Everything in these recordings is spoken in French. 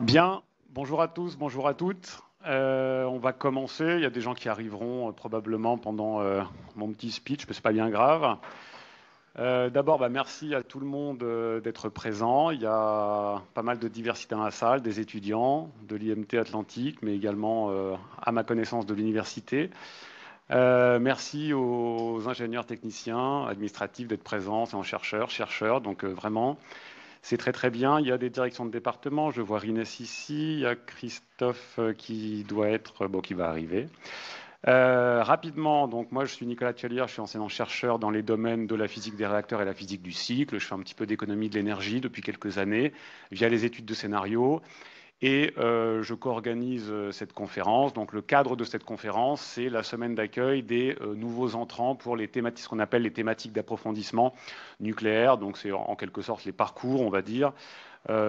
Bien, bonjour à tous, bonjour à toutes. Euh, on va commencer. Il y a des gens qui arriveront euh, probablement pendant euh, mon petit speech, mais ce n'est pas bien grave. D'abord, bah, merci à tout le monde d'être présent. Il y a pas mal de diversité dans la salle, des étudiants de l'IMT Atlantique, mais également, à ma connaissance, de l'université. merci aux ingénieurs techniciens administratifs d'être présents, et aux chercheurs, chercheurs. Donc vraiment, c'est très très bien. Il y a des directions de département. Je vois Rines ici. Il y a Christophe euh, qui doit être, bon, qui va arriver. Euh, rapidement, donc moi je suis Nicolas Tchalier, je suis enseignant-chercheur dans les domaines de la physique des réacteurs et la physique du cycle. Je fais un petit peu d'économie de l'énergie depuis quelques années via les études de scénario et euh, je co-organise euh, cette conférence. Donc le cadre de cette conférence, c'est la semaine d'accueil des euh, nouveaux entrants pour les thématiques, ce qu'on appelle les thématiques d'approfondissement nucléaire. Donc c'est en, quelque sorte les parcours, on va dire.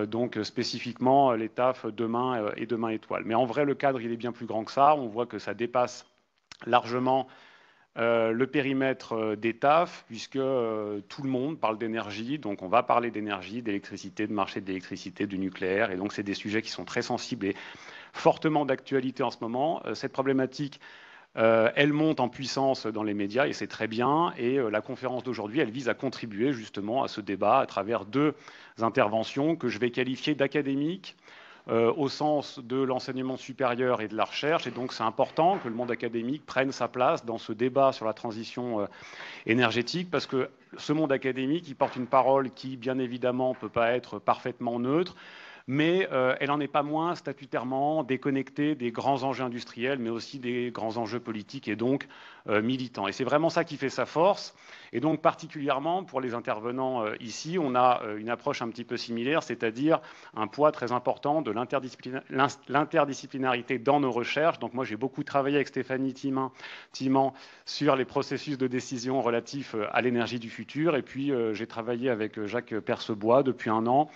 donc spécifiquement les TAF demain et demain étoile. Mais en vrai, le cadre, il est bien plus grand que ça. On voit que ça dépasse largement euh, le périmètre euh, des TAF, puisque euh, tout le monde parle d'énergie, donc on va parler d'énergie, d'électricité, de marché de l'électricité, du nucléaire, et donc c'est des sujets qui sont très sensibles et fortement d'actualité en ce moment. cette problématique, elle monte en puissance dans les médias, et c'est très bien, et la conférence d'aujourd'hui, elle vise à contribuer justement à ce débat à travers deux interventions que je vais qualifier d'académiques, au sens de l'enseignement supérieur et de la recherche. Et donc, c'est important que le monde académique prenne sa place dans ce débat sur la transition euh, énergétique, parce que ce monde académique, porte une parole qui, bien évidemment, ne peut pas être parfaitement neutre, mais euh, elle n'en est pas moins statutairement déconnectée des grands enjeux industriels, mais aussi des grands enjeux politiques et donc euh, militants. Et c'est vraiment ça qui fait sa force. Et donc particulièrement pour les intervenants euh, ici, on a une approche un petit peu similaire, c'est-à-dire un poids très important de l'interdisciplinarité dans nos recherches. Donc moi j'ai beaucoup travaillé avec Stéphanie Timan, sur les processus de décision relatifs à l'énergie du futur. Et puis j'ai travaillé avec Jacques Percebois depuis un an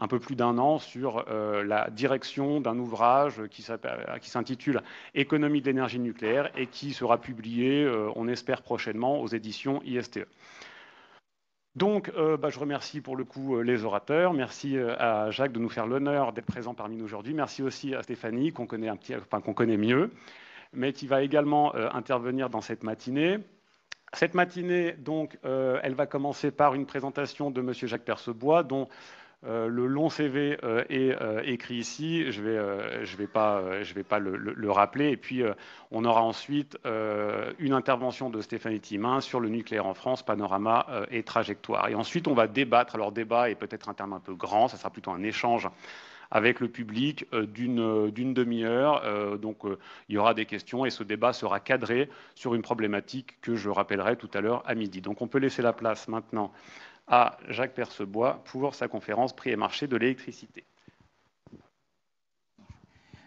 un peu plus d'un an sur euh, la direction d'un ouvrage qui s'intitule Économie de l'énergie nucléaire et qui sera publié, euh, on espère prochainement, aux éditions ISTE. Donc, euh, bah, je remercie pour le coup les orateurs. Merci à Jacques de nous faire l'honneur d'être présent parmi nous aujourd'hui. Merci aussi à Stéphanie, qu'on connaît, enfin, qu'on connaît mieux, mais qui va également intervenir dans cette matinée. Cette matinée, donc, elle va commencer par une présentation de M. Jacques Percebois, dont euh, le long CV euh, est euh, écrit ici, je ne vais, pas, le, rappeler. Et puis, on aura ensuite une intervention de Stéphanie Timin sur le nucléaire en France, panorama et trajectoire. Et ensuite, on va débattre. Alors, débat est peut-être un terme un peu grand, ça sera plutôt un échange avec le public d'une demi-heure. donc, il y aura des questions et ce débat sera cadré sur une problématique que je rappellerai tout à l'heure à midi. Donc, on peut laisser la place maintenant à Jacques Percebois pour sa conférence Prix et marché de l'électricité.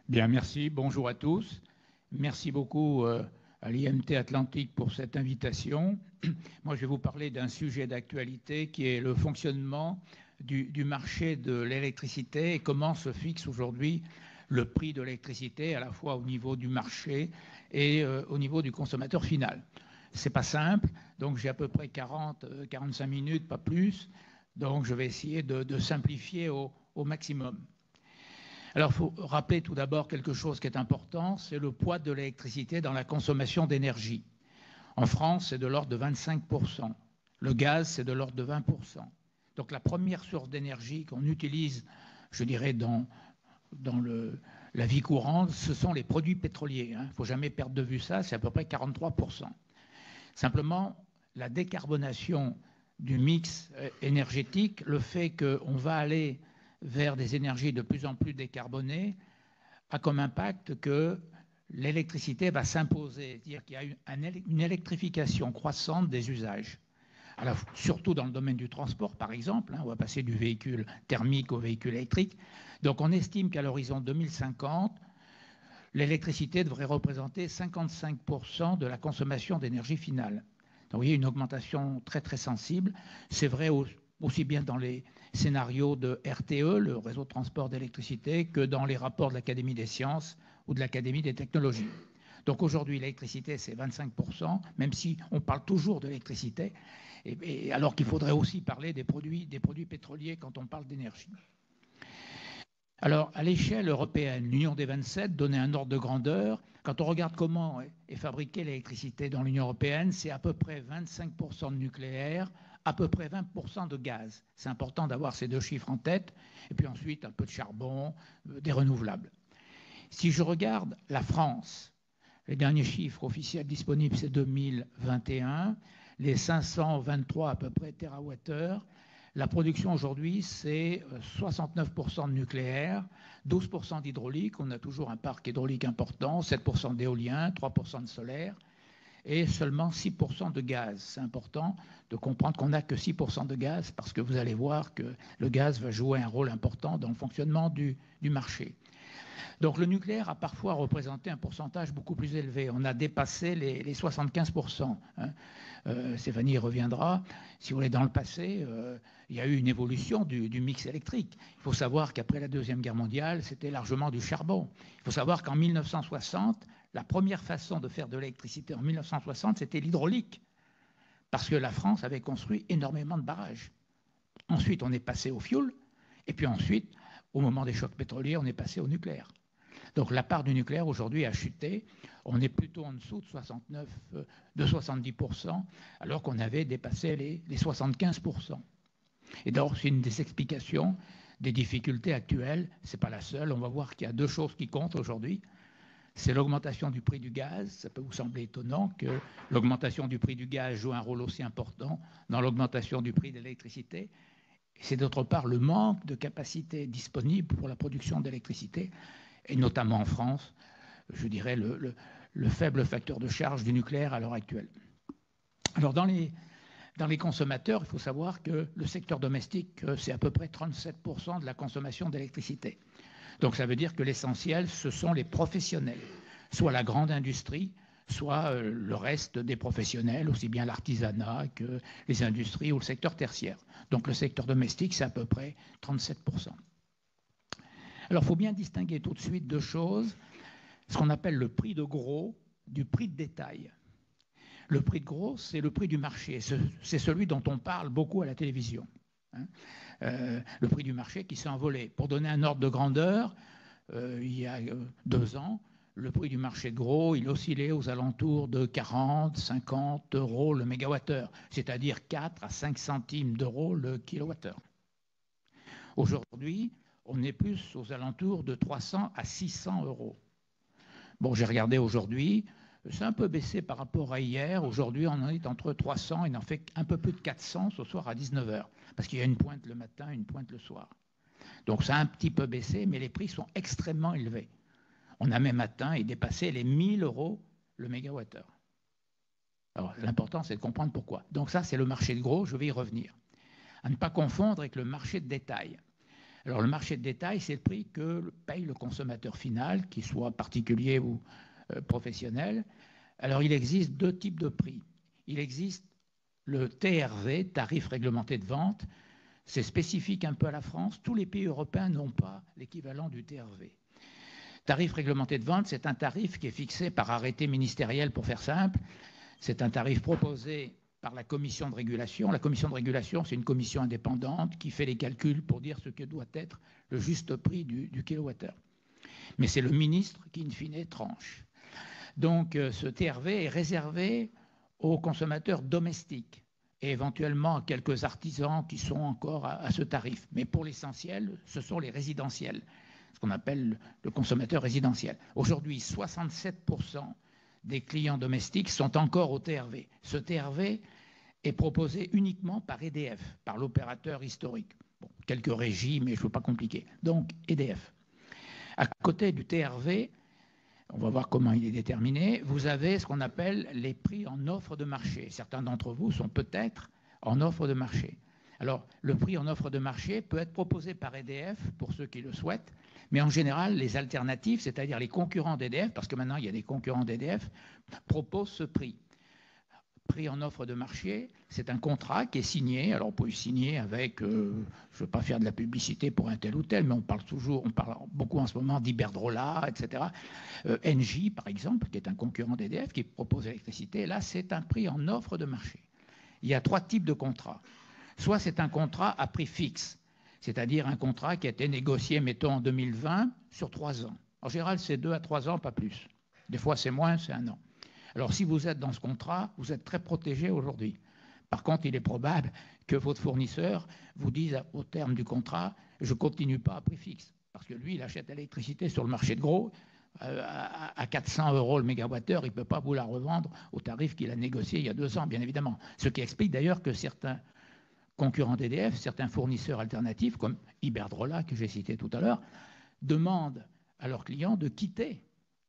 Bien, merci. Bonjour à tous. Merci beaucoup euh, à l'IMT Atlantique pour cette invitation. Moi, je vais vous parler d'un sujet d'actualité qui est le fonctionnement du, marché de l'électricité et comment se fixe aujourd'hui le prix de l'électricité à la fois au niveau du marché et euh, au niveau du consommateur final. C'est pas simple, donc j'ai à peu près 40, 45 euh, minutes, pas plus. Donc je vais essayer de, simplifier au, maximum. Alors il faut rappeler tout d'abord quelque chose qui est important, c'est le poids de l'électricité dans la consommation d'énergie. En France, c'est de l'ordre de 25%. Le gaz, c'est de l'ordre de 20%. Donc la première source d'énergie qu'on utilise, je dirais, dans, la vie courante, ce sont les produits pétroliers. Il hein. ne faut jamais perdre de vue ça, c'est à peu près 43%. Simplement, la décarbonation du mix euh, énergétique, le fait qu'on va aller vers des énergies de plus en plus décarbonées, a comme impact que l'électricité va s'imposer, c'est-à-dire qu'il y a une électrification croissante des usages. surtout dans le domaine du transport, par exemple, hein, on va passer du véhicule thermique au véhicule électrique. Donc on estime qu'à l'horizon 2050, l'électricité devrait représenter 55% de la consommation d'énergie finale. Donc vous voyez une augmentation très très sensible. C'est vrai aussi bien dans les scénarios de RTE, le réseau de transport d'électricité, que dans les rapports de l'Académie des sciences ou de l'Académie des technologies. Donc aujourd'hui, l'électricité, c'est 25%, même si on parle toujours de alors qu'il faudrait aussi parler des produits, des produits pétroliers quand on parle d'énergie. Alors, à l'échelle européenne, l'Union des 27 donnait un ordre de grandeur. Quand on regarde comment est fabriquée l'électricité dans l'Union européenne, c'est à peu près 25% de nucléaire, à peu près 20% de gaz. C'est important d'avoir ces deux chiffres en tête. Et puis ensuite, un peu de charbon, euh, des renouvelables. Si je regarde la France, les derniers chiffres officiels disponibles, c'est 2021, les 523 à peu près TWh. La production aujourd'hui, c'est 69% de nucléaire, 12% d'hydraulique, on a toujours un parc hydraulique important, 7% d'éolien, 3% de solaire et seulement 6% de gaz. C'est important de comprendre qu'on n'a que 6% de gaz parce que vous allez voir que le gaz va jouer un rôle important dans le fonctionnement du, marché. Donc le nucléaire a parfois représenté un pourcentage beaucoup plus élevé. On a dépassé les, 75%. Hein. Euh, Stéphanie reviendra. Si vous voulez, dans le passé, euh, il y a eu une évolution du, du mix électrique. Il faut savoir qu'après la Deuxième Guerre mondiale, c'était largement du charbon. Il faut savoir qu'en 1960, la première façon de faire de l'électricité en 1960, c'était l'hydraulique, parce que la France avait construit énormément de barrages. Ensuite, on est passé au fioul, et puis ensuite, au moment des chocs pétroliers, on est passé au nucléaire. Donc la part du nucléaire aujourd'hui a chuté. On est plutôt en dessous de 69, euh, de 70%, alors qu'on avait dépassé les, les 75%. Et donc c'est une des explications des difficultés actuelles. Ce n'est pas la seule. On va voir qu'il y a deux choses qui comptent aujourd'hui c'est l'augmentation du prix du gaz. Ça peut vous sembler étonnant que l'augmentation du prix du gaz joue un rôle aussi important dans l'augmentation du prix de l'électricité. C'est d'autre part le manque de capacité disponible pour la production d'électricité, et notamment en France, je dirais le, faible facteur de charge du nucléaire à l'heure actuelle. Alors dans les, dans les consommateurs, il faut savoir que le secteur domestique, euh, c'est à peu près 37% de la consommation d'électricité. Donc ça veut dire que l'essentiel, ce sont les professionnels, soit la grande industrie, soit euh, le reste des professionnels, aussi bien l'artisanat que les industries ou le secteur tertiaire. Donc le secteur domestique, c'est à peu près 37%. Alors il faut bien distinguer tout de suite deux choses, ce qu'on appelle le prix de gros du prix de détail. Le prix de gros, c'est le prix du marché, c'est celui dont on parle beaucoup à la télévision. Hein. Euh, le prix du marché qui s'est envolé. Pour donner un ordre de grandeur, euh, il y a deux ans, le prix du marché gros, il oscillait aux alentours de 40, 50 euros le mégawattheure, c'est-à-dire 4 à 5 centimes d'euros le kilowattheure. Aujourd'hui, on est plus aux alentours de 300 à 600 euros. Bon, j'ai regardé aujourd'hui, c'est un peu baissé par rapport à hier. Aujourd'hui, on en est entre 300 et on en fait un peu plus de 400 ce soir à 19h. Parce qu'il y a une pointe le matin, une pointe le soir. Donc ça a un petit peu baissé, mais les prix sont extrêmement élevés. On a même atteint et dépassé les 1000 euros le mégawattheure. Alors l'important, c'est de comprendre pourquoi. Donc ça, c'est le marché de gros, je vais y revenir. À ne pas confondre avec le marché de détail. Alors le marché de détail, c'est le prix que paye le consommateur final, qu'il soit particulier ou euh, professionnel. Alors il existe deux types de prix. Il existe le TRV, tarif réglementé de vente. C'est spécifique un peu à la France. Tous les pays européens n'ont pas l'équivalent du TRV. Tarif réglementé de vente, c'est un tarif qui est fixé par arrêté ministériel, pour faire simple. C'est un tarif proposé par la commission de régulation. La commission de régulation, c'est une commission indépendante qui fait les calculs pour dire ce que doit être le juste prix du, kilowattheure. Mais c'est le ministre qui, in fine, tranche. Donc euh, ce TRV est réservé aux consommateurs domestiques et éventuellement à quelques artisans qui sont encore à, ce tarif. Mais pour l'essentiel, ce sont les résidentiels, ce qu'on appelle le consommateur résidentiel. Aujourd'hui, 67% des clients domestiques sont encore au TRV. Ce TRV est proposé uniquement par EDF, par l'opérateur historique. quelques régies, mais je ne veux pas compliquer. Donc EDF. À côté du TRV, on va voir comment il est déterminé, vous avez ce qu'on appelle les prix en offre de marché. Certains d'entre vous sont peut-être en offre de marché. Alors, le prix en offre de marché peut être proposé par EDF pour ceux qui le souhaitent, mais en général, les alternatives, c'est-à-dire les concurrents d'EDF, parce que maintenant il y a des concurrents d'EDF, proposent ce prix prix en offre de marché, c'est un contrat qui est signé. Alors, on peut le signer avec, euh, je ne veux pas faire de la publicité pour un tel ou tel, mais on parle toujours, on parle beaucoup en ce moment d'Iberdrola, etc. Euh, Engie, par exemple, qui est un concurrent d'EDF, qui propose l'électricité. Là, c'est un prix en offre de marché. Il y a trois types de contrats. Soit c'est un contrat à prix fixe, c'est-à-dire un contrat qui a été négocié, mettons, en 2020 sur trois ans. En général, c'est deux à trois ans, pas plus. Des fois, c'est moins, c'est un an. Alors, si vous êtes dans ce contrat, vous êtes très protégé aujourd'hui. Par contre, il est probable que votre fournisseur vous dise au terme du contrat, je ne continue pas à prix fixe. Parce que lui, il achète l'électricité sur le marché de gros euh, à 400 euros le mégawattheure, il ne peut pas vous la revendre au tarif qu'il a négocié il y a deux ans, bien évidemment. Ce qui explique d'ailleurs que certains concurrents d'EDF, certains fournisseurs alternatifs, comme Iberdrola, que j'ai cité tout à l'heure, demandent à leurs clients de quitter,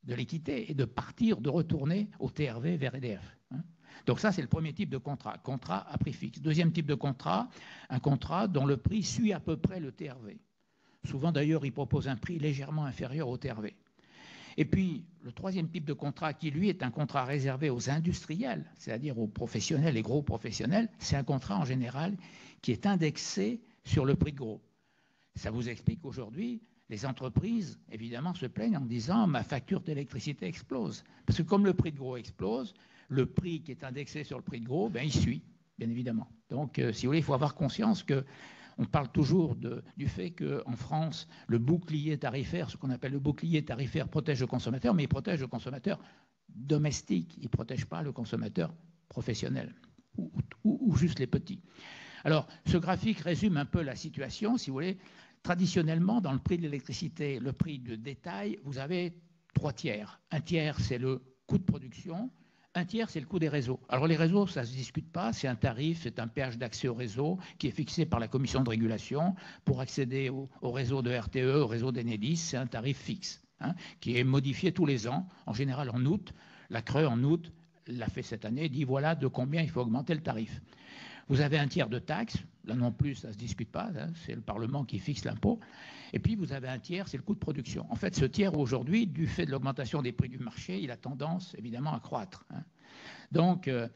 de les quitter et de partir, de retourner au TRV vers EDF. Hein. Donc ça, c'est le premier type de contrat, contrat à prix fixe. Deuxième type de contrat, un contrat dont le prix suit à peu près le TRV. Souvent, d'ailleurs, il propose un prix légèrement inférieur au TRV. Et puis, le troisième type de contrat, qui lui est un contrat réservé aux industriels, c'est-à-dire aux professionnels, les gros professionnels, c'est un contrat en général qui est indexé sur le prix gros. Ça vous explique qu'aujourd'hui, les entreprises, évidemment, se plaignent en disant ma facture d'électricité explose. Parce que comme le prix de gros explose, le prix qui est indexé sur le prix de gros, ben, il suit, bien évidemment. Donc, euh, si vous voulez, il faut avoir conscience que on parle toujours du fait qu'en France, le bouclier tarifaire, ce qu'on appelle le bouclier tarifaire, protège le consommateur, mais il protège le consommateur domestique, il ne protège pas le consommateur professionnel ou, juste les petits. Alors, ce graphique résume un peu la situation, si vous voulez. Traditionnellement, dans le prix de l'électricité, le prix de détail, vous avez trois tiers. Un tiers, c'est le coût de production. Un tiers, c'est le coût des réseaux. Alors les réseaux, ça ne se discute pas, c'est un tarif, c'est un péage d'accès au réseau qui est fixé par la commission de régulation. Pour accéder au, réseau de RTE, au réseau d'Enedis, c'est un tarif fixe hein, qui est modifié tous les ans, en général en août. La Creux, en août, l'a fait cette année, dit voilà de combien il faut augmenter le tarif. Vous avez un tiers de taxes, là non plus, ça ne se discute pas, hein, c'est le Parlement qui fixe l'impôt. Et puis vous avez un tiers, c'est le coût de production. En fait, ce tiers aujourd'hui, du fait de l'augmentation des prix du marché, il a tendance évidemment à croître. Hein. Donc, euh,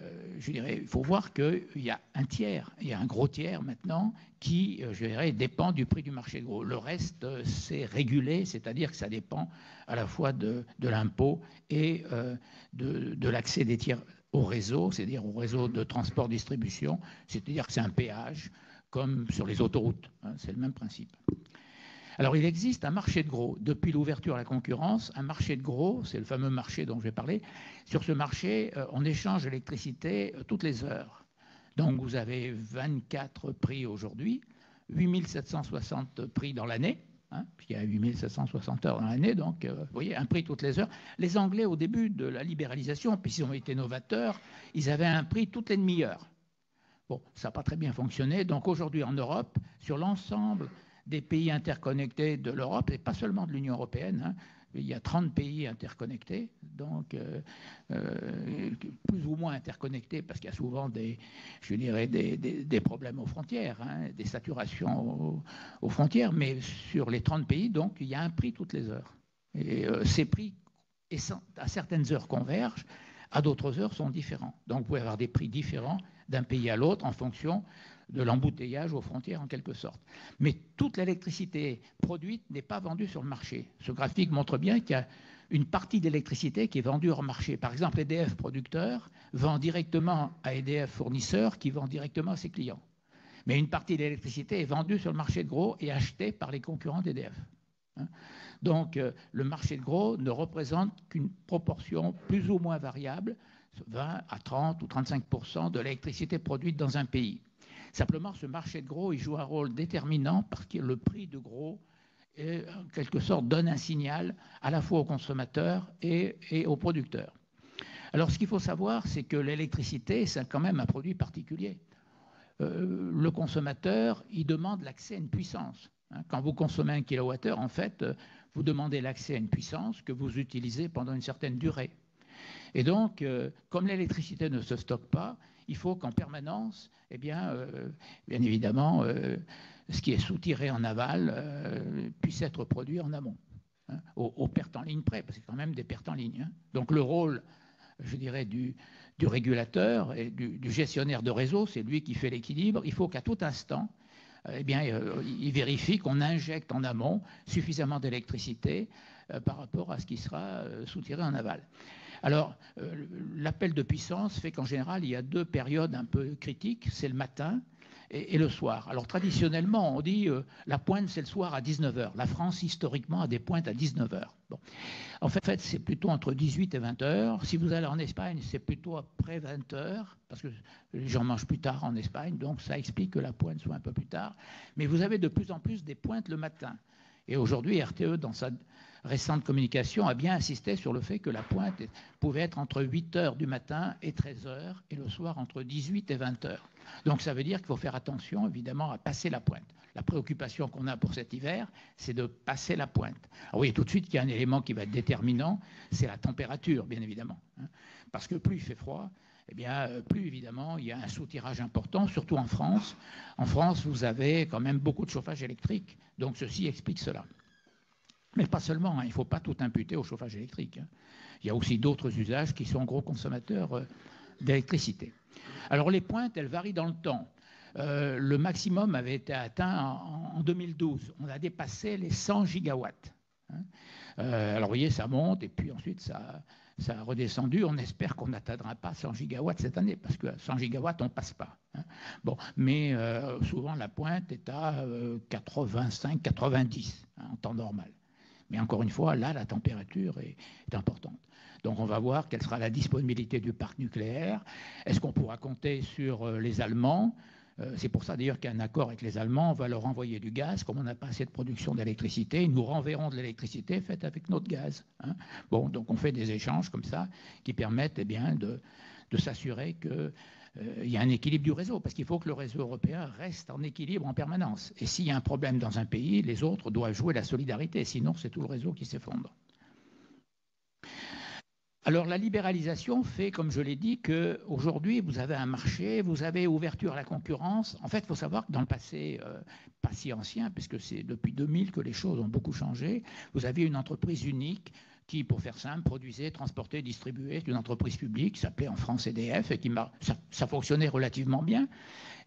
euh, je dirais, il faut voir qu'il y a un tiers, il y a un gros tiers maintenant qui, euh, je dirais, dépend du prix du marché gros. Le reste, c'est régulé, c'est-à-dire que ça dépend à la fois de, l'impôt et de l'accès des tiers au réseau, c'est-à-dire au réseau de transport-distribution, c'est-à-dire que c'est un péage comme sur les autoroutes. Hein, c'est le même principe. Alors il existe un marché de gros. Depuis l'ouverture à la concurrence, un marché de gros, c'est le fameux marché dont je vais parler. Sur ce marché, euh, on échange l'électricité euh, toutes les heures. Donc vous avez 24 prix aujourd'hui, 8760 prix dans l'année. Hein, il y a 8760 heures dans l'année, donc euh, vous voyez, un prix toutes les heures. Les Anglais, au début de la libéralisation, puisqu'ils ont été novateurs, ils avaient un prix toutes les demi-heures. Bon, ça n'a pas très bien fonctionné, donc aujourd'hui en Europe, sur l'ensemble des pays interconnectés de l'Europe, et pas seulement de l'Union européenne, hein, il y a 30 pays interconnectés, donc euh, euh, plus ou moins interconnectés, parce qu'il y a souvent des, je dirais, des, problèmes aux frontières, hein, des saturations aux, frontières, mais sur les 30 pays, donc, il y a un prix toutes les heures. Et euh, ces prix, à certaines heures, convergent, à d'autres heures, sont différents. Donc, vous pouvez avoir des prix différents d'un pays à l'autre en fonction de l'embouteillage aux frontières en quelque sorte. Mais toute l'électricité produite n'est pas vendue sur le marché. Ce graphique montre bien qu'il y a une partie d'électricité qui est vendue hors marché. Par exemple, EDF producteur vend directement à EDF fournisseur qui vend directement à ses clients. Mais une partie de l'électricité est vendue sur le marché de gros et achetée par les concurrents d'EDF. Hein. Donc euh, le marché de gros ne représente qu'une proportion plus ou moins variable, 20 à 30 ou 35% de l'électricité produite dans un pays. Simplement, ce marché de gros, il joue un rôle déterminant parce que le prix de gros, en quelque sorte, donne un signal à la fois aux consommateurs et, aux producteurs. Alors, ce qu'il faut savoir, c'est que l'électricité, c'est quand même un produit particulier. Euh, le consommateur, il demande l'accès à une puissance. Hein. Quand vous consommez un kilowattheure, en fait, vous demandez l'accès à une puissance que vous utilisez pendant une certaine durée. Et donc, euh, comme l'électricité ne se stocke pas, il faut qu'en permanence, eh bien, euh, bien évidemment, euh, ce qui est soutiré en aval euh, puisse être produit en amont, hein, aux, pertes en ligne près, parce y a quand même des pertes en ligne. Hein. Donc le rôle, je dirais, du, régulateur et du, gestionnaire de réseau, c'est lui qui fait l'équilibre. Il faut qu'à tout instant, eh bien, il vérifie qu'on injecte en amont suffisamment d'électricité par rapport à ce qui sera soutiré en aval. Alors, euh, l'appel de puissance fait qu'en général, il y a deux périodes un peu critiques. C'est le matin et, le soir. Alors traditionnellement, on dit euh, la pointe, c'est le soir à 19h. La France, historiquement, a des pointes à 19h. Bon. En fait, c'est plutôt entre 18 et 20h. Si vous allez en Espagne, c'est plutôt après 20h, parce que les gens mangent plus tard en Espagne, donc ça explique que la pointe soit un peu plus tard. Mais vous avez de plus en plus des pointes le matin. Et aujourd'hui, RTE, dans sa récente communication, a bien insisté sur le fait que la pointe pouvait être entre 8 h du matin et 13 h, et le soir entre 18 et 20 h. Donc ça veut dire qu'il faut faire attention, évidemment, à passer la pointe. La préoccupation qu'on a pour cet hiver, c'est de passer la pointe. Alors, vous voyez tout de suite qu'il y a un élément qui va être déterminant, c'est la température, bien évidemment. Hein. Parce que plus il fait froid, eh bien, euh, plus évidemment, il y a un soutirage important, surtout en France. En France, vous avez quand même beaucoup de chauffage électrique, donc ceci explique cela. Mais pas seulement, hein, il ne faut pas tout imputer au chauffage électrique. Hein. Il y a aussi d'autres usages qui sont gros consommateurs euh, d'électricité. Alors les pointes, elles varient dans le temps. Euh, le maximum avait été atteint en, 2012. On a dépassé les 100 gigawatts. Hein. alors vous voyez, ça monte et puis ensuite ça, a redescendu. On espère qu'on n'atteindra pas 100 gigawatts cette année, parce que 100 gigawatts, on ne passe pas. Bon, mais euh, souvent, la pointe est à 85, euh, 90 hein, en temps normal. Mais encore une fois, là, la température est, importante. Donc on va voir quelle sera la disponibilité du parc nucléaire. Est-ce qu'on pourra compter sur euh, les Allemands? Euh, c'est pour ça d'ailleurs qu'il y a un accord avec les Allemands, on va leur envoyer du gaz, comme on n'a pas assez de production d'électricité, ils nous renverront de l'électricité faite avec notre gaz. Hein. Bon, donc on fait des échanges comme ça qui permettent eh bien, de, s'assurer qu'il euh, y a un équilibre du réseau, parce qu'il faut que le réseau européen reste en équilibre en permanence. Et s'il y a un problème dans un pays, les autres doivent jouer la solidarité, sinon c'est tout le réseau qui s'effondre. Alors la libéralisation fait, comme je l'ai dit, qu'aujourd'hui, vous avez un marché, vous avez ouverture à la concurrence. En fait, il faut savoir que dans le passé, euh, pas si ancien, puisque c'est depuis 2000 que les choses ont beaucoup changé, vous aviez une entreprise unique qui, pour faire simple, produisait, transportait, distribuait, une entreprise publique, s'appelait en France EDF, et qui ça, fonctionnait relativement bien.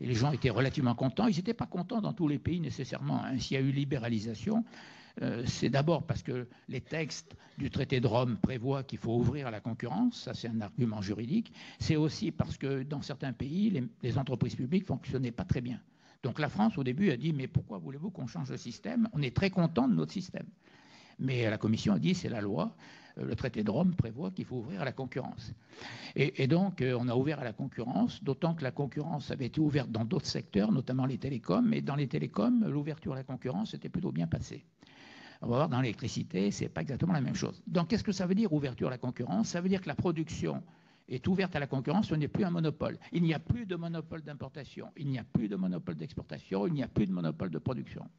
Et les gens étaient relativement contents. Ils n'étaient pas contents dans tous les pays nécessairement. Hein. S'il y a eu libéralisation, euh, c'est d'abord parce que les textes du traité de Rome prévoient qu'il faut ouvrir à la concurrence, ça c'est un argument juridique, c'est aussi parce que dans certains pays, les, entreprises publiques fonctionnaient pas très bien. Donc la France, au début, a dit, mais pourquoi voulez-vous qu'on change de système? On est très content de notre système. Mais la Commission a dit, c'est la loi, euh, le traité de Rome prévoit qu'il faut ouvrir à la concurrence. Et, donc, euh, on a ouvert à la concurrence, d'autant que la concurrence avait été ouverte dans d'autres secteurs, notamment les télécoms, mais dans les télécoms, l'ouverture à la concurrence était plutôt bien passée. On va voir dans l'électricité, ce n'est pas exactement la même chose. Donc, qu'est-ce que ça veut dire ouverture à la concurrence? Ça veut dire que la production est ouverte à la concurrence, ce n'est plus un monopole. Il n'y a plus de monopole d'importation, il n'y a plus de monopole d'exportation, il n'y a plus de monopole de production.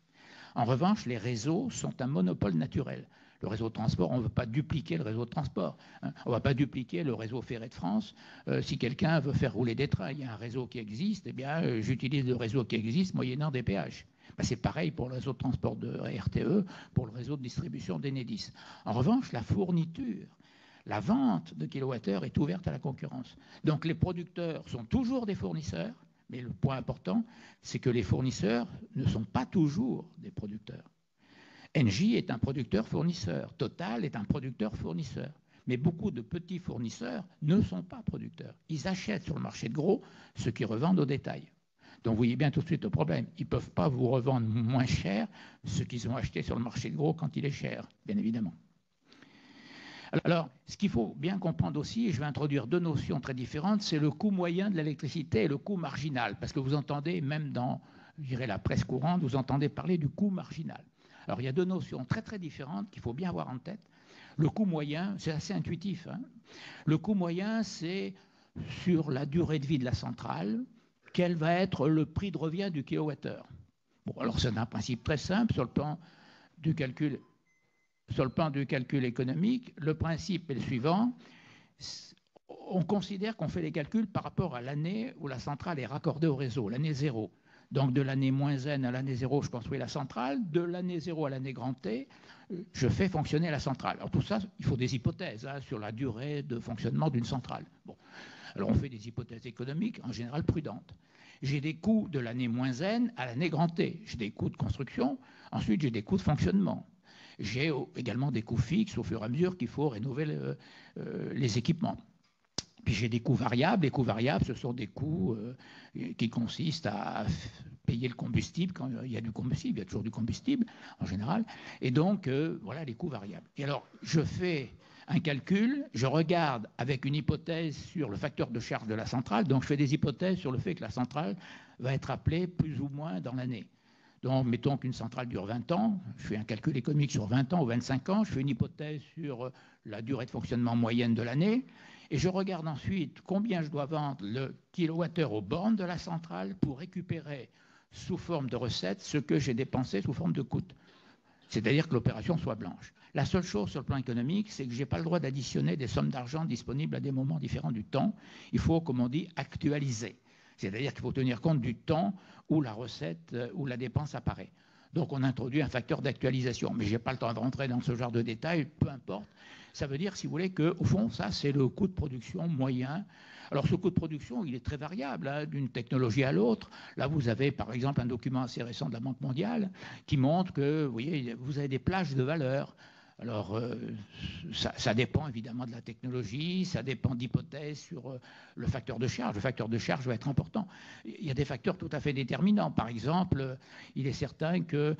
En revanche, les réseaux sont un monopole naturel. Le réseau de transport, on ne veut pas dupliquer le réseau de transport. Hein. On ne va pas dupliquer le réseau ferré de France. Euh, si quelqu'un veut faire rouler des trains, il y a un réseau qui existe, eh bien, euh, j'utilise le réseau qui existe moyennant des péages. Ben, c'est pareil pour le réseau de transport de RTE, pour le réseau de distribution d'Enedis. En revanche, la fourniture, la vente de kilowattheures est ouverte à la concurrence. Donc les producteurs sont toujours des fournisseurs, mais le point important, c'est que les fournisseurs ne sont pas toujours des producteurs. Engie est un producteur-fournisseur, Total est un producteur-fournisseur. Mais beaucoup de petits fournisseurs ne sont pas producteurs. Ils achètent sur le marché de gros ce qu'ils revendent au détail. Donc vous voyez bien tout de suite le problème. Ils ne peuvent pas vous revendre moins cher ce qu'ils ont acheté sur le marché de gros quand il est cher, bien évidemment. Alors, ce qu'il faut bien comprendre aussi, et je vais introduire deux notions très différentes, c'est le coût moyen de l'électricité et le coût marginal. Parce que vous entendez, même dans la presse courante, vous entendez parler du coût marginal. Alors, il y a deux notions très très différentes qu'il faut bien avoir en tête. Le coût moyen, c'est assez intuitif. Hein. le coût moyen, c'est sur la durée de vie de la centrale, quel va être le prix de revient du kilowattheure. Bon, alors c'est un principe très simple sur le plan du calcul, sur le plan du calcul économique. Le principe est le suivant on considère qu'on fait les calculs par rapport à l'année où la centrale est raccordée au réseau, l'année zéro. Donc de l'année moins n à l'année zéro, je construis la centrale. De l'année zéro à l'année grand T, je fais fonctionner la centrale. Alors tout ça, il faut des hypothèses hein, sur la durée de fonctionnement d'une centrale. Alors on fait des hypothèses économiques, en général prudentes. J'ai des coûts de l'année moins n à l'année grand T. J'ai des coûts de construction, ensuite j'ai des coûts de fonctionnement. J'ai également des coûts fixes au fur et à mesure qu'il faut rénover euh, les équipements. Puis j'ai des coûts variables. Les coûts variables, ce sont des coûts euh, qui consistent à payer le combustible quand il y a du combustible. Il y a toujours du combustible en général. Et donc, euh, voilà les coûts variables. Et alors, je fais un calcul, je regarde avec une hypothèse sur le facteur de charge de la centrale. Donc, je fais des hypothèses sur le fait que la centrale va être appelée plus ou moins dans l'année. Donc, mettons qu'une centrale dure 20 ans, je fais un calcul économique sur 20 ans ou 25 ans, je fais une hypothèse sur la durée de fonctionnement moyenne de l'année, et je regarde ensuite combien je dois vendre le kilowattheure aux bornes de la centrale pour récupérer sous forme de recettes ce que j'ai dépensé sous forme de coût. C'est-à-dire que l'opération soit blanche. La seule chose sur le plan économique, c'est que je n'ai pas le droit d'additionner des sommes d'argent disponibles à des moments différents du temps. Il faut, comme on dit, actualiser. C'est-à-dire qu'il faut tenir compte du temps où la recette, euh, où la dépense apparaît. Donc on introduit un facteur d'actualisation. Mais je n'ai pas le temps de rentrer dans ce genre de détails, peu importe. Ça veut dire, si vous voulez, qu'au fond, ça, c'est le coût de production moyen. Alors, ce coût de production, il est très variable hein, d'une technologie à l'autre. Là, vous avez, par exemple, un document assez récent de la Banque mondiale qui montre que, vous voyez, vous avez des plages de valeur. Alors, euh, ça, dépend évidemment de la technologie, ça dépend d'hypothèses sur euh, le facteur de charge. Le facteur de charge va être important. Il y a des facteurs tout à fait déterminants. Par exemple, euh, il est certain que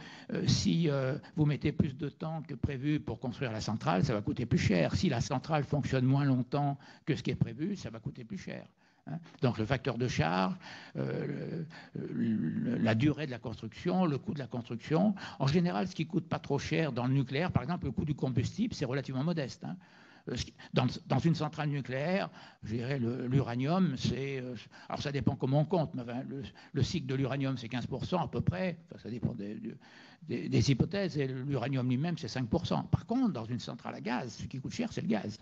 si vous mettez plus de temps que prévu pour construire la centrale, ça va coûter plus cher. Si la centrale fonctionne moins longtemps que ce qui est prévu, ça va coûter plus cher. Hein. Donc le facteur de charge, euh, la durée de la construction, le coût de la construction. En général, ce qui coûte pas trop cher dans le nucléaire, par exemple, le coût du combustible, c'est relativement modeste. Hein. Euh, dans, une centrale nucléaire, je dirais l'uranium, c'est. Euh, alors ça dépend comment on compte, mais le, cycle de l'uranium, c'est 15% à peu près. ça dépend des, des hypothèses. Et l'uranium lui-même, c'est 5%. Par contre, dans une centrale à gaz, ce qui coûte cher, c'est le gaz.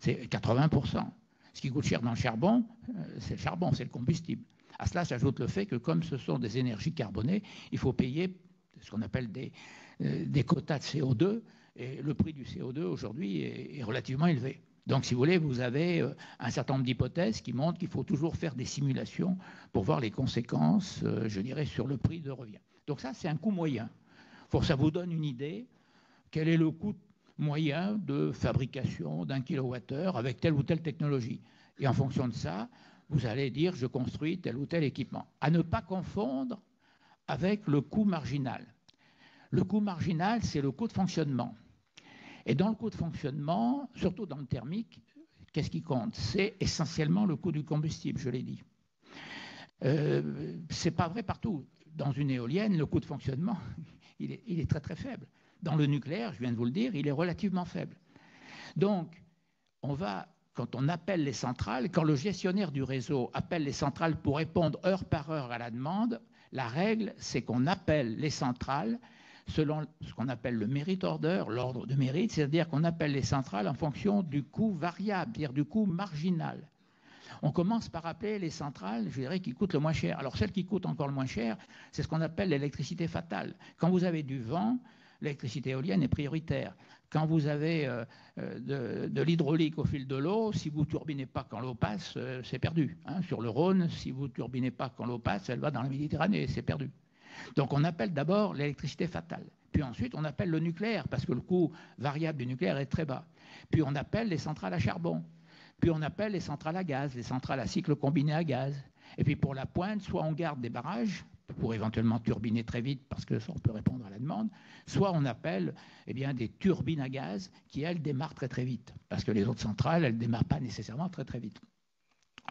C'est 80%. Ce qui coûte cher dans le charbon, euh, c'est le charbon, c'est le combustible. À cela s'ajoute le fait que comme ce sont des énergies carbonées, il faut payer ce qu'on appelle des, euh, quotas de CO2, et le prix du CO2 aujourd'hui est, relativement élevé. Donc, si vous voulez, vous avez euh, un certain nombre d'hypothèses qui montrent qu'il faut toujours faire des simulations pour voir les conséquences, je dirais, sur le prix de revient. Donc ça, c'est un coût moyen. Ça vous donne une idée, quel est le coût moyen de fabrication d'un kilowattheure avec telle ou telle technologie. Et en fonction de ça, vous allez dire je construis tel ou tel équipement. À ne pas confondre avec le coût marginal. Le coût marginal, c'est le coût de fonctionnement. Et dans le coût de fonctionnement, surtout dans le thermique, qu'est-ce qui compte? C'est essentiellement le coût du combustible, je l'ai dit. Euh, Ce n'est pas vrai partout. Dans une éolienne, le coût de fonctionnement, il est très très faible. Dans le nucléaire, je viens de vous le dire, il est relativement faible. Donc, on va, quand on appelle les centrales, quand le gestionnaire du réseau appelle les centrales pour répondre heure par heure à la demande, la règle, c'est qu'on appelle les centrales selon ce qu'on appelle le mérite order, l'ordre de mérite, c'est-à-dire qu'on appelle les centrales en fonction du coût variable, c'est-à-dire du coût marginal. On commence par appeler les centrales, je dirais, qui coûtent le moins cher. Alors, celles qui coûtent encore le moins cher, c'est ce qu'on appelle l'électricité fatale. Quand vous avez du vent, l'électricité éolienne est prioritaire. Quand vous avez euh, euh, de, l'hydraulique au fil de l'eau, si vous turbinez pas quand l'eau passe, euh, c'est perdu. Hein. Sur le Rhône, si vous turbinez pas quand l'eau passe, elle va dans la Méditerranée, c'est perdu. Donc on appelle d'abord l'électricité fatale. Puis ensuite, on appelle le nucléaire, parce que le coût variable du nucléaire est très bas. Puis on appelle les centrales à charbon. Puis on appelle les centrales à gaz, les centrales à cycle combiné à gaz. Et puis pour la pointe, soit on garde des barrages, pour éventuellement turbiner très vite parce que on peut répondre à la demande, soit on appelle eh bien, des turbines à gaz qui, elles, démarrent très très vite parce que les autres centrales, elles ne démarrent pas nécessairement très très vite.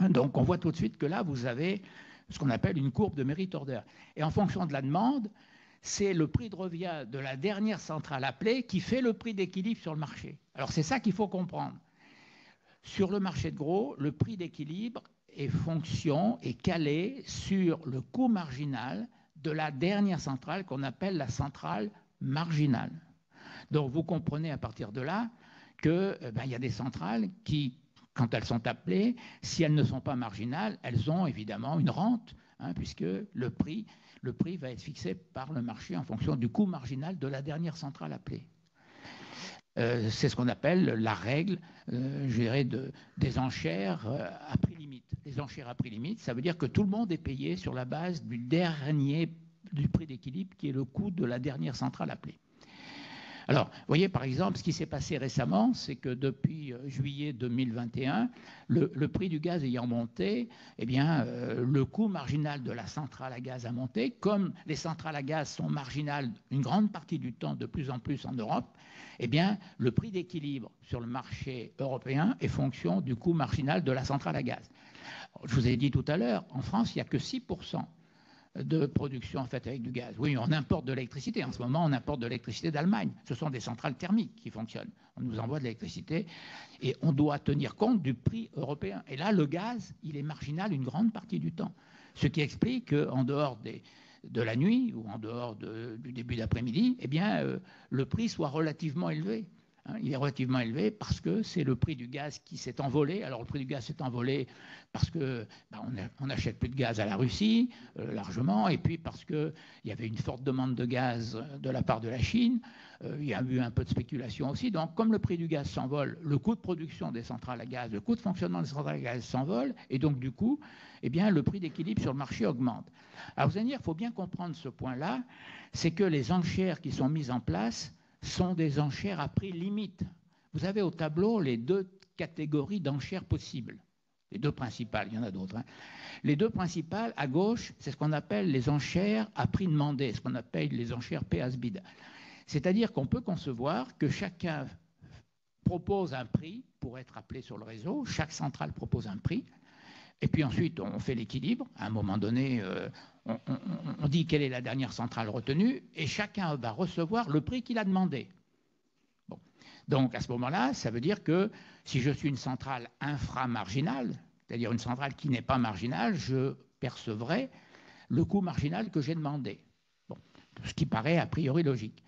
Donc on voit tout de suite que là, vous avez ce qu'on appelle une courbe de mérite order. Et en fonction de la demande, c'est le prix de revient de la dernière centrale appelée qui fait le prix d'équilibre sur le marché. Alors c'est ça qu'il faut comprendre. Sur le marché de gros, le prix d'équilibre est fonction est calé sur le coût marginal de la dernière centrale qu'on appelle la centrale marginale. Donc vous comprenez à partir de là qu'il eh ben, y a des centrales qui, quand elles sont appelées, si elles ne sont pas marginales, elles ont évidemment une rente, hein, puisque le prix, le prix va être fixé par le marché en fonction du coût marginal de la dernière centrale appelée. Euh, c'est ce qu'on appelle la règle, euh, je dirais, de, des enchères euh. Les enchères à prix limite, ça veut dire que tout le monde est payé sur la base du dernier du prix d'équilibre, qui est le coût de la dernière centrale appelée. Alors, vous voyez par exemple, ce qui s'est passé récemment, c'est que depuis euh, juillet 2021, le, prix du gaz ayant monté, eh bien, euh, le coût marginal de la centrale à gaz a monté. Comme les centrales à gaz sont marginales une grande partie du temps, de plus en plus en Europe, eh bien, le prix d'équilibre sur le marché européen est fonction du coût marginal de la centrale à gaz. Je vous ai dit tout à l'heure, en France, il n'y a que 6% de production en avec du gaz. Oui, on importe de l'électricité. En ce moment, on importe de l'électricité d'Allemagne. Ce sont des centrales thermiques qui fonctionnent. On nous envoie de l'électricité et on doit tenir compte du prix européen. Et là, le gaz, il est marginal une grande partie du temps. Ce qui explique qu'en dehors de la nuit ou en dehors du début d'après-midi, eh bien, euh, le prix soit relativement élevé. Hein, il est relativement élevé parce que c'est le prix du gaz qui s'est envolé. Alors le prix du gaz s'est envolé parce que bah, on n'achète plus de gaz à la Russie euh, largement, et puis parce qu'il y avait une forte demande de gaz de la part de la Chine. Euh, il y a eu un peu de spéculation aussi. Donc comme le prix du gaz s'envole, le coût de production des centrales à gaz, le coût de fonctionnement des centrales à gaz s'envole, et donc du coup, eh bien, le prix d'équilibre sur le marché augmente. Alors vous allez dire, il faut bien comprendre ce point-là, c'est que les enchères qui sont mises en place sont des enchères à prix limite. Vous avez au tableau les deux catégories d'enchères possibles. Les deux principales, il y en a d'autres. Hein. Les deux principales, à gauche, c'est ce qu'on appelle les enchères à prix demandé, ce qu'on appelle les enchères PASBID. C'est-à-dire qu'on peut concevoir que chacun propose un prix pour être appelé sur le réseau, chaque centrale propose un prix, et puis ensuite on fait l'équilibre. À un moment donné, euh, on, dit quelle est la dernière centrale retenue et chacun va recevoir le prix qu'il a demandé. Donc à ce moment-là, ça veut dire que si je suis une centrale inframarginale, c'est-à-dire une centrale qui n'est pas marginale, je percevrai le coût marginal que j'ai demandé. ce qui paraît a priori logique.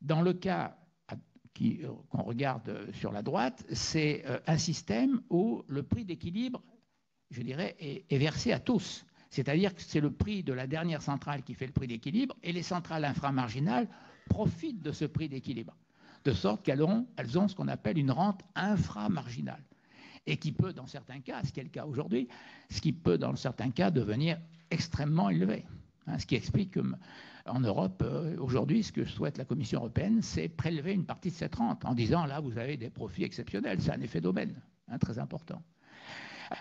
Dans le cas qu'on regarde sur la droite, c'est euh, un système où le prix d'équilibre, je dirais, est versé à tous. C'est-à-dire que c'est le prix de la dernière centrale qui fait le prix d'équilibre et les centrales inframarginales profitent de ce prix d'équilibre, de sorte qu'elles ont, ce qu'on appelle une rente inframarginale et qui peut, dans certains cas, ce qui est le cas aujourd'hui, ce qui peut, dans certains cas, devenir extrêmement élevé. Hein, ce qui explique qu'en Europe, euh, aujourd'hui, ce que souhaite la Commission européenne, c'est prélever une partie de cette rente en disant là, vous avez des profits exceptionnels. C'est un effet d'aubaine hein, très important.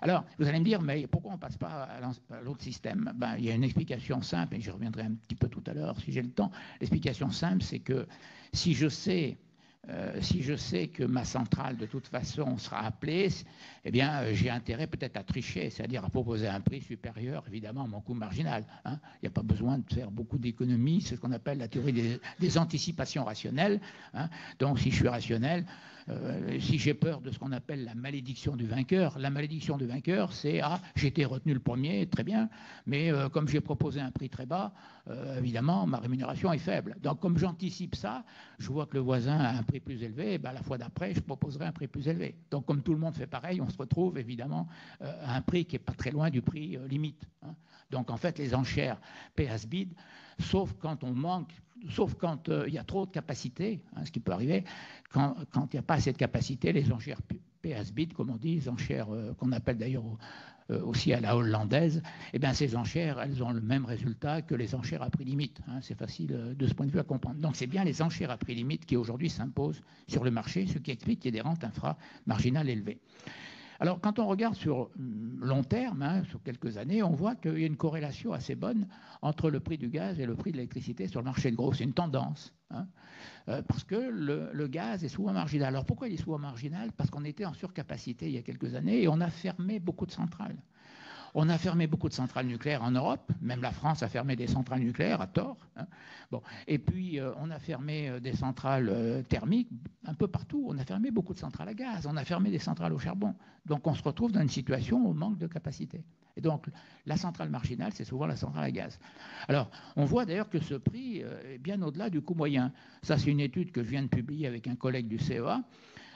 Alors, vous allez me dire, mais pourquoi on ne passe pas à l'autre système? Ben, Il y a une explication simple, et j'y reviendrai un petit peu tout à l'heure si j'ai le temps. L'explication simple, c'est que si je sais euh, si je sais que ma centrale, de toute façon, sera appelée, eh bien, euh, j'ai intérêt peut-être à tricher, c'est-à-dire à proposer un prix supérieur, évidemment, à mon coût marginal. Hein. Il n'y a pas besoin de faire beaucoup d'économies, c'est ce qu'on appelle la théorie des, anticipations rationnelles. Hein. Donc, si je suis rationnel, euh, si j'ai peur de ce qu'on appelle la malédiction du vainqueur, la malédiction du vainqueur, c'est ah, j'ai été retenu le premier, très bien, mais euh, comme j'ai proposé un prix très bas, euh, évidemment, ma rémunération est faible. Donc, comme j'anticipe ça, je vois que le voisin a un prix plus élevé, ben, la fois d'après, je proposerai un prix plus élevé. Donc, comme tout le monde fait pareil, on se retrouve évidemment à un prix qui n'est pas très loin du prix limite. Hein. Donc, en fait, les enchères PS bid, sauf quand on manque sauf quand il y a trop de capacité, hein, ce qui peut arriver, quand, il n'y a pas de capacité, les enchères PS bit, comme on dit, les enchères euh, qu'on appelle d'ailleurs euh, aussi à la hollandaise, eh bien ces enchères, elles ont le même résultat que les enchères à prix limite. Hein, c'est facile de ce point de vue à comprendre. Donc c'est bien les enchères à prix limite qui aujourd'hui s'imposent sur le marché, ce qui explique qu'il y ait des rentes infra-marginales élevées. Alors, quand on regarde sur hum, long terme, hein, sur quelques années, on voit qu'il y a une corrélation assez bonne entre le prix du gaz et le prix de l'électricité sur le marché de gros. C'est une tendance. Hein. Euh, parce que le, gaz est souvent marginal. Alors pourquoi il est souvent marginal? Parce qu'on était en surcapacité il y a quelques années et on a fermé beaucoup de centrales. On a fermé beaucoup de centrales nucléaires en Europe, même la France a fermé des centrales nucléaires à tort. Hein. Bon. Et puis euh, on a fermé euh, des centrales euh, thermiques un peu partout. On a fermé beaucoup de centrales à gaz, on a fermé des centrales au charbon. Donc on se retrouve dans une situation où on manque de capacité. Et donc la centrale marginale, c'est souvent la centrale à gaz. Alors on voit d'ailleurs que ce prix est bien au-delà du coût moyen. Ça, c'est une étude que je viens de publier avec un collègue du CEA.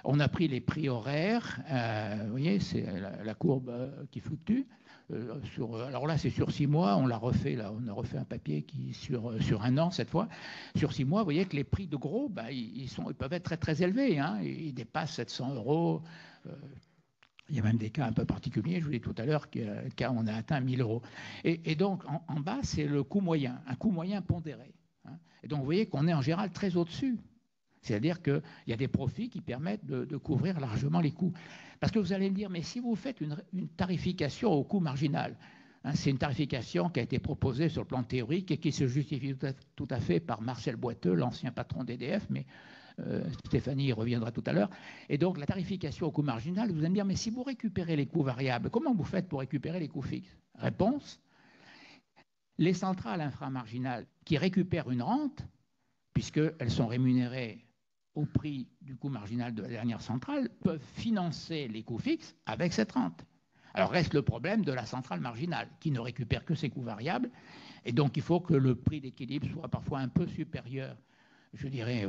On a pris les prix horaires, vous voyez, c'est la, courbe qui fluctue. Euh, alors là, c'est sur six mois. On l'a refait là. On a refait un papier qui sur euh, un an cette fois. Sur six mois, vous voyez que les prix de gros, bah, ils, sont, ils peuvent être très très élevés. Hein. Ils dépassent 700 euros. Euh, il y a même des cas un peu particuliers. Je vous ai dit tout à l'heure cas on a atteint 1000 euros. Et, donc en, bas, c'est le coût moyen, un coût moyen pondéré. Hein. Et donc vous voyez qu'on est en général très au-dessus C'est-à-dire qu'il y a des profits qui permettent de, couvrir largement les coûts. Parce que vous allez me dire, mais si vous faites une, tarification au coût marginal, hein, c'est une tarification qui a été proposée sur le plan théorique et qui se justifie tout à, fait par Marcel Boiteux, l'ancien patron d'EDF, mais euh, Stéphanie y reviendra tout à l'heure. Et donc la tarification au coût marginal, vous allez me dire, mais si vous récupérez les coûts variables, comment vous faites pour récupérer les coûts fixes? Réponse, les centrales inframarginales qui récupèrent une rente, puisqu'elles sont rémunérées au prix du coût marginal de la dernière centrale, peuvent financer les coûts fixes avec cette rente. Alors reste le problème de la centrale marginale, qui ne récupère que ses coûts variables, et donc il faut que le prix d'équilibre soit parfois un peu supérieur, je dirais,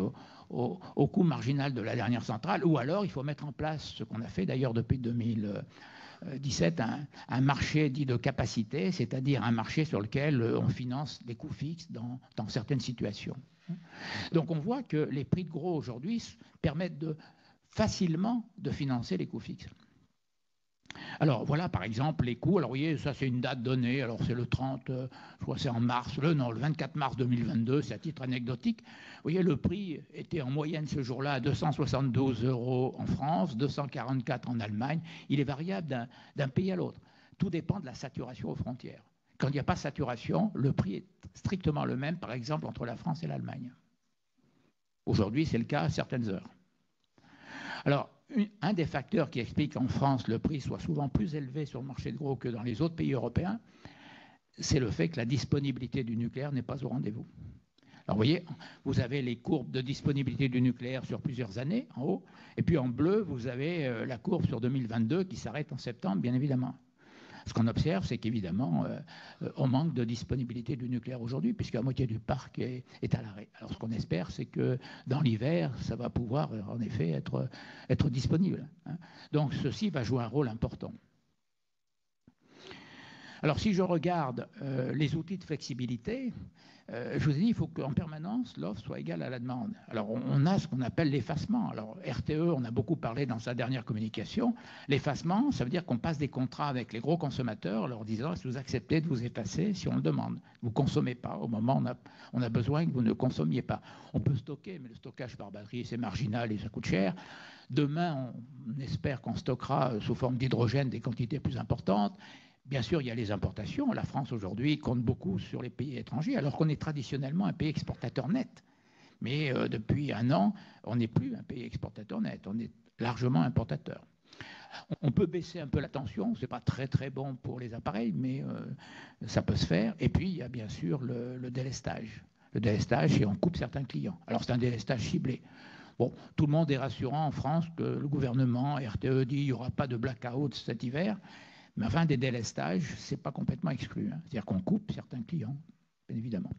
au, coût marginal de la dernière centrale, ou alors il faut mettre en place, ce qu'on a fait d'ailleurs depuis 2017, un, marché dit de capacité, c'est-à-dire un marché sur lequel on finance les coûts fixes dans certaines situations. Donc on voit que les prix de gros aujourd'hui permettent facilement de financer les coûts fixes. Alors voilà par exemple les coûts. Alors vous voyez, ça c'est une date donnée. Alors c'est le 30, euh, je crois c'est en mars, le, non, le 24 mars 2022, c'est à titre anecdotique. Vous voyez, le prix était en moyenne ce jour-là à 272 euros en France, 244 en Allemagne. Il est variable d'un pays à l'autre. Tout dépend de la saturation aux frontières. Quand il n'y a pas de saturation, le prix est strictement le même, par exemple, entre la France et l'Allemagne. Aujourd'hui, c'est le cas à certaines heures. Alors, un des facteurs qui explique qu'en France, le prix soit souvent plus élevé sur le marché de gros que dans les autres pays européens, c'est le fait que la disponibilité du nucléaire n'est pas au rendez-vous. Alors, vous voyez, vous avez les courbes de disponibilité du nucléaire sur plusieurs années en haut, et puis en bleu, vous avez euh, la courbe sur 2022 qui s'arrête en septembre, bien évidemment. Ce qu'on observe, c'est qu'évidemment, euh, euh, on manque de disponibilité du nucléaire aujourd'hui, puisque la moitié du parc est, à l'arrêt. Alors ce qu'on espère, c'est que dans l'hiver, ça va pouvoir en effet être, être disponible. Hein. Donc ceci va jouer un rôle important. Alors si je regarde euh, les outils de flexibilité, euh, je vous ai dit, il faut qu'en permanence, l'offre soit égale à la demande. Alors, on a ce qu'on appelle l'effacement. Alors, RTE, on a beaucoup parlé dans sa dernière communication. L'effacement, ça veut dire qu'on passe des contrats avec les gros consommateurs, leur disant, que vous acceptez de vous effacer si on le demande Vous ne consommez pas au moment où on a, on a besoin que vous ne consommiez pas. On peut stocker, mais le stockage par batterie, c'est marginal et ça coûte cher. Demain, on espère qu'on stockera sous forme d'hydrogène des quantités plus importantes. Bien sûr, il y a les importations. La France aujourd'hui compte beaucoup sur les pays étrangers, alors qu'on est traditionnellement un pays exportateur net. Mais euh, depuis un an, on n'est plus un pays exportateur net, on est largement importateur. On peut baisser un peu la tension, ce n'est pas très très bon pour les appareils, mais euh, ça peut se faire. Et puis, il y a bien sûr le, le délestage. Le délestage, et on coupe certains clients. Alors, c'est un délestage ciblé. Bon, tout le monde est rassurant en France que le gouvernement, RTE dit qu'il n'y aura pas de blackout cet hiver. Mais enfin, des délestages, ce n'est pas complètement exclu. Hein. C'est-à-dire qu'on coupe certains clients, bien évidemment.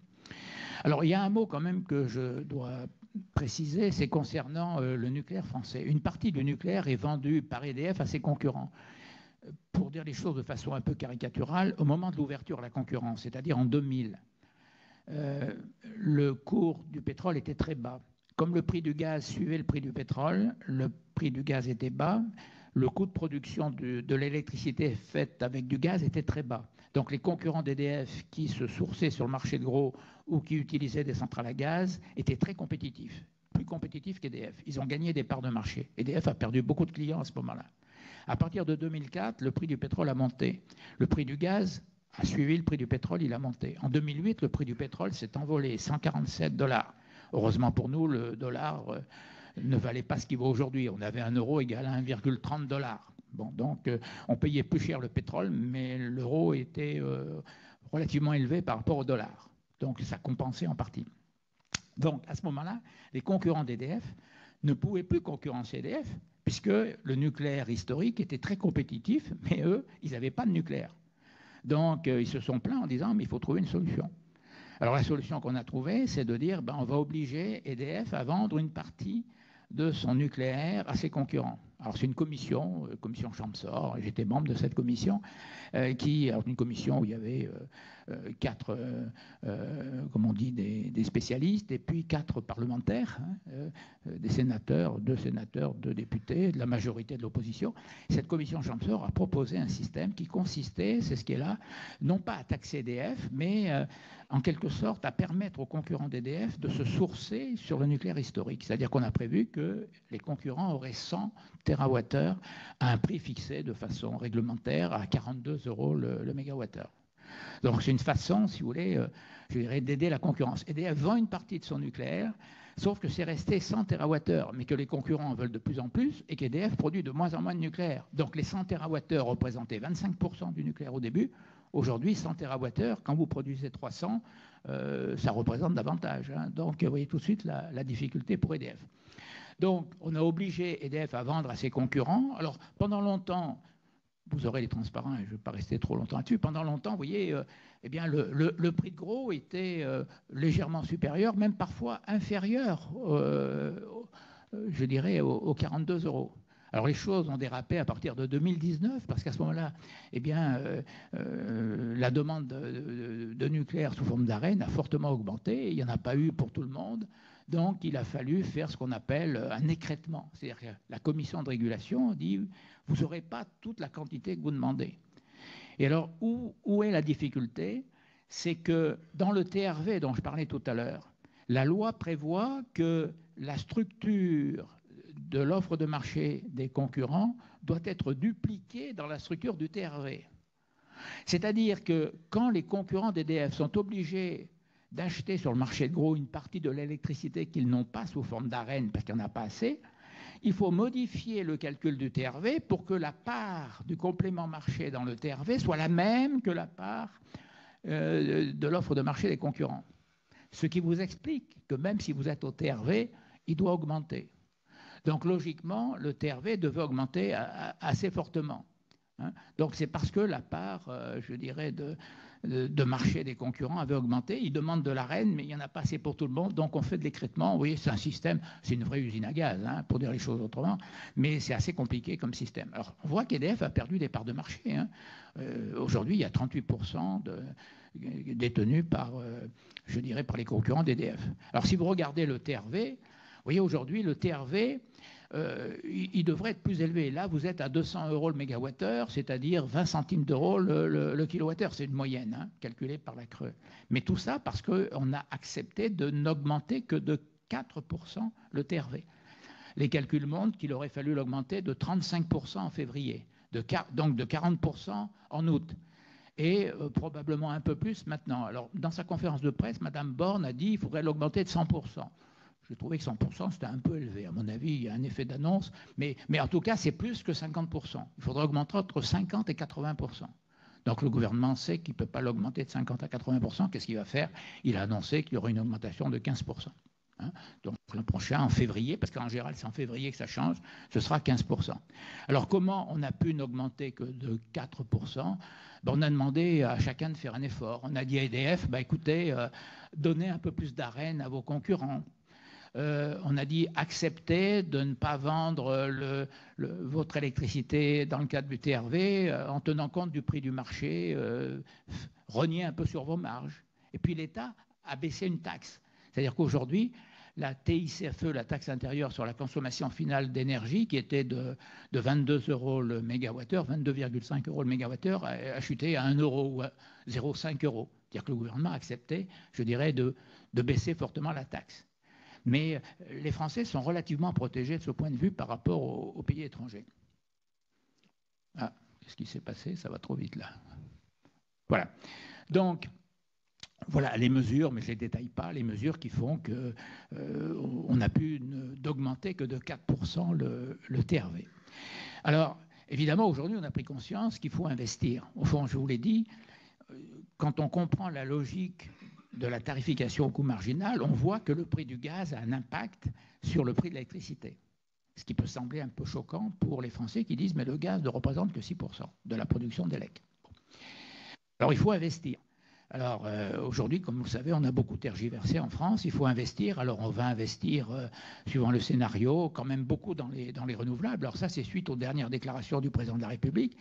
Alors, il y a un mot quand même que je dois préciser, c'est concernant euh, le nucléaire français. Une partie du nucléaire est vendue par EDF à ses concurrents. Pour dire les choses de façon un peu caricaturale, au moment de l'ouverture à la concurrence, c'est-à-dire en 2000, euh, le cours du pétrole était très bas. Comme le prix du gaz suivait le prix du pétrole, le prix du gaz était bas, le coût de production de, l'électricité faite avec du gaz était très bas. Donc les concurrents d'EDF qui se sourçaient sur le marché de gros ou qui utilisaient des centrales à gaz étaient très compétitifs, plus compétitifs qu'EDF. Ils ont gagné des parts de marché. EDF a perdu beaucoup de clients à ce moment-là. À partir de 2004, le prix du pétrole a monté. Le prix du gaz a suivi le prix du pétrole, il a monté. En 2008, le prix du pétrole s'est envolé, 147 dollars. Heureusement pour nous, le dollar euh, ne valait pas ce qu'il vaut aujourd'hui. On avait un euro égal à 1,30 dollars. Bon, donc euh, on payait plus cher le pétrole, mais l'euro était euh, relativement élevé par rapport au dollar. Donc ça compensait en partie. Donc à ce moment-là, les concurrents d'EDF ne pouvaient plus concurrencer EDF, puisque le nucléaire historique était très compétitif, mais eux, ils n'avaient pas de nucléaire. Donc euh, ils se sont plaints en disant, mais il faut trouver une solution. Alors la solution qu'on a trouvée, c'est de dire, ben, on va obliger EDF à vendre une partie de son nucléaire à ses concurrents. Alors c'est une commission, euh, commission Chamsor, j'étais membre de cette commission, euh, qui, alors une commission où il y avait euh, quatre, comme on dit, des, spécialistes et puis quatre parlementaires, hein, euh, des sénateurs, deux sénateurs, deux députés, de la majorité de l'opposition. Cette commission Chamsor a proposé un système qui consistait, c'est ce qui est là, non pas à taxer EDF, mais en quelque sorte à permettre aux concurrents d'EDF de se sourcer sur le nucléaire historique. C'est-à-dire qu'on a prévu que les concurrents auraient 100 TWh à un prix fixé de façon réglementaire à 42 euros le, le mégawattheure. Donc c'est une façon, si vous voulez, euh, je dirais, d'aider la concurrence. EDF vend une partie de son nucléaire, sauf que c'est resté 100 TWh, mais que les concurrents en veulent de plus en plus et qu'EDF produit de moins en moins de nucléaire. Donc les 100 TWh représentaient 25% du nucléaire au début. Aujourd'hui, 100 TWh, quand vous produisez 300, euh, ça représente davantage. Hein. Donc vous voyez tout de suite la, la difficulté pour EDF. Donc, on a obligé EDF à vendre à ses concurrents. Alors, pendant longtemps, vous aurez les transparents, et je ne vais pas rester trop longtemps là-dessus. Pendant longtemps, vous voyez, euh, eh bien, le, prix de gros était euh, légèrement supérieur, même parfois inférieur, euh, je dirais, aux, 42 euros. Alors les choses ont dérapé à partir de 2019 parce qu'à ce moment-là, eh bien, la demande de, nucléaire sous forme d'arène a fortement augmenté. Il n'y en a pas eu pour tout le monde. Donc il a fallu faire ce qu'on appelle un écrètement. C'est-à-dire que la commission de régulation dit vous n'aurez pas toute la quantité que vous demandez. Et alors, où, où est la difficulté? C'est que dans le TRV dont je parlais tout à l'heure, la loi prévoit que la structure de l'offre de marché des concurrents doit être dupliquée dans la structure du TRV. C'est-à-dire que quand les concurrents d'EDF sont obligés d'acheter sur le marché de gros une partie de l'électricité qu'ils n'ont pas sous forme d'arène parce qu'il n'y en a pas assez, il faut modifier le calcul du TRV pour que la part du complément marché dans le TRV soit la même que la part euh, de l'offre de marché des concurrents. Ce qui vous explique que même si vous êtes au TRV, il doit augmenter. Donc logiquement, le TRV devait augmenter assez fortement. Hein. Donc c'est parce que la part, euh, je dirais, de, de marché des concurrents avait augmenté. Ils demandent de l'arène, mais il n'y en a pas assez pour tout le monde. Donc on fait de l'écrètement. Vous voyez, c'est un système, c'est une vraie usine à gaz, hein, pour dire les choses autrement, mais c'est assez compliqué comme système. Alors on voit qu'EDF a perdu des parts de marché. Hein. Euh, aujourd'hui, il y a 38% de, détenus par, euh, je dirais, par les concurrents d'EDF. Alors si vous regardez le TRV, vous voyez aujourd'hui le TRV, euh, il, devrait être plus élevé. Là, vous êtes à 200 euros le mégawattheure, c'est-à-dire 20 centimes d'euros le, kilowattheure. C'est une moyenne hein, calculée par la Creux. Mais tout ça parce qu'on a accepté de n'augmenter que de 4% le TRV. Les calculs montrent qu'il aurait fallu l'augmenter de 35% en février, donc de 40% en août et euh, probablement un peu plus maintenant. Alors, dans sa conférence de presse, Mme Borne a dit qu'il faudrait l'augmenter de 100%. J'ai trouvé que 100%, c'était un peu élevé. À mon avis, il y a un effet d'annonce. Mais, mais en tout cas, c'est plus que 50%. Il faudra augmenter entre 50 et 80%. Donc le gouvernement sait qu'il ne peut pas l'augmenter de 50 à 80%. Qu'est-ce qu'il va faire? Il a annoncé qu'il y aura une augmentation de 15%. Hein. Donc le prochain, en février, parce qu'en général c'est en février que ça change, ce sera 15%. Alors comment on a pu n'augmenter que de 4% ben, On a demandé à chacun de faire un effort. On a dit à EDF, ben, écoutez, euh, donnez un peu plus d'arène à vos concurrents. Euh, on a dit accepter de ne pas vendre votre électricité dans le cadre du TRV euh, en tenant compte du prix du marché, euh, renier un peu sur vos marges. Et puis l'État a baissé une taxe. C'est-à-dire qu'aujourd'hui, la TICFE, la taxe intérieure sur la consommation finale d'énergie, qui était de, 22 euros le mégawattheure, 22,5 euros le mégawattheure, a, chuté à 1 euro ou à 0,5 euros. C'est-à-dire que le gouvernement a accepté, je dirais, de baisser fortement la taxe. Mais euh, les Français sont relativement protégés de ce point de vue par rapport aux, pays étrangers. Ah, qu'est-ce qui s'est passé? Ça va trop vite là. Voilà. Donc, voilà les mesures, mais je ne les détaille pas, les mesures qui font qu'on euh, a pu d'augmenter que de 4% le, le, TRV. Alors, évidemment, aujourd'hui, on a pris conscience qu'il faut investir. Au fond, je vous l'ai dit, euh, quand on comprend la logique de la tarification au coût marginal, on voit que le prix du gaz a un impact sur le prix de l'électricité. Ce qui peut sembler un peu choquant pour les Français qui disent mais le gaz ne représente que 6% de la production d'élec. Alors il faut investir. Alors euh, aujourd'hui, comme vous le savez, on a beaucoup tergiversé en France. Il faut investir. Alors on va investir, euh, suivant le scénario, quand même beaucoup dans les, dans les renouvelables. Alors ça, c'est suite aux dernières déclarations du président de la République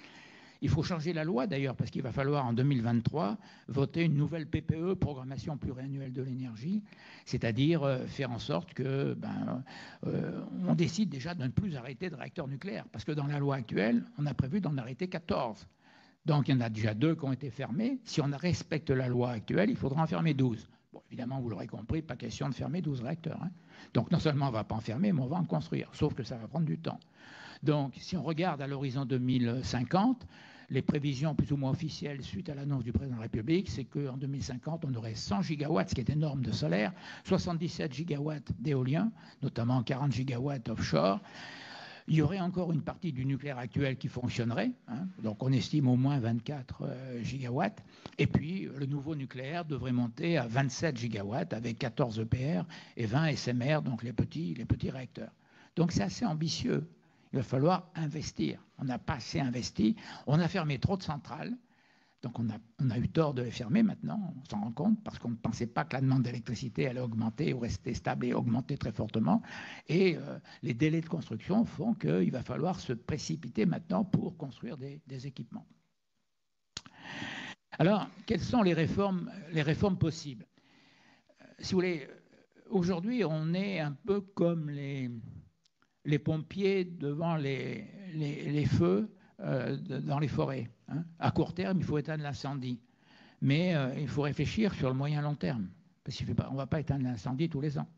Il faut changer la loi d'ailleurs, parce qu'il va falloir en 2023 voter une nouvelle PPE, programmation pluriannuelle de l'énergie, c'est-à-dire euh, faire en sorte que ben, euh, on décide déjà de ne plus arrêter de réacteurs nucléaires, parce que dans la loi actuelle, on a prévu d'en arrêter 14. Donc il y en a déjà deux qui ont été fermés. Si on respecte la loi actuelle, il faudra en fermer 12. Bon, évidemment, vous l'aurez compris, pas question de fermer 12 réacteurs. Hein. Donc non seulement on ne va pas en fermer, mais on va en construire, sauf que ça va prendre du temps. Donc si on regarde à l'horizon 2050, les prévisions plus ou moins officielles suite à l'annonce du président de la République, c'est qu'en 2050, on aurait 100 gigawatts, ce qui est énorme de solaire, 77 gigawatts d'éolien, notamment 40 gigawatts offshore. Il y aurait encore une partie du nucléaire actuel qui fonctionnerait, hein. donc on estime au moins 24 euh, gigawatts. Et puis le nouveau nucléaire devrait monter à 27 gigawatts avec 14 EPR et 20 SMR, donc les petits, les petits réacteurs. Donc c'est assez ambitieux. Il va falloir investir. On n'a pas assez investi. On a fermé trop de centrales. Donc on a, eu tort de les fermer maintenant, on s'en rend compte, parce qu'on ne pensait pas que la demande d'électricité allait augmenter ou rester stable et augmenter très fortement. Et euh, les délais de construction font qu'il va falloir se précipiter maintenant pour construire des, équipements. Alors, quelles sont les réformes, les réformes possibles? Euh, Si vous voulez, aujourd'hui, on est un peu comme les, les pompiers devant les, feux euh, dans les forêts. Hein. À court terme, il faut éteindre l'incendie. Mais euh, il faut réfléchir sur le moyen long terme. Parce qu'on ne va pas éteindre l'incendie tous les ans.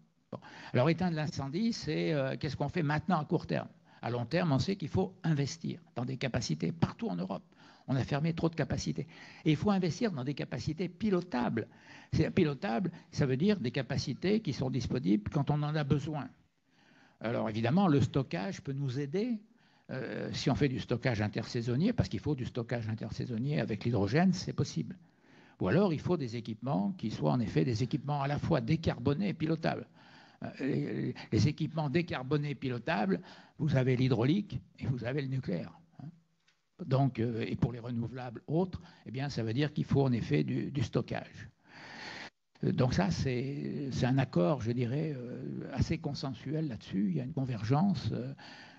Alors éteindre l'incendie, c'est euh, qu'est-ce qu'on fait maintenant à court terme? À long terme, on sait qu'il faut investir dans des capacités partout en Europe. On a fermé trop de capacités. Et il faut investir dans des capacités pilotables. Pilotable, ça veut dire des capacités qui sont disponibles quand on en a besoin. Alors évidemment, le stockage peut nous aider. Euh, si on fait du stockage intersaisonnier, parce qu'il faut du stockage intersaisonnier avec l'hydrogène, c'est possible. Ou alors il faut des équipements qui soient en effet des équipements à la fois décarbonés et pilotables. Euh, les, équipements décarbonés et pilotables, vous avez l'hydraulique et vous avez le nucléaire. Hein. Donc, euh, et pour les renouvelables autres, eh bien, ça veut dire qu'il faut en effet du stockage. Donc ça, c'est un accord, je dirais, euh, assez consensuel là-dessus. Il y a une convergence, euh,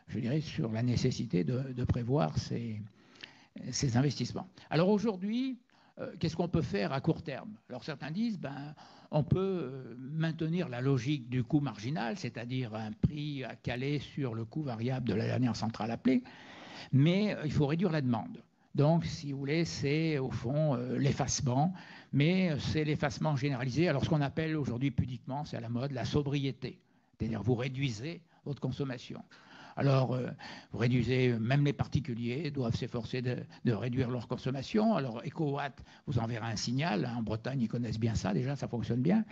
je dirais, sur la nécessité de, prévoir ces, investissements. Alors aujourd'hui, euh, qu'est-ce qu'on peut faire à court terme? Alors certains disent, ben, on peut maintenir la logique du coût marginal, c'est-à-dire un prix à caler sur le coût variable de la dernière centrale appelée, mais il faut réduire la demande. Donc, si vous voulez, c'est au fond l'effacement mais c'est l'effacement généralisé. Alors ce qu'on appelle aujourd'hui pudiquement, c'est à la mode, la sobriété. C'est-à-dire vous réduisez votre consommation. Alors, euh, vous réduisez, même les particuliers doivent s'efforcer de, réduire leur consommation. Alors, EcoWatt vous enverra un signal. En Bretagne, ils connaissent bien ça, déjà, ça fonctionne bien.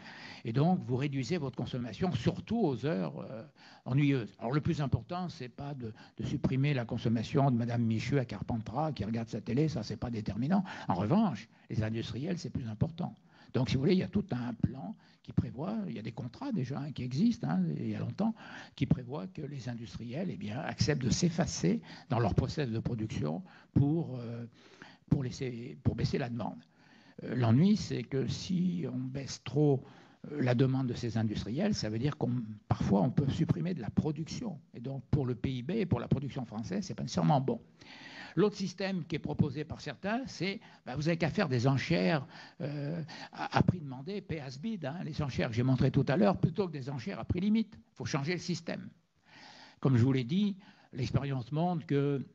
Et donc, vous réduisez votre consommation, surtout aux heures euh, ennuyeuses. Alors, le plus important, c'est pas de, supprimer la consommation de Madame Michu à Carpentras qui regarde sa télé, ça, c'est pas déterminant. En revanche, les industriels, c'est plus important. Donc, si vous voulez, il y a tout un plan qui prévoit, il y a des contrats déjà hein, qui existent, hein, il y a longtemps, qui prévoient que les industriels eh bien, acceptent de s'effacer dans leur process de production pour, euh, pour, laisser, pour baisser la demande. Euh, l'ennui, c'est que si on baisse trop euh, la demande de ces industriels, ça veut dire qu'on parfois on peut supprimer de la production. Et donc pour le PIB et pour la production française, c'est pas nécessairement bon. L'autre système qui est proposé par certains, c'est bah, vous n'avez qu'à faire des enchères euh, à, prix demandé, pay as bid, hein, les enchères que j'ai montrées tout à l'heure, plutôt que des enchères à prix limite. Il faut changer le système. Comme je vous l'ai dit, l'expérience montre que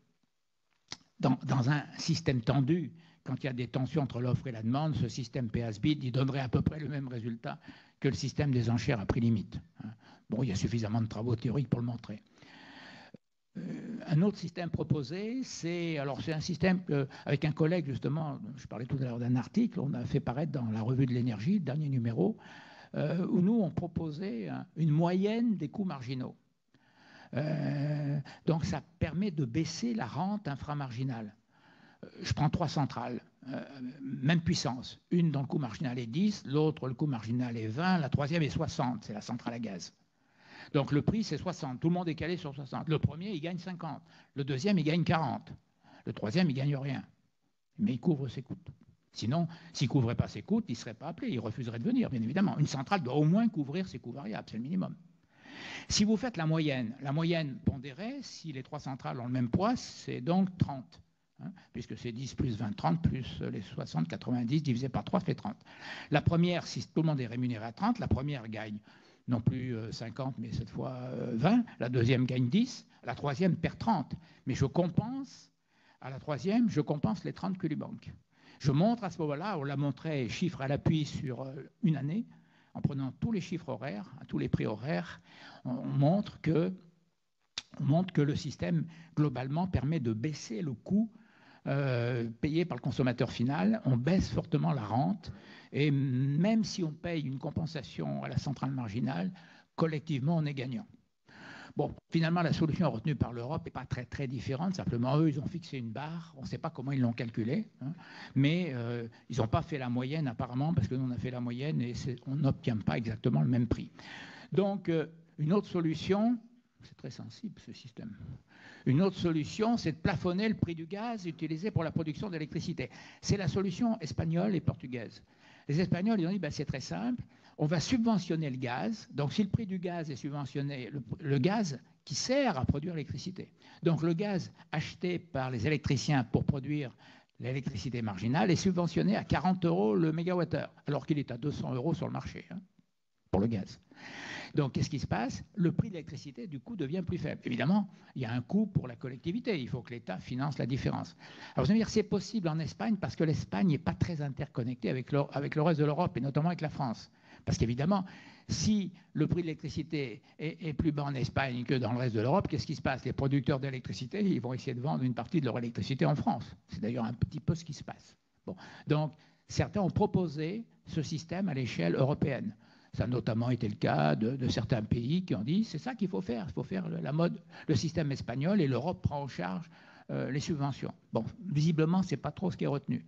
dans, un système tendu, quand il y a des tensions entre l'offre et la demande, ce système pay as bid, donnerait à peu près le même résultat que le système des enchères à prix limite. Hein. Bon, il y a suffisamment de travaux théoriques pour le montrer. Euh, un autre système proposé, c'est alors c'est un système avec un collègue justement, je parlais tout à l'heure d'un article, on a fait paraître dans la revue de l'énergie, dernier numéro, euh, où nous on proposait une moyenne des coûts marginaux. Euh, donc ça permet de baisser la rente inframarginale. Je prends trois centrales, même puissance. Une dont le coût marginal est 10, l'autre le coût marginal est 20, la troisième est 60, c'est la centrale à gaz. Donc le prix, c'est 60. Tout le monde est calé sur 60. Le premier, il gagne 50. Le deuxième, il gagne 40. Le troisième, il gagne rien. Mais il couvre ses coûts. Sinon, s'il ne couvrait pas ses coûts, il ne serait pas appelé. Il refuserait de venir, bien évidemment. Une centrale doit au moins couvrir ses coûts variables. C'est le minimum. Si vous faites la moyenne, la moyenne pondérée, si les trois centrales ont le même poids, c'est donc 30. hein, puisque c'est 10 plus 20, 30, plus les 60, 90 divisé par 3 fait 30. La première, si tout le monde est rémunéré à 30, la première gagne non plus 50, mais cette fois 20. La deuxième gagne 10. La troisième perd 30. Mais je compense, à la troisième, je compense les 30 que lui manquent. Je montre à ce moment-là, on l'a montré chiffre à l'appui sur une année, en prenant tous les chiffres horaires, tous les prix horaires, on montre que, le système, globalement, permet de baisser le coût euh, payé par le consommateur final. On baisse fortement la rente. Et même si on paye une compensation à la centrale marginale, collectivement, on est gagnant. Bon, finalement, la solution retenue par l'Europe n'est pas très, très différente. Simplement, eux, ils ont fixé une barre. On ne sait pas comment ils l'ont calculée. Hein. mais euh, ils n'ont pas fait la moyenne, apparemment, parce que nous, on a fait la moyenne et on n'obtient pas exactement le même prix. Donc, euh, une autre solution, c'est très sensible ce système. Une autre solution, c'est de plafonner le prix du gaz utilisé pour la production d'électricité. C'est la solution espagnole et portugaise. Les Espagnols, ils ont dit, ben, c'est très simple, on va subventionner le gaz. Donc si le prix du gaz est subventionné, le, gaz qui sert à produire l'électricité. Donc le gaz acheté par les électriciens pour produire l'électricité marginale est subventionné à 40 euros le mégawattheure, alors qu'il est à 200 euros sur le marché hein, pour le gaz. Donc, qu'est-ce qui se passe? Le prix de l'électricité, du coup, devient plus faible. Évidemment, il y a un coût pour la collectivité. Il faut que l'État finance la différence. Alors, vous allez me dire, c'est possible en Espagne parce que l'Espagne n'est pas très interconnectée avec le, reste de l'Europe et notamment avec la France. Parce qu'évidemment, si le prix de l'électricité est, plus bas en Espagne que dans le reste de l'Europe, qu'est-ce qui se passe? Les producteurs d'électricité, ils vont essayer de vendre une partie de leur électricité en France. C'est d'ailleurs un petit peu ce qui se passe. Bon. Donc, certains ont proposé ce système à l'échelle européenne. Ça a notamment été le cas de, certains pays qui ont dit c'est ça qu'il faut faire, il faut faire la mode, le système espagnol et l'Europe prend en charge euh, les subventions. Bon, visiblement, ce n'est pas trop ce qui est retenu.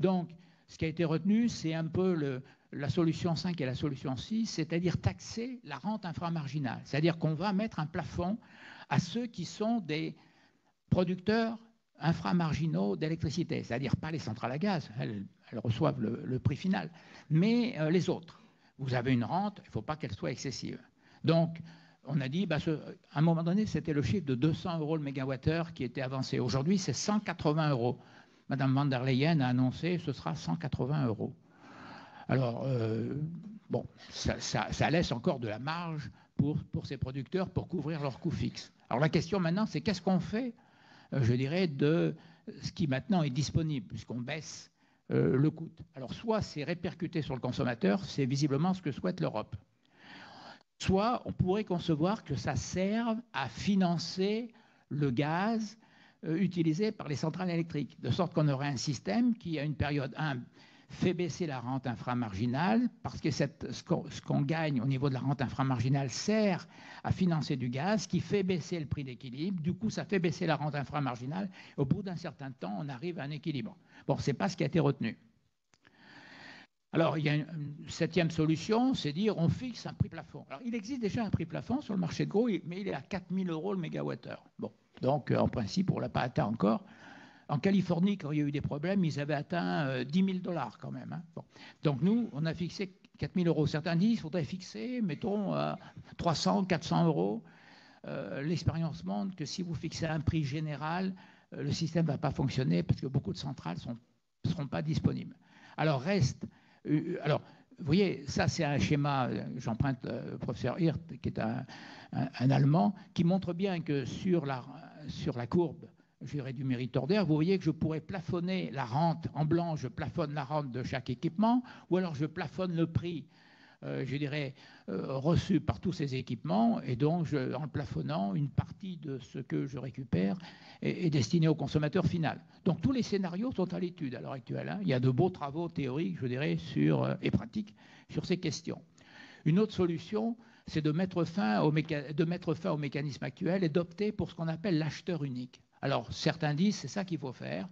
Donc, ce qui a été retenu, c'est un peu la solution 5 et la solution 6, c'est-à-dire taxer la rente inframarginale. C'est-à-dire qu'on va mettre un plafond à ceux qui sont des producteurs inframarginaux d'électricité, c'est-à-dire pas les centrales à gaz, elles, reçoivent le, prix final, mais euh, les autres vous avez une rente, il ne faut pas qu'elle soit excessive. Donc, on a dit, bah, à un moment donné, c'était le chiffre de 200 euros le mégawattheure qui était avancé. Aujourd'hui, c'est 180 euros. Madame van der Leyen a annoncé que ce sera 180 euros. Alors, euh, bon, ça, laisse encore de la marge pour, pour ces producteurs pour couvrir leurs coûts fixes. Alors, la question maintenant, c'est qu'est-ce qu'on fait, euh, je dirais, de ce qui maintenant est disponible, puisqu'on baisse euh, le coût. Alors soit c'est répercuté sur le consommateur, c'est visiblement ce que souhaite l'Europe. Soit on pourrait concevoir que ça serve à financer le gaz euh, utilisé par les centrales électriques, de sorte qu'on aurait un système qui, à une période 1, fait baisser la rente inframarginale, parce que ce qu'on gagne au niveau de la rente inframarginale sert à financer du gaz, qui fait baisser le prix d'équilibre. Du coup, ça fait baisser la rente inframarginale. Au bout d'un certain temps, on arrive à un équilibre. Bon, ce n'est pas ce qui a été retenu. Alors, il y a une septième solution, c'est dire on fixe un prix plafond. Alors, il existe déjà un prix plafond sur le marché de gros, mais il est à 4 000 euros le mégawattheure. Bon, donc, en principe, on ne l'a pas atteint encore. En Californie, quand il y a eu des problèmes, ils avaient atteint 10 euh, 000 dollars quand même. Hein. Donc nous, on a fixé 4 000 euros. Certains disent qu'il faudrait fixer, mettons, 300, 400 euros. Euh, l'expérience montre que si vous fixez un prix général, euh, le système ne va pas fonctionner parce que beaucoup de centrales ne seront pas disponibles. Alors reste... alors, vous voyez, ça c'est un schéma, j'emprunte le professeur Hirt, qui est un, Allemand, qui montre bien que sur la, sur la courbe du méritordaire, vous voyez que je pourrais plafonner la rente en blanc, je plafonne la rente de chaque équipement, ou alors je plafonne le prix, euh, je dirais, euh, reçu par tous ces équipements, et donc en le plafonnant, une partie de ce que je récupère est, destinée au consommateur final. Donc tous les scénarios sont à l'étude à l'heure actuelle. Hein. Il y a de beaux travaux théoriques, je dirais, euh, et pratiques sur ces questions. Une autre solution, c'est de mettre fin au mécanisme actuel et d'opter pour ce qu'on appelle l'acheteur unique. Alors certains disent c'est ça qu'il faut faire,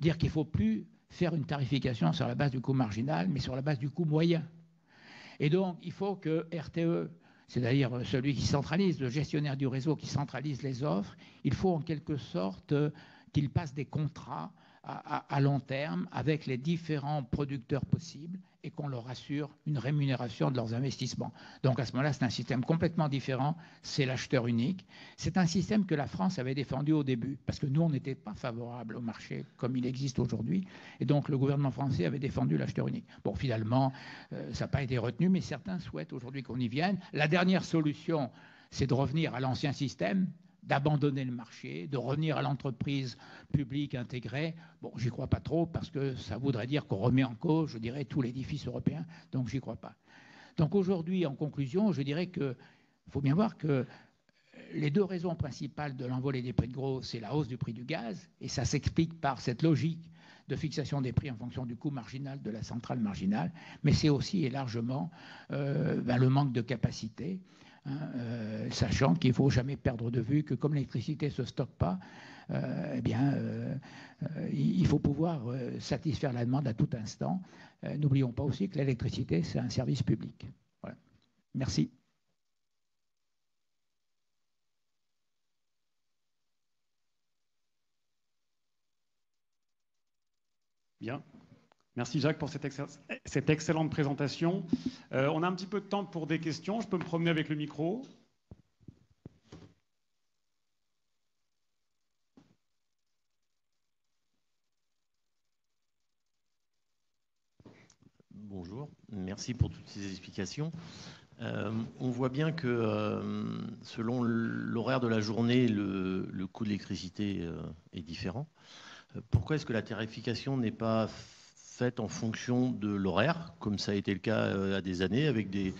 dire qu'il ne faut plus faire une tarification sur la base du coût marginal, mais sur la base du coût moyen. Et donc il faut que RTE, c'est-à-dire celui qui centralise, le gestionnaire du réseau qui centralise les offres, il faut en quelque sorte qu'il passe des contrats à, long terme avec les différents producteurs possibles et qu'on leur assure une rémunération de leurs investissements. Donc à ce moment-là, c'est un système complètement différent, c'est l'acheteur unique. C'est un système que la France avait défendu au début, parce que nous, on n'était pas favorable au marché comme il existe aujourd'hui, et donc le gouvernement français avait défendu l'acheteur unique. Bon, finalement, euh, ça n'a pas été retenu, mais certains souhaitent aujourd'hui qu'on y vienne. La dernière solution, c'est de revenir à l'ancien système, d'abandonner le marché, de revenir à l'entreprise publique intégrée. Bon, j'y crois pas trop parce que ça voudrait dire qu'on remet en cause, je dirais, tout l'édifice européen. Donc, j'y crois pas. Donc, aujourd'hui, en conclusion, je dirais qu'il faut bien voir que les deux raisons principales de l'envolée des prix de gros, c'est la hausse du prix du gaz, et ça s'explique par cette logique de fixation des prix en fonction du coût marginal de la centrale marginale, mais c'est aussi et largement euh, ben, le manque de capacité Euh, sachant qu'il ne faut jamais perdre de vue que comme l'électricité ne se stocke pas, euh, eh bien, euh, il faut pouvoir satisfaire la demande à tout instant. N'oublions pas aussi que l'électricité, c'est un service public. Merci. Bien. Merci Jacques pour cette, excellente présentation. Euh, on a un petit peu de temps pour des questions. Je peux me promener avec le micro. Bonjour, merci pour toutes ces explications. Euh, on voit bien que euh, selon l'horaire de la journée, le, le coût de l'électricité est différent. Pourquoi est-ce que la tarification n'est pas faite en fonction de l'horaire, comme ça a été le cas euh, à des années, avec des,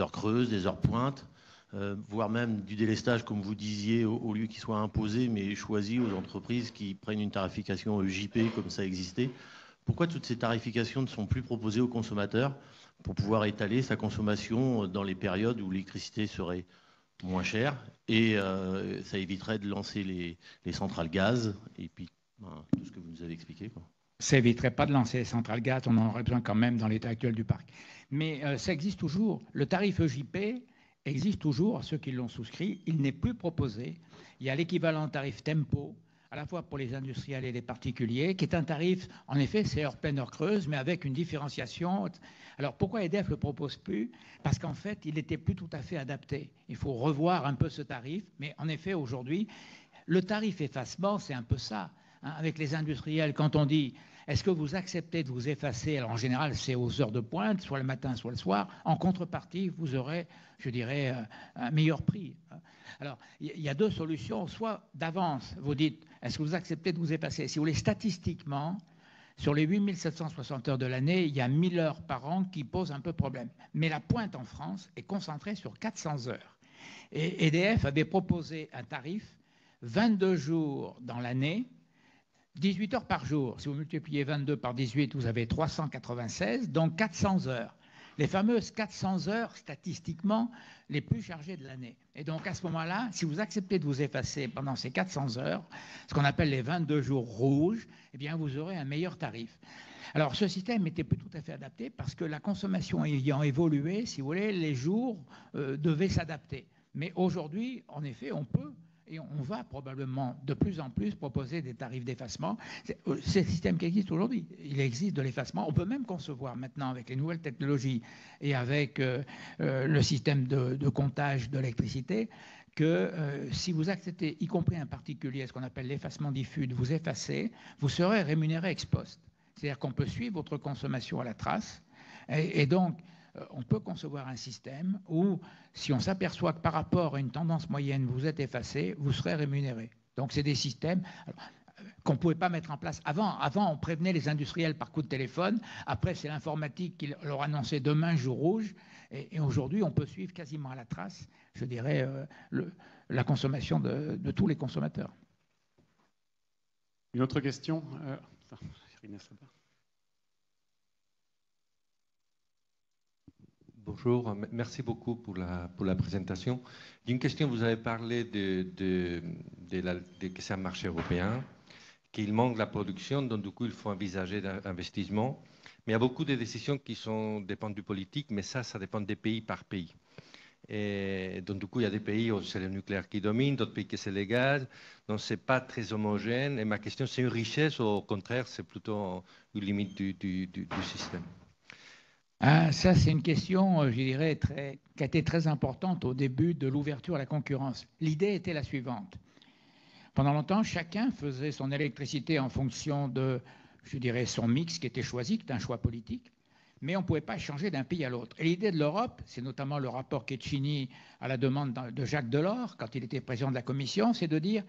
heures creuses, des heures pointes, euh, voire même du délestage, comme vous disiez, au, lieu qu'il soit imposé, mais choisi aux entreprises qui prennent une tarification JP, comme ça existait. Pourquoi toutes ces tarifications ne sont plus proposées aux consommateurs pour pouvoir étaler sa consommation dans les périodes où l'électricité serait moins chère et euh, ça éviterait de lancer les, centrales gaz et puis ben, tout ce que vous nous avez expliqué. Ça éviterait pas de lancer les centrales on en aurait besoin quand même dans l'état actuel du parc. Mais euh, ça existe toujours. Le tarif EJP existe toujours, ceux qui l'ont souscrit, il n'est plus proposé. Il y a l'équivalent tarif Tempo, à la fois pour les industriels et les particuliers, qui est un tarif, en effet, c'est heure pleine, heure creuse, mais avec une différenciation. Alors pourquoi EDF ne le propose plus? Parce qu'en fait, il n'était plus tout à fait adapté. Il faut revoir un peu ce tarif, mais en effet, aujourd'hui, le tarif effacement, c'est un peu ça. Hein, avec les industriels, quand on dit est-ce que vous acceptez de vous effacer? En général, c'est aux heures de pointe, soit le matin, soit le soir. En contrepartie, vous aurez, je dirais, euh, un meilleur prix. Alors, il y a deux solutions. Soit d'avance, vous dites est-ce que vous acceptez de vous effacer? Si vous voulez, statistiquement, sur les 8760 heures de l'année, il y a 1000 heures par an qui posent un peu problème. Mais la pointe en France est concentrée sur 400 heures. Et EDF avait proposé un tarif 22 jours dans l'année 18 heures par jour. Si vous multipliez 22 par 18, vous avez 396, donc 400 heures. Les fameuses 400 heures, statistiquement, les plus chargées de l'année. Et donc, à ce moment-là, si vous acceptez de vous effacer pendant ces 400 heures, ce qu'on appelle les 22 jours rouges, eh bien, vous aurez un meilleur tarif. Alors, ce système n'était plus tout à fait adapté parce que la consommation ayant évolué, si vous voulez, les jours euh, devaient s'adapter. Mais aujourd'hui, en effet, on peut et on va probablement de plus en plus proposer des tarifs d'effacement. Euh, c'est le système qui existe aujourd'hui. Il existe de l'effacement. On peut même concevoir maintenant avec les nouvelles technologies et avec euh, euh, le système de, comptage de l'électricité que si vous acceptez, y compris un particulier, ce qu'on appelle l'effacement diffus, de vous effacer, vous serez rémunéré ex post. C'est-à-dire qu'on peut suivre votre consommation à la trace. et donc, on peut concevoir un système où, si on s'aperçoit que par rapport à une tendance moyenne, vous êtes effacé, vous serez rémunéré. Donc, c'est des systèmes euh, qu'on ne pouvait pas mettre en place. Avant, avant, on prévenait les industriels par coup de téléphone. Après, c'est l'informatique qui leur annonçait demain jour rouge. Et, aujourd'hui, on peut suivre quasiment à la trace, je dirais, euh, la consommation de, tous les consommateurs. Une autre question? Bonjour, merci beaucoup pour la, la présentation. Une question, vous avez parlé de, de, que c'est un marché européen, qu'il manque la production, donc du coup il faut envisager d'investissement. Mais il y a beaucoup de décisions qui sont, dépendent du politique, mais ça, ça dépend des pays par pays. Et donc, du coup, il y a des pays où c'est le nucléaire qui domine, d'autres pays où c'est le gaz. Donc, ce n'est pas très homogène. Et ma question, c'est une richesse ou au contraire, c'est plutôt une limite du, système? Ah, Ça, c'est une question, euh, je dirais, qui a été très importante au début de l'ouverture à la concurrence. L'idée était la suivante. Pendant longtemps, chacun faisait son électricité en fonction de, je dirais, son mix qui était choisi, qui était un choix politique mais on ne pouvait pas changer d'un pays à l'autre. Et l'idée de l'Europe, c'est notamment le rapport Ketchini à la demande de Jacques Delors, quand il était président de la Commission, c'est de dire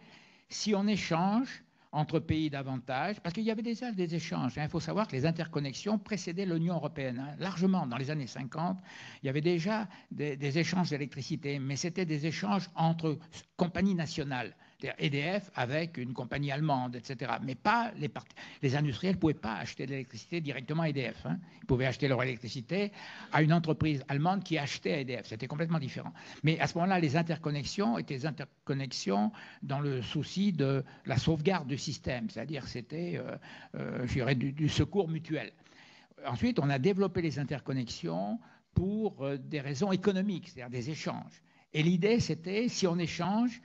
si on échange entre pays davantage, parce qu'il y avait déjà des échanges. Hein. Il faut savoir que les interconnexions précédaient l'Union européenne. Hein. Largement, dans les années 50, il y avait déjà des échanges d'électricité, mais c'était des échanges entre compagnies nationales. EDF avec une compagnie allemande, etc. Mais pas les, les industriels ne pouvaient pas acheter de l'électricité directement à EDF. Hein. Ils pouvaient acheter leur électricité à une entreprise allemande qui achetait à EDF. C'était complètement différent. Mais à ce moment-là, les interconnexions étaient des interconnexions dans le souci de la sauvegarde du système, c'est-à-dire c'était, euh, euh, je dirais, du, secours mutuel. Ensuite, on a développé les interconnexions pour euh, des raisons économiques, c'est-à-dire des échanges. Et l'idée, c'était, si on échange,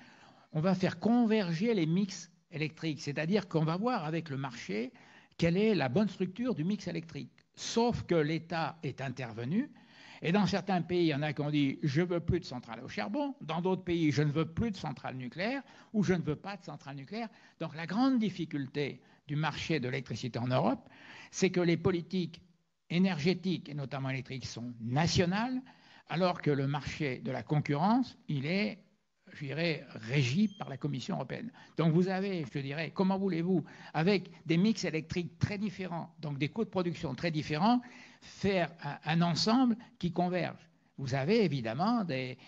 on va faire converger les mix électriques, c'est-à-dire qu'on va voir avec le marché quelle est la bonne structure du mix électrique. Sauf que l'État est intervenu, et dans certains pays, il y en a qui ont dit je veux plus de centrales au charbon, dans d'autres pays, je ne veux plus de centrales nucléaires, ou je ne veux pas de centrales nucléaires. Donc la grande difficulté du marché de l'électricité en Europe, c'est que les politiques énergétiques, et notamment électriques, sont nationales, alors que le marché de la concurrence, il est je dirais, régi par la Commission européenne. Donc vous avez, je dirais, comment voulez-vous, avec des mix électriques très différents, donc des coûts de production très différents, faire un, ensemble qui converge? Vous avez évidemment des,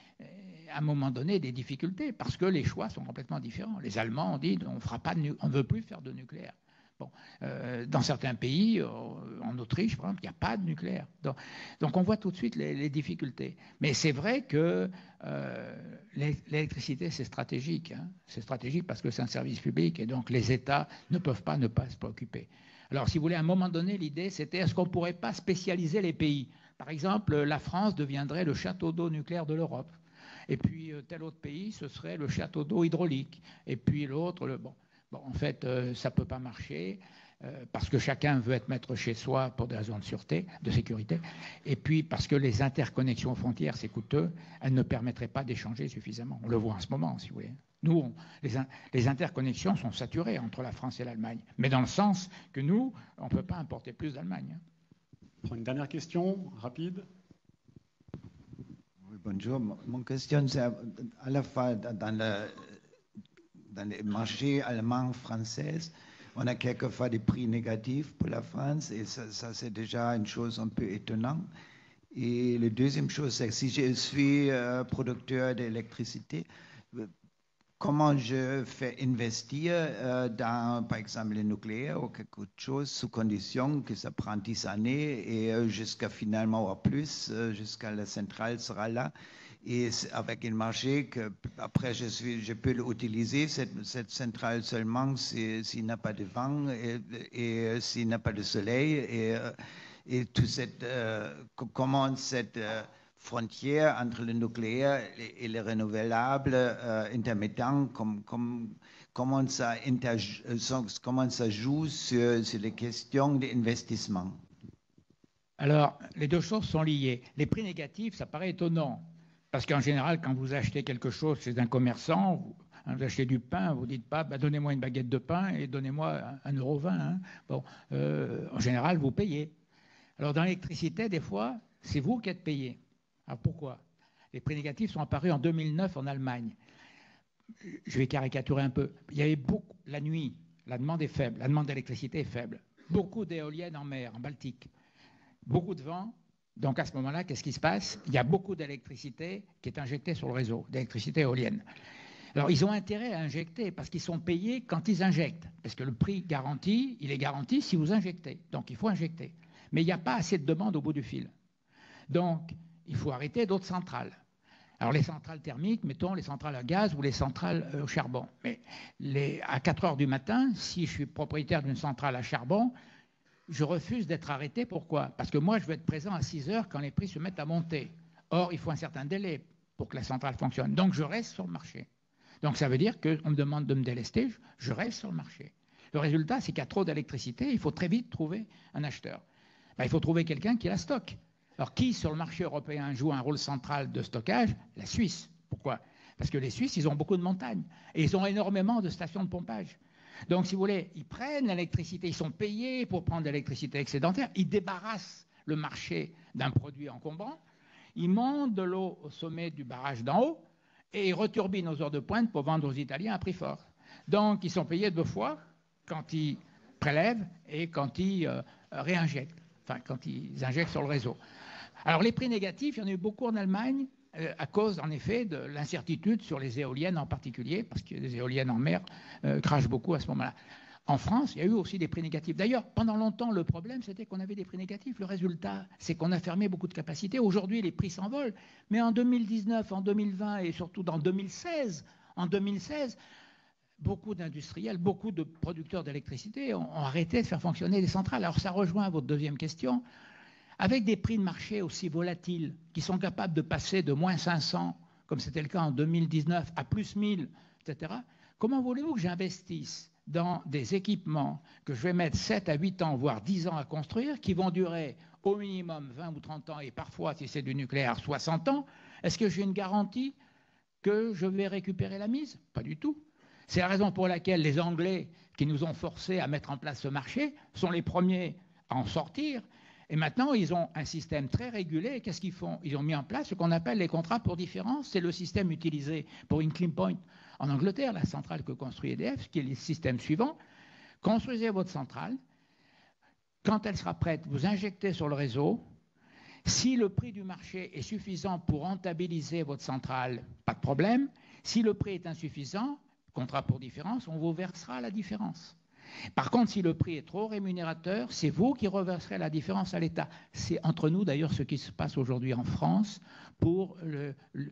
à un moment donné des difficultés parce que les choix sont complètement différents. Les Allemands ont dit on ne veut plus faire de nucléaire. Euh, dans certains pays, euh, en Autriche, par exemple, il n'y a pas de nucléaire. Donc, on voit tout de suite les, difficultés. Mais c'est vrai que euh, l'électricité, c'est stratégique. Hein. C'est stratégique parce que c'est un service public et donc les États ne peuvent pas ne pas se préoccuper. Alors, si vous voulez, à un moment donné, l'idée, c'était est-ce qu'on ne pourrait pas spécialiser les pays? Par exemple, la France deviendrait le château d'eau nucléaire de l'Europe. Et puis, tel autre pays, ce serait le château d'eau hydraulique. Et puis l'autre, le bon en fait, euh, ça ne peut pas marcher euh, parce que chacun veut être maître chez soi pour des raisons de sûreté, de sécurité, et puis parce que les interconnexions aux frontières, c'est coûteux, elles ne permettraient pas d'échanger suffisamment. On le voit en ce moment, si vous voulez. Nous, les, interconnexions sont saturées entre la France et l'Allemagne, mais dans le sens que nous, on ne peut pas importer plus d'Allemagne. Hein. Une dernière question, rapide. Oui, bonjour. Mon question, c'est à la fois dans le dans les marchés allemands, français, on a quelquefois des prix négatifs pour la France et ça, c'est déjà une chose un peu étonnante. Et la deuxième chose, c'est que si je suis euh, producteur d'électricité, comment je fais investir euh, dans, par exemple, le nucléaire ou quelque chose sous condition que ça prend 10 années et euh, jusqu'à finalement ou plus, jusqu'à la centrale sera là et avec un marché que après je, peux l'utiliser, cette, centrale seulement s'il n'a pas de vent et, et s'il n'a pas de soleil et, euh, et tout cette, euh, comment cette euh, frontière entre le nucléaire et, les renouvelables intermittents, comme, comme, comment, ça comment ça joue sur, sur les questions d'investissement. Alors, les deux choses sont liées. Les prix négatifs, ça paraît étonnant. Parce qu'en général, quand vous achetez quelque chose chez un commerçant, vous, achetez du pain, vous ne dites pas bah, donnez-moi une baguette de pain et donnez-moi un euro vingt. Hein. Bon, euh, en général, vous payez. Alors dans l'électricité, des fois, c'est vous qui êtes payé. Alors pourquoi? Les prix négatifs sont apparus en 2009 en Allemagne. Je vais caricaturer un peu. Il y avait beaucoup, la nuit, la demande est faible, la demande d'électricité est faible. Beaucoup d'éoliennes en mer, en Baltique. Beaucoup de vent, donc à ce moment-là, qu'est-ce qui se passe? Il y a beaucoup d'électricité qui est injectée sur le réseau, d'électricité éolienne. Alors ils ont intérêt à injecter parce qu'ils sont payés quand ils injectent. Parce que le prix garanti, il est garanti si vous injectez. Donc il faut injecter. Mais il n'y a pas assez de demande au bout du fil. Donc il faut arrêter d'autres centrales. Alors les centrales thermiques, mettons les centrales à gaz ou les centrales euh, au charbon. Mais à 4 heures du matin, si je suis propriétaire d'une centrale à charbon, je refuse d'être arrêté. Pourquoi? Parce que moi, je veux être présent à 6 heures quand les prix se mettent à monter. Or, il faut un certain délai pour que la centrale fonctionne. Donc je reste sur le marché. Donc ça veut dire qu'on me demande de me délester, je reste sur le marché. Le résultat, c'est qu'il y a trop d'électricité, il faut très vite trouver un acheteur. Ben, il faut trouver quelqu'un qui la stocke. Alors qui sur le marché européen joue un rôle central de stockage? La Suisse. Pourquoi? Parce que les Suisses, ils ont beaucoup de montagnes et ils ont énormément de stations de pompage. Donc, si vous voulez, ils prennent l'électricité, ils sont payés pour prendre l'électricité excédentaire, ils débarrassent le marché d'un produit encombrant, ils montent de l'eau au sommet du barrage d'en haut et ils returbinent aux heures de pointe pour vendre aux Italiens à prix fort. Donc, ils sont payés deux fois quand ils prélèvent et quand ils euh, réinjectent, enfin, quand ils injectent sur le réseau. Alors, les prix négatifs, il y en a eu beaucoup en Allemagne, euh, à cause, en effet, de l'incertitude sur les éoliennes en particulier, parce que les éoliennes en mer euh, crachent beaucoup à ce moment-là. En France, il y a eu aussi des prix négatifs. D'ailleurs, pendant longtemps, le problème, c'était qu'on avait des prix négatifs. Le résultat, c'est qu'on a fermé beaucoup de capacités. Aujourd'hui, les prix s'envolent. Mais en 2019, en 2020 et surtout en 2016, en 2016, beaucoup d'industriels, beaucoup de producteurs d'électricité ont, arrêté de faire fonctionner les centrales. Alors ça rejoint votre deuxième question. Avec des prix de marché aussi volatiles, qui sont capables de passer de moins 500, comme c'était le cas en 2019, à plus 1000, etc., comment voulez-vous que j'investisse dans des équipements que je vais mettre 7 à 8 ans, voire 10 ans à construire, qui vont durer au minimum 20 ou 30 ans, et parfois, si c'est du nucléaire, 60 ans, est-ce que j'ai une garantie que je vais récupérer la mise? Pas du tout. C'est la raison pour laquelle les Anglais, qui nous ont forcés à mettre en place ce marché, sont les premiers à en sortir. Et maintenant, ils ont un système très régulé. Qu'est-ce qu'ils font? Ils ont mis en place ce qu'on appelle les contrats pour différence. C'est le système utilisé pour Incline Point en Angleterre, la centrale que construit EDF, qui est le système suivant. Construisez votre centrale. Quand elle sera prête, vous injectez sur le réseau. Si le prix du marché est suffisant pour rentabiliser votre centrale, pas de problème. Si le prix est insuffisant, contrat pour différence, on vous versera la différence. Par contre, si le prix est trop rémunérateur, c'est vous qui reverserez la différence à l'État. C'est entre nous d'ailleurs ce qui se passe aujourd'hui en France pour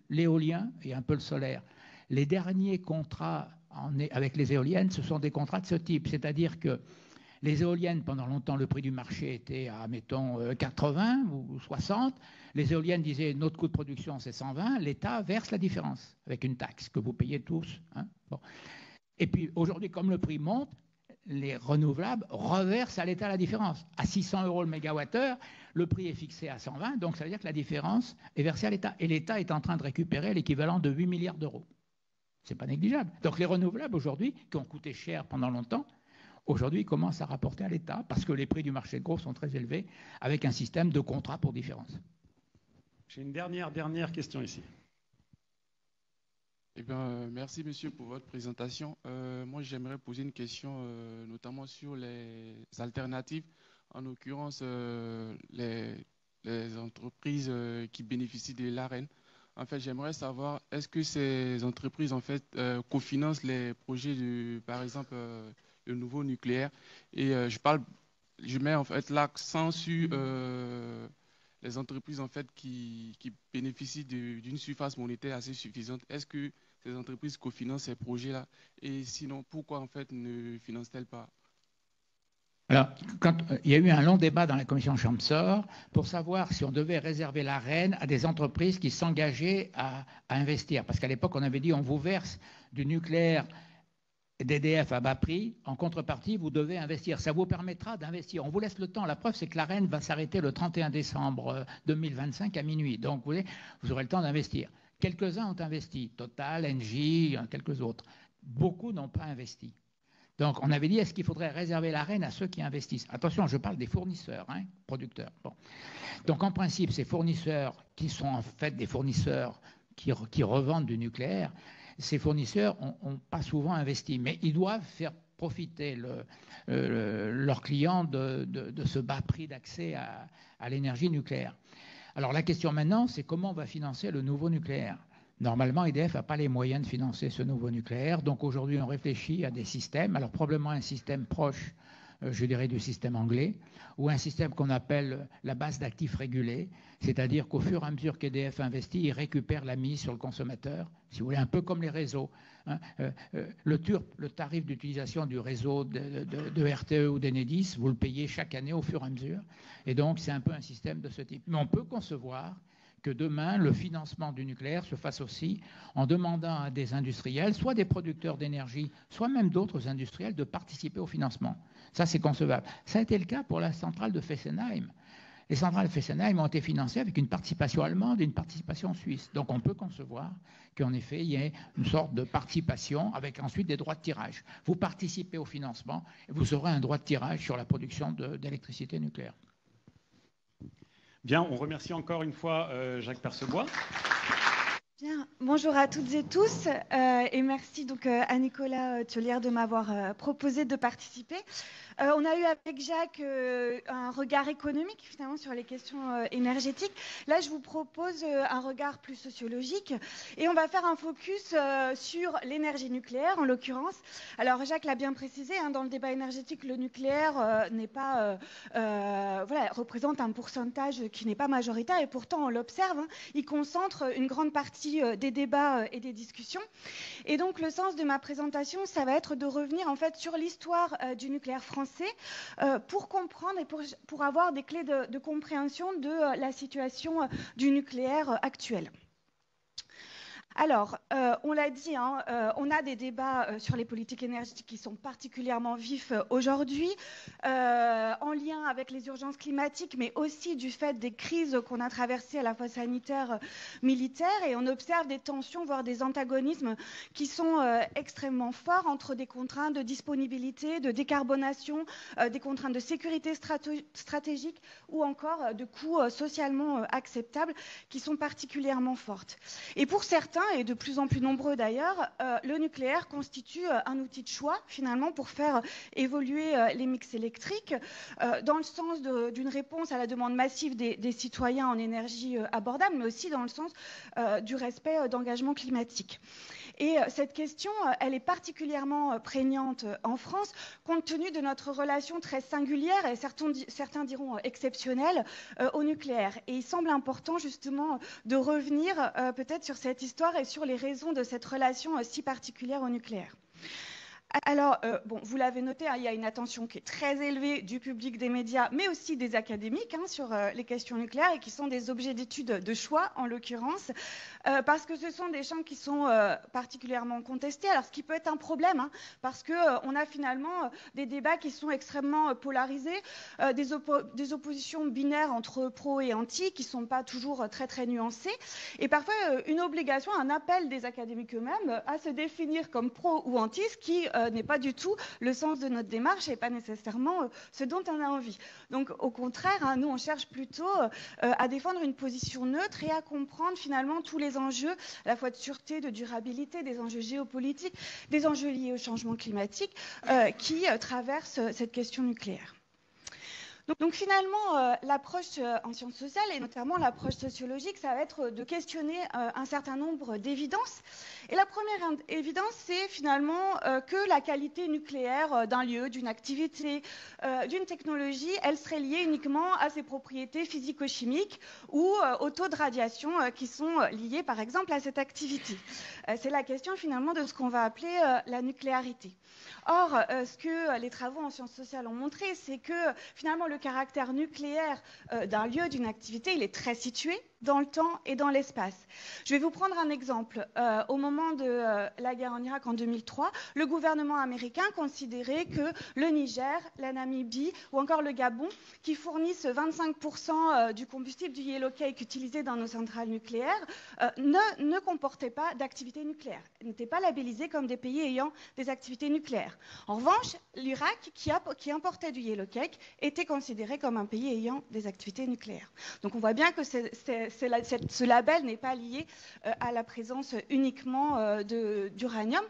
l'éolien et un peu le solaire les derniers contrats avec les éoliennes, ce sont des contrats de ce type. C'est-à-dire que les éoliennes, pendant longtemps, le prix du marché était à, mettons, 80 euh, ou 60. Les éoliennes disaient notre coût de production, c'est 120. L'État verse la différence avec une taxe que vous payez tous. Hein. Et puis aujourd'hui, comme le prix monte, les renouvelables reversent à l'État la différence. À 600 euros le mégawattheure, le prix est fixé à 120, donc ça veut dire que la différence est versée à l'État. Et l'État est en train de récupérer l'équivalent de 8 milliards d'euros. C'est pas négligeable. Donc les renouvelables aujourd'hui, qui ont coûté cher pendant longtemps, aujourd'hui commencent à rapporter à l'État parce que les prix du marché de gros sont très élevés avec un système de contrat pour différence. J'ai une dernière, dernière question ici. Eh bien, euh, merci monsieur pour votre présentation. Euh, moi, j'aimerais poser une question euh, notamment sur les alternatives, en l'occurrence les, entreprises qui bénéficient de l'AREN. En fait, j'aimerais savoir, est-ce que ces entreprises en fait cofinancent les projets de, par exemple, le nouveau nucléaire? Et je parle, je mets en fait l'accent sur les entreprises en fait qui bénéficient d'une surface monétaire assez suffisante. Est-ce que ces entreprises cofinancent ces projets-là Et sinon, pourquoi en fait ne financent-elles pas? Alors, quand, euh, il y a eu un long débat dans la commission Chamsor pour savoir si on devait réserver la reine à des entreprises qui s'engageaient à, investir. Parce qu'à l'époque, on avait dit on vous verse du nucléaire d'EDF à bas prix, en contrepartie, vous devez investir. Ça vous permettra d'investir. On vous laisse le temps. La preuve, c'est que la reine va s'arrêter le 31 décembre 2025 euh, à minuit. Donc, vous aurez le temps d'investir. Quelques-uns ont investi, Total, Engie, quelques autres. Beaucoup n'ont pas investi. Donc, on avait dit, est-ce qu'il faudrait réserver l'arène à ceux qui investissent? Attention, je parle des fournisseurs, hein, producteurs. Donc, en principe, ces fournisseurs, qui sont en fait des fournisseurs qui, revendent du nucléaire, ces fournisseurs n'ont pas souvent investi, mais ils doivent faire profiter leurs clients de, ce bas prix d'accès à l'énergie nucléaire. Alors, la question maintenant, c'est comment on va financer le nouveau nucléaire? Normalement, EDF n'a pas les moyens de financer ce nouveau nucléaire. Donc aujourd'hui, on réfléchit à des systèmes. Alors probablement un système proche, je dirais, du système anglais, ou un système qu'on appelle la base d'actifs régulés, c'est-à-dire qu'au fur et à mesure qu'EDF investit, il récupère la mise sur le consommateur, si vous voulez, un peu comme les réseaux. Hein. Euh, euh, le, le tarif d'utilisation du réseau de, de RTE ou d'Enedis, vous le payez chaque année au fur et à mesure. Et donc, c'est un peu un système de ce type. Mais on peut concevoir que demain, le financement du nucléaire se fasse aussi en demandant à des industriels, soit des producteurs d'énergie, soit même d'autres industriels, de participer au financement. Ça, c'est concevable. Ça a été le cas pour la centrale de Fessenheim. Les centrales de Fessenheim ont été financées avec une participation allemande et une participation suisse. Donc on peut concevoir qu'en effet, il y ait une sorte de participation avec ensuite des droits de tirage. Vous participez au financement et vous aurez un droit de tirage sur la production d'électricité nucléaire. Bien, on remercie encore une fois euh, Jacques Percebois. Bien, bonjour à toutes et tous euh, et merci donc euh, à Nicolas Thiolière de m'avoir proposé de participer. Euh, on a eu avec Jacques euh, un regard économique finalement sur les questions euh, énergétiques. Là, je vous propose un regard plus sociologique et on va faire un focus sur l'énergie nucléaire en l'occurrence. Alors Jacques l'a bien précisé, hein, dans le débat énergétique, le nucléaire n'est pas voilà représente un pourcentage qui n'est pas majoritaire et pourtant on l'observe, hein, il concentre une grande partie des débats et des discussions. Et donc le sens de ma présentation, ça va être de revenir en fait sur l'histoire du nucléaire français euh, pour comprendre et pour, avoir des clés de, compréhension de euh, la situation euh, du nucléaire actuel. Alors, euh, on l'a dit, hein, euh, on a des débats euh, sur les politiques énergétiques qui sont particulièrement vifs aujourd'hui, en lien avec les urgences climatiques, mais aussi du fait des crises qu'on a traversées à la fois sanitaires, militaires, et on observe des tensions, voire des antagonismes qui sont extrêmement forts entre des contraintes de disponibilité, de décarbonation, des contraintes de sécurité stratégique ou encore de coûts socialement acceptables qui sont particulièrement fortes. Et pour certains, et de plus en plus nombreux d'ailleurs, euh, le nucléaire constitue euh, un outil de choix finalement pour faire évoluer euh, les mix électriques dans le sens d'une réponse à la demande massive des, des citoyens en énergie abordable, mais aussi dans le sens du respect d'engagement climatique. Et euh, cette question, euh, elle est particulièrement euh, prégnante en France, compte tenu de notre relation très singulière et certains, diront exceptionnelle au nucléaire. Et il semble important justement de revenir peut-être sur cette histoire et sur les raisons de cette relation si particulière au nucléaire. Alors, euh, vous l'avez noté, hein, il y a une attention qui est très élevée du public des médias, mais aussi des académiques hein, sur euh, les questions nucléaires et qui sont des objets d'étude de choix, en l'occurrence, euh, parce que ce sont des champs qui sont particulièrement contestés. Alors, ce qui peut être un problème, hein, parce qu'on a finalement des débats qui sont extrêmement polarisés, des, des, oppositions binaires entre pro et anti qui ne sont pas toujours très, très nuancées, et parfois une obligation, un appel des académiques eux-mêmes à se définir comme pro ou anti, ce qui euh, n'est pas du tout le sens de notre démarche et pas nécessairement euh, ce dont on a envie. Donc au contraire, hein, nous on cherche plutôt euh, à défendre une position neutre et à comprendre finalement tous les enjeux, à la fois de sûreté, de durabilité, des enjeux géopolitiques, des enjeux liés au changement climatique qui traversent cette question nucléaire. Donc, finalement, euh, l'approche euh, en sciences sociales et notamment l'approche sociologique, ça va être de questionner euh, un certain nombre d'évidences. Et la première évidence, c'est finalement que la qualité nucléaire d'un lieu, d'une activité, d'une technologie, elle serait liée uniquement à ses propriétés physico-chimiques ou au taux de radiation qui sont liés, par exemple, à cette activité. c'est la question finalement de ce qu'on va appeler la nucléarité. Or, euh, ce que les travaux en sciences sociales ont montré, c'est que finalement le caractère nucléaire euh, d'un lieu, d'une activité, il est très situé dans le temps et dans l'espace. Je vais vous prendre un exemple. Euh, au moment de euh, la guerre en Irak en 2003, le gouvernement américain considérait que le Niger, la Namibie ou encore le Gabon, qui fournissent 25% euh, du combustible du yellow cake utilisé dans nos centrales nucléaires, ne, comportaient pas d'activité nucléaire, n'étaient pas labellisés comme des pays ayant des activités nucléaires. En revanche, l'Irak, qui, qui importait du yellow cake, était considéré comme un pays ayant des activités nucléaires. Donc on voit bien que c'est ce label n'est pas lié euh, à la présence uniquement euh, d'uranium.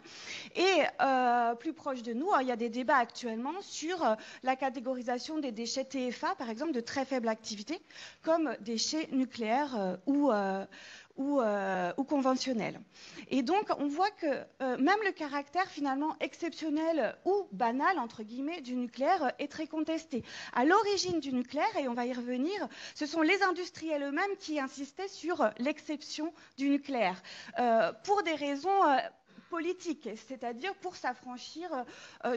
Et euh, plus proche de nous, il y a des débats actuellement sur la catégorisation des déchets TFA, par exemple, de très faible activité, comme déchets nucléaires ou ou, euh, ou conventionnelle. Et donc, on voit que euh, même le caractère finalement exceptionnel ou banal, entre guillemets, du nucléaire est très contesté. À l'origine du nucléaire, et on va y revenir, ce sont les industriels eux-mêmes qui insistaient sur l'exception du nucléaire, euh, pour des raisons politique, c'est-à-dire pour s'affranchir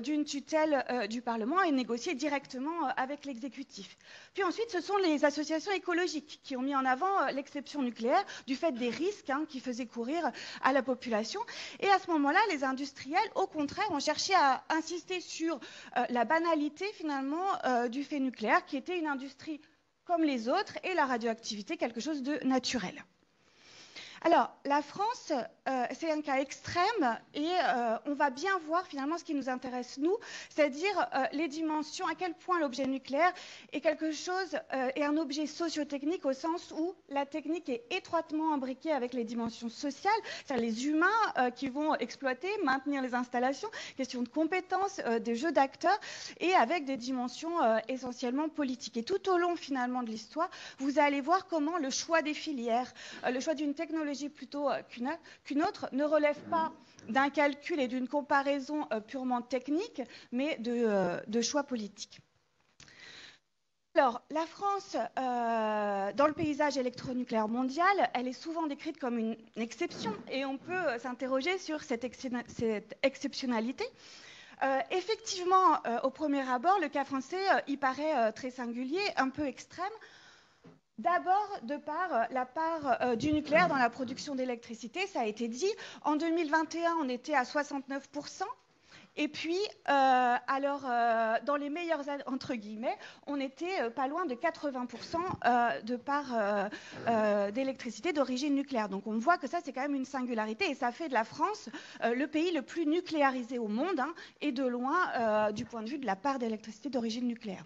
d'une tutelle du Parlement et négocier directement avec l'exécutif. Puis ensuite, ce sont les associations écologiques qui ont mis en avant l'exception nucléaire du fait des risques hein, qui faisaient courir à la population. Et à ce moment-là, les industriels, au contraire, ont cherché à insister sur la banalité finalement du fait nucléaire, qui était une industrie comme les autres, et la radioactivité quelque chose de naturel. Alors, la France, euh, c'est un cas extrême et euh, on va bien voir finalement ce qui nous intéresse, nous, c'est-à-dire euh, les dimensions, à quel point l'objet nucléaire est quelque chose, est un objet sociotechnique au sens où la technique est étroitement imbriquée avec les dimensions sociales, c'est-à-dire les humains qui vont exploiter, maintenir les installations, question de compétences, des jeux d'acteurs, et avec des dimensions essentiellement politiques. Et tout au long finalement de l'histoire, vous allez voir comment le choix des filières, le choix d'une technologie, plutôt euh, qu'une autre ne relève pas d'un calcul et d'une comparaison euh, purement technique, mais de, euh, choix politiques. Alors, la France, dans le paysage électronucléaire mondial, elle est souvent décrite comme une exception et on peut s'interroger sur cette, exceptionnalité. effectivement, au premier abord, le cas français y paraît très singulier, un peu extrême. D'abord, de par euh, la part euh, du nucléaire dans la production d'électricité, ça a été dit. En 2021, on était à 69 et puis, euh, alors, euh, dans les meilleurs, entre guillemets, on était euh, pas loin de 80% de part d'électricité d'origine nucléaire. Donc, on voit que ça, c'est quand même une singularité et ça fait de la France le pays le plus nucléarisé au monde hein, et de loin du point de vue de la part d'électricité d'origine nucléaire.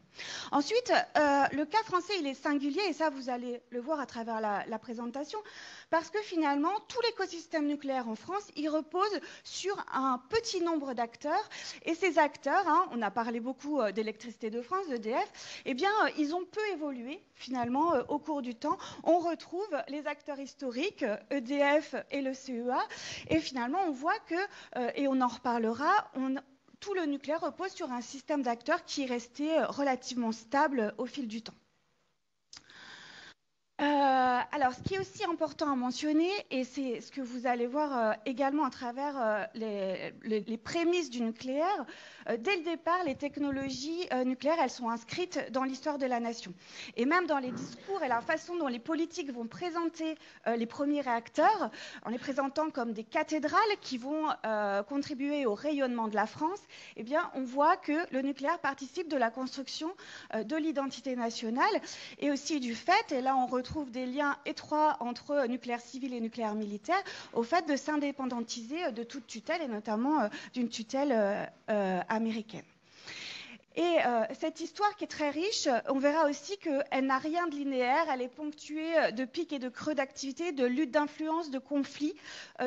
Ensuite, le cas français, il est singulier et ça, vous allez le voir à travers la présentation parce que finalement, tout l'écosystème nucléaire en France, il repose sur un petit nombre d'acteurs. Et ces acteurs, hein, on a parlé beaucoup euh, d'électricité de France, d'EDF, eh bien, euh, ils ont peu évolué finalement euh, au cours du temps. On retrouve les acteurs historiques, EDF et le CEA, et finalement, on voit que, et on en reparlera, tout le nucléaire repose sur un système d'acteurs qui est resté relativement stable au fil du temps. Euh, alors, ce qui est aussi important à mentionner, et c'est ce que vous allez voir euh, également à travers euh, les, prémices du nucléaire, dès le départ, les technologies nucléaires, elles sont inscrites dans l'histoire de la nation. Et même dans les discours et la façon dont les politiques vont présenter les premiers réacteurs, en les présentant comme des cathédrales qui vont contribuer au rayonnement de la France, eh bien, on voit que le nucléaire participe de la construction de l'identité nationale et aussi du fait, et là on retrouve trouve des liens étroits entre nucléaire civil et nucléaire militaire au fait de s'indépendantiser de toute tutelle et notamment euh, d'une tutelle euh, euh, américaine. Et cette histoire qui est très riche, on verra aussi qu'elle n'a rien de linéaire, elle est ponctuée de pics et de creux d'activité, de luttes d'influence, de conflits,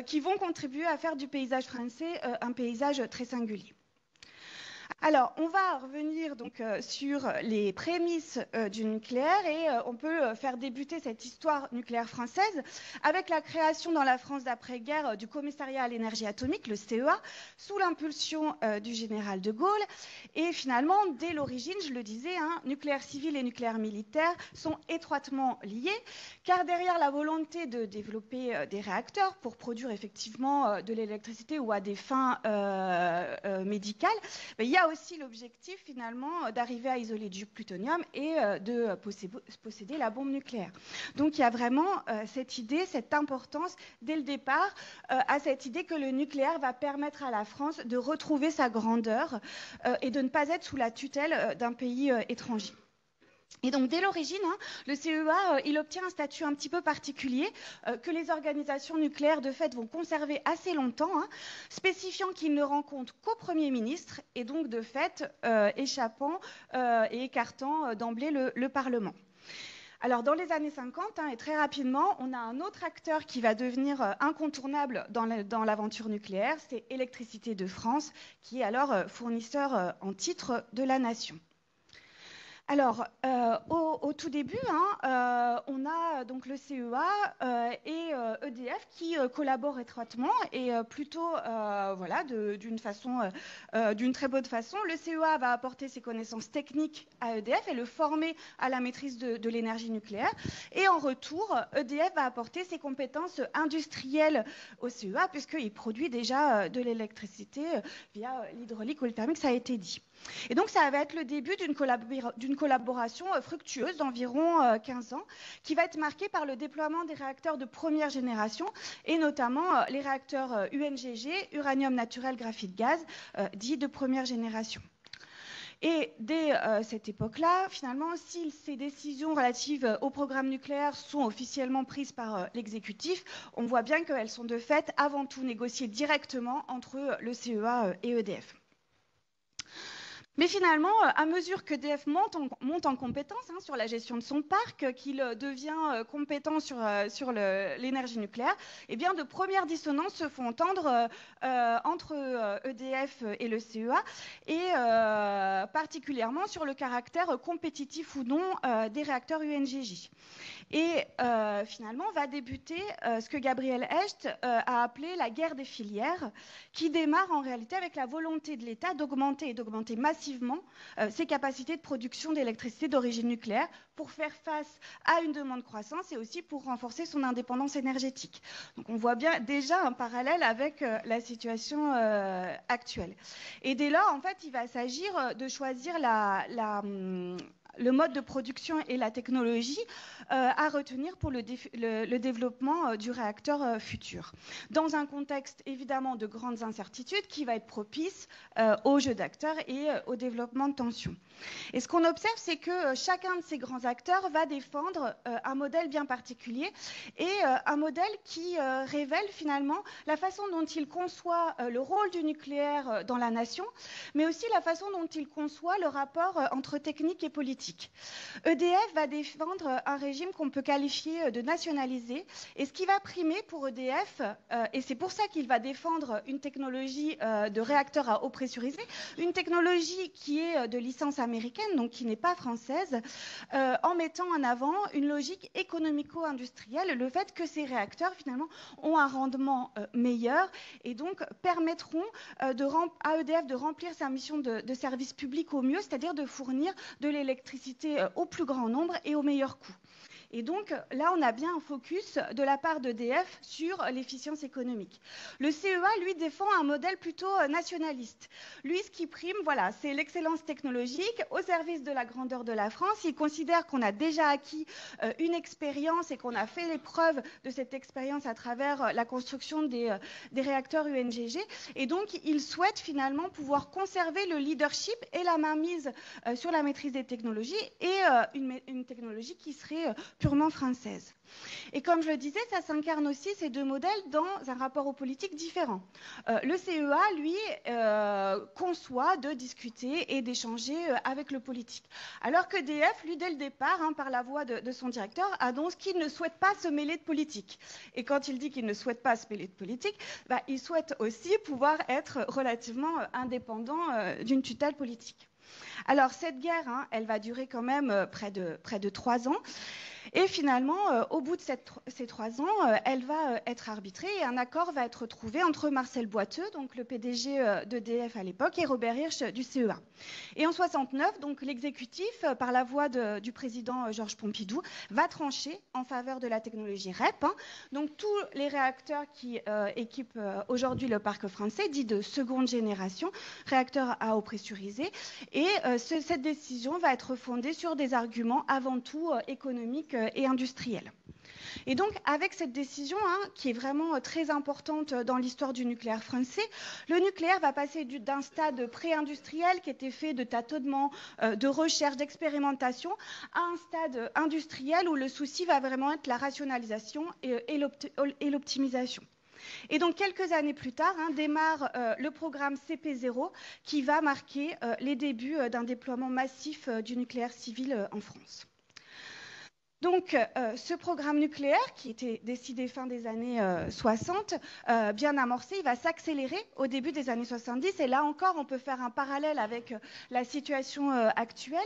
qui vont contribuer à faire du paysage français un paysage très singulier. Alors, on va revenir donc euh, sur les prémices euh, du nucléaire et euh, on peut faire débuter cette histoire nucléaire française avec la création dans la France d'après-guerre du commissariat à l'énergie atomique, le CEA, sous l'impulsion du général de Gaulle. Et finalement, dès l'origine, je le disais, hein, nucléaire civil et nucléaire militaire sont étroitement liés, car derrière la volonté de développer des réacteurs pour produire effectivement de l'électricité ou à des fins médicales, ben, il y a aussi l'objectif finalement d'arriver à isoler du plutonium et euh, de posséder la bombe nucléaire. Donc il y a vraiment euh, cette idée, cette importance dès le départ euh, à cette idée que le nucléaire va permettre à la France de retrouver sa grandeur et de ne pas être sous la tutelle d'un pays étranger. Et donc, dès l'origine, hein, le CEA, euh, il obtient un statut un petit peu particulier euh, que les organisations nucléaires, de fait, vont conserver assez longtemps, hein, spécifiant qu'il ne rend compte qu'au Premier ministre et donc, de fait, euh, échappant et écartant d'emblée le, Parlement. Alors, dans les années 50, hein, et très rapidement, on a un autre acteur qui va devenir incontournable dans l'aventure nucléaire, c'est Électricité de France, qui est alors fournisseur en titre de la nation. Alors, euh, au, tout début, hein, euh, on a donc le CEA euh, et EDF e qui collaborent étroitement et plutôt, voilà, d'une très bonne façon. Le CEA va apporter ses connaissances techniques à EDF et le former à la maîtrise de, de l'énergie nucléaire. Et en retour, EDF va apporter ses compétences industrielles au CEA puisqu'il produit déjà de l'électricité via l'hydraulique ou le thermique, ça a été dit. Et donc, ça va être le début d'une collaboration euh, fructueuse d'environ 15 euh, ans, qui va être marquée par le déploiement des réacteurs de première génération, et notamment euh, les réacteurs UNGG, uranium naturel graphite gaz, dits de première génération. Et dès cette époque-là, finalement, si ces décisions relatives au programme nucléaire sont officiellement prises par l'exécutif, on voit bien qu'elles sont de fait avant tout négociées directement entre le CEA et EDF. Mais finalement, euh, à mesure que DF monte en, compétence hein, sur la gestion de son parc, euh, qu'il euh, devient compétent sur, l'énergie nucléaire, eh de premières dissonances se font entendre entre EDF e et le CEA, et particulièrement sur le caractère compétitif ou non des réacteurs UNGJ. Et finalement, va débuter ce que Gabriel Hecht a appelé la guerre des filières, qui démarre en réalité avec la volonté de l'État d'augmenter et d'augmenter massivement euh, ses capacités de production d'électricité d'origine nucléaire pour faire face à une demande croissante et aussi pour renforcer son indépendance énergétique. Donc on voit bien déjà un parallèle avec euh, la situation euh, actuelle. Et dès lors, en fait, il va s'agir de choisir la, hum, le mode de production et la technologie euh, à retenir pour le, développement euh, du réacteur euh, futur. Dans un contexte évidemment de grandes incertitudes qui va être propice au jeu d'acteurs et au développement de tensions. Et ce qu'on observe, c'est que chacun de ces grands acteurs va défendre un modèle bien particulier et un modèle qui révèle finalement la façon dont il conçoit le rôle du nucléaire dans la nation, mais aussi la façon dont il conçoit le rapport entre technique et politique. EDF va défendre un régime qu'on peut qualifier de nationalisé. Et ce qui va primer pour EDF, euh, et c'est pour ça qu'il va défendre une technologie euh, de réacteur à eau pressurisée, une technologie qui est euh, de licence américaine, donc qui n'est pas française, en mettant en avant une logique économico-industrielle, le fait que ces réacteurs, finalement, ont un rendement meilleur et donc permettront à EDF de remplir sa mission de service public au mieux, c'est-à-dire de fournir de l'électricité euh, au plus grand nombre et au meilleur coût. Et donc là, on a bien un focus de la part d'EDF sur l'efficience économique. Le CEA, lui, défend un modèle plutôt euh, nationaliste. Lui, ce qui prime, voilà, c'est l'excellence technologique au service de la grandeur de la France. Il considère qu'on a déjà acquis euh, une expérience et qu'on a fait les preuves de cette expérience à travers euh, la construction des, réacteurs UNGG. Et donc, il souhaite finalement pouvoir conserver le leadership et la mainmise sur la maîtrise des technologies et une, une technologie qui serait purement française. Et comme je le disais, ça s'incarne aussi ces deux modèles dans un rapport aux politiques différent. Euh, le CEA, lui, euh, conçoit de discuter et d'échanger euh, avec le politique. Alors que DF, lui, dès le départ, hein, par la voix de, son directeur, annonce qu'il ne souhaite pas se mêler de politique. Et quand il dit qu'il ne souhaite pas se mêler de politique, bah, il souhaite aussi pouvoir être relativement indépendant d'une tutelle politique. Alors cette guerre, hein, elle va durer quand même près de, près de trois ans. Et finalement, euh, au bout de ces trois ans, euh, elle va euh, être arbitrée et un accord va être trouvé entre Marcel Boiteux, donc le PDG d'EDF à l'époque, et Robert Hirsch du CEA. Et en 69, donc l'exécutif, par la voix du président Georges Pompidou, va trancher en faveur de la technologie REP. Hein. Donc tous les réacteurs qui équipent aujourd'hui le parc français, dit de seconde génération, réacteurs à eau pressurisée. Et cette décision va être fondée sur des arguments avant tout économiques euh, et industrielle. Et donc, avec cette décision, hein, qui est vraiment euh, très importante euh, dans l'histoire du nucléaire français, le nucléaire va passer d'un stade pré-industriel qui était fait de tâtonnements, de recherche, d'expérimentation, à un stade industriel où le souci va vraiment être la rationalisation et, l'optimisation. Et donc, quelques années plus tard, hein, démarre le programme CP0 qui va marquer les débuts d'un déploiement massif du nucléaire civil en France. Donc, euh, ce programme nucléaire, qui était décidé fin des années 60, euh, euh, bien amorcé, il va s'accélérer au début des années 70. Et là encore, on peut faire un parallèle avec la situation actuelle,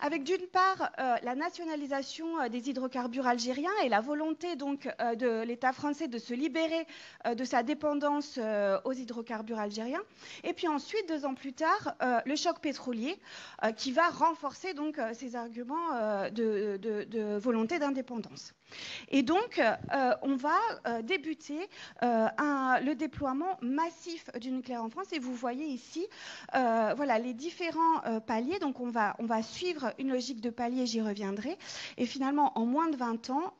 avec d'une part la nationalisation des hydrocarbures algériens et la volonté donc de l'État français de se libérer de sa dépendance aux hydrocarbures algériens. Et puis ensuite, deux ans plus tard, le choc pétrolier, qui va renforcer donc ces arguments de, volonté d'indépendance. Et donc, euh, on va euh, débuter euh, le déploiement massif du nucléaire en France. Et vous voyez ici, voilà, les différents paliers. Donc, on va, on va suivre une logique de palier, j'y reviendrai. Et finalement, en moins de 20 ans,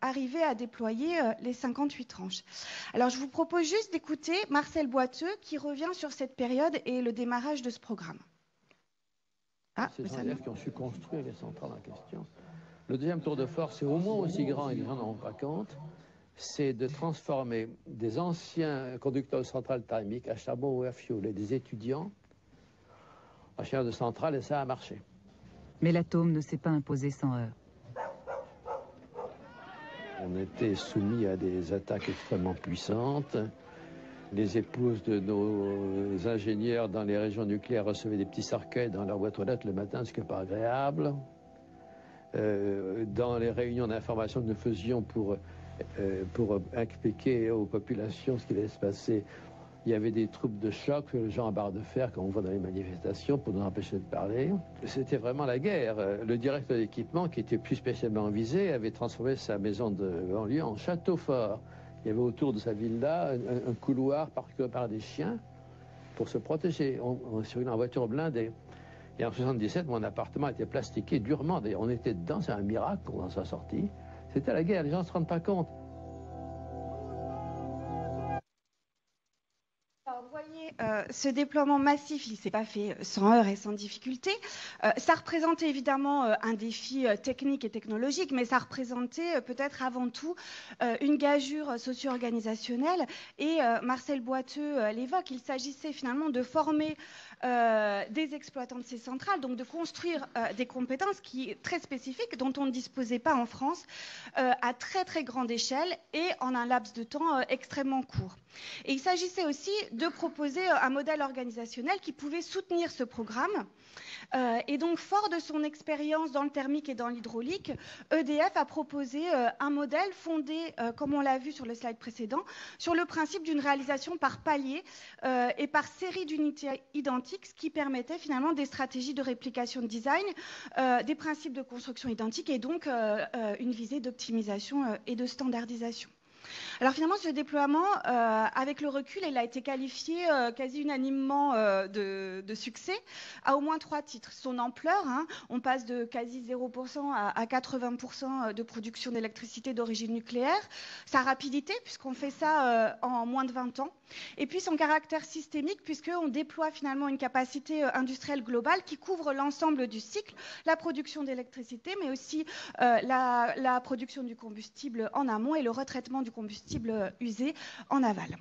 arriver à déployer les 58 tranches. Alors, je vous propose juste d'écouter Marcel Boiteux qui revient sur cette période et le démarrage de ce programme. Ah, Ces élèves qui ont su construire les centrales en question le deuxième tour de force est au moins aussi grand, et les gens n'en rendent pas compte, c'est de transformer des anciens conducteurs de centrales thermiques à charbon ou à fioul et des étudiants en chair de centrale, et ça a marché. Mais l'atome ne s'est pas imposé sans heurts. On était soumis à des attaques extrêmement puissantes. Les épouses de nos ingénieurs dans les régions nucléaires recevaient des petits cercueils dans leur boîte aux lettres le matin, ce qui n'est pas agréable. Euh, dans les réunions d'information que nous faisions pour, euh, expliquer aux populations ce qui allait se passer, il y avait des troupes de choc, les gens en barre de fer, comme on voit dans les manifestations, pour nous empêcher de parler. C'était vraiment la guerre. Le directeur d'équipement, qui était plus spécialement visé, avait transformé sa maison de banlieue en château fort. Il y avait autour de sa villa un, couloir parcouru par des chiens pour se protéger. On, on sur une voiture blindée. Et en 77, mon appartement était plastiqué durement. D'ailleurs, on était dedans, c'est un miracle qu'on s'en sorti. C'était la guerre, les gens ne se rendent pas compte. Euh, ce déploiement massif, il ne s'est pas fait sans heurts et sans difficulté. Euh, ça représentait évidemment euh, un défi technique et technologique, mais ça représentait peut-être avant tout une gageure socio-organisationnelle. Et Marcel Boiteux l'évoque, il s'agissait finalement de former des exploitants de ces centrales, donc de construire des compétences qui, très spécifiques dont on ne disposait pas en France à très très grande échelle et en un laps de temps extrêmement court. Et il s'agissait aussi de proposer un modèle organisationnel qui pouvait soutenir ce programme. Euh, et donc, fort de son expérience dans le thermique et dans l'hydraulique, EDF a proposé euh, un modèle fondé, euh, comme on l'a vu sur le slide précédent, sur le principe d'une réalisation par palier et par série d'unités identiques, ce qui permettait finalement des stratégies de réplication de design, des principes de construction identiques et donc une visée d'optimisation et de standardisation. Alors finalement, ce déploiement, euh, avec le recul, il a été qualifié euh, quasi unanimement euh, de, succès à au moins trois titres. Son ampleur, hein, on passe de quasi 0% à, 80% de production d'électricité d'origine nucléaire. Sa rapidité, puisqu'on fait ça en moins de 20 ans. Et puis son caractère systémique, puisqu'on déploie finalement une capacité industrielle globale qui couvre l'ensemble du cycle, la production d'électricité, mais aussi la, la production du combustible en amont et le retraitement du combustible usé en aval.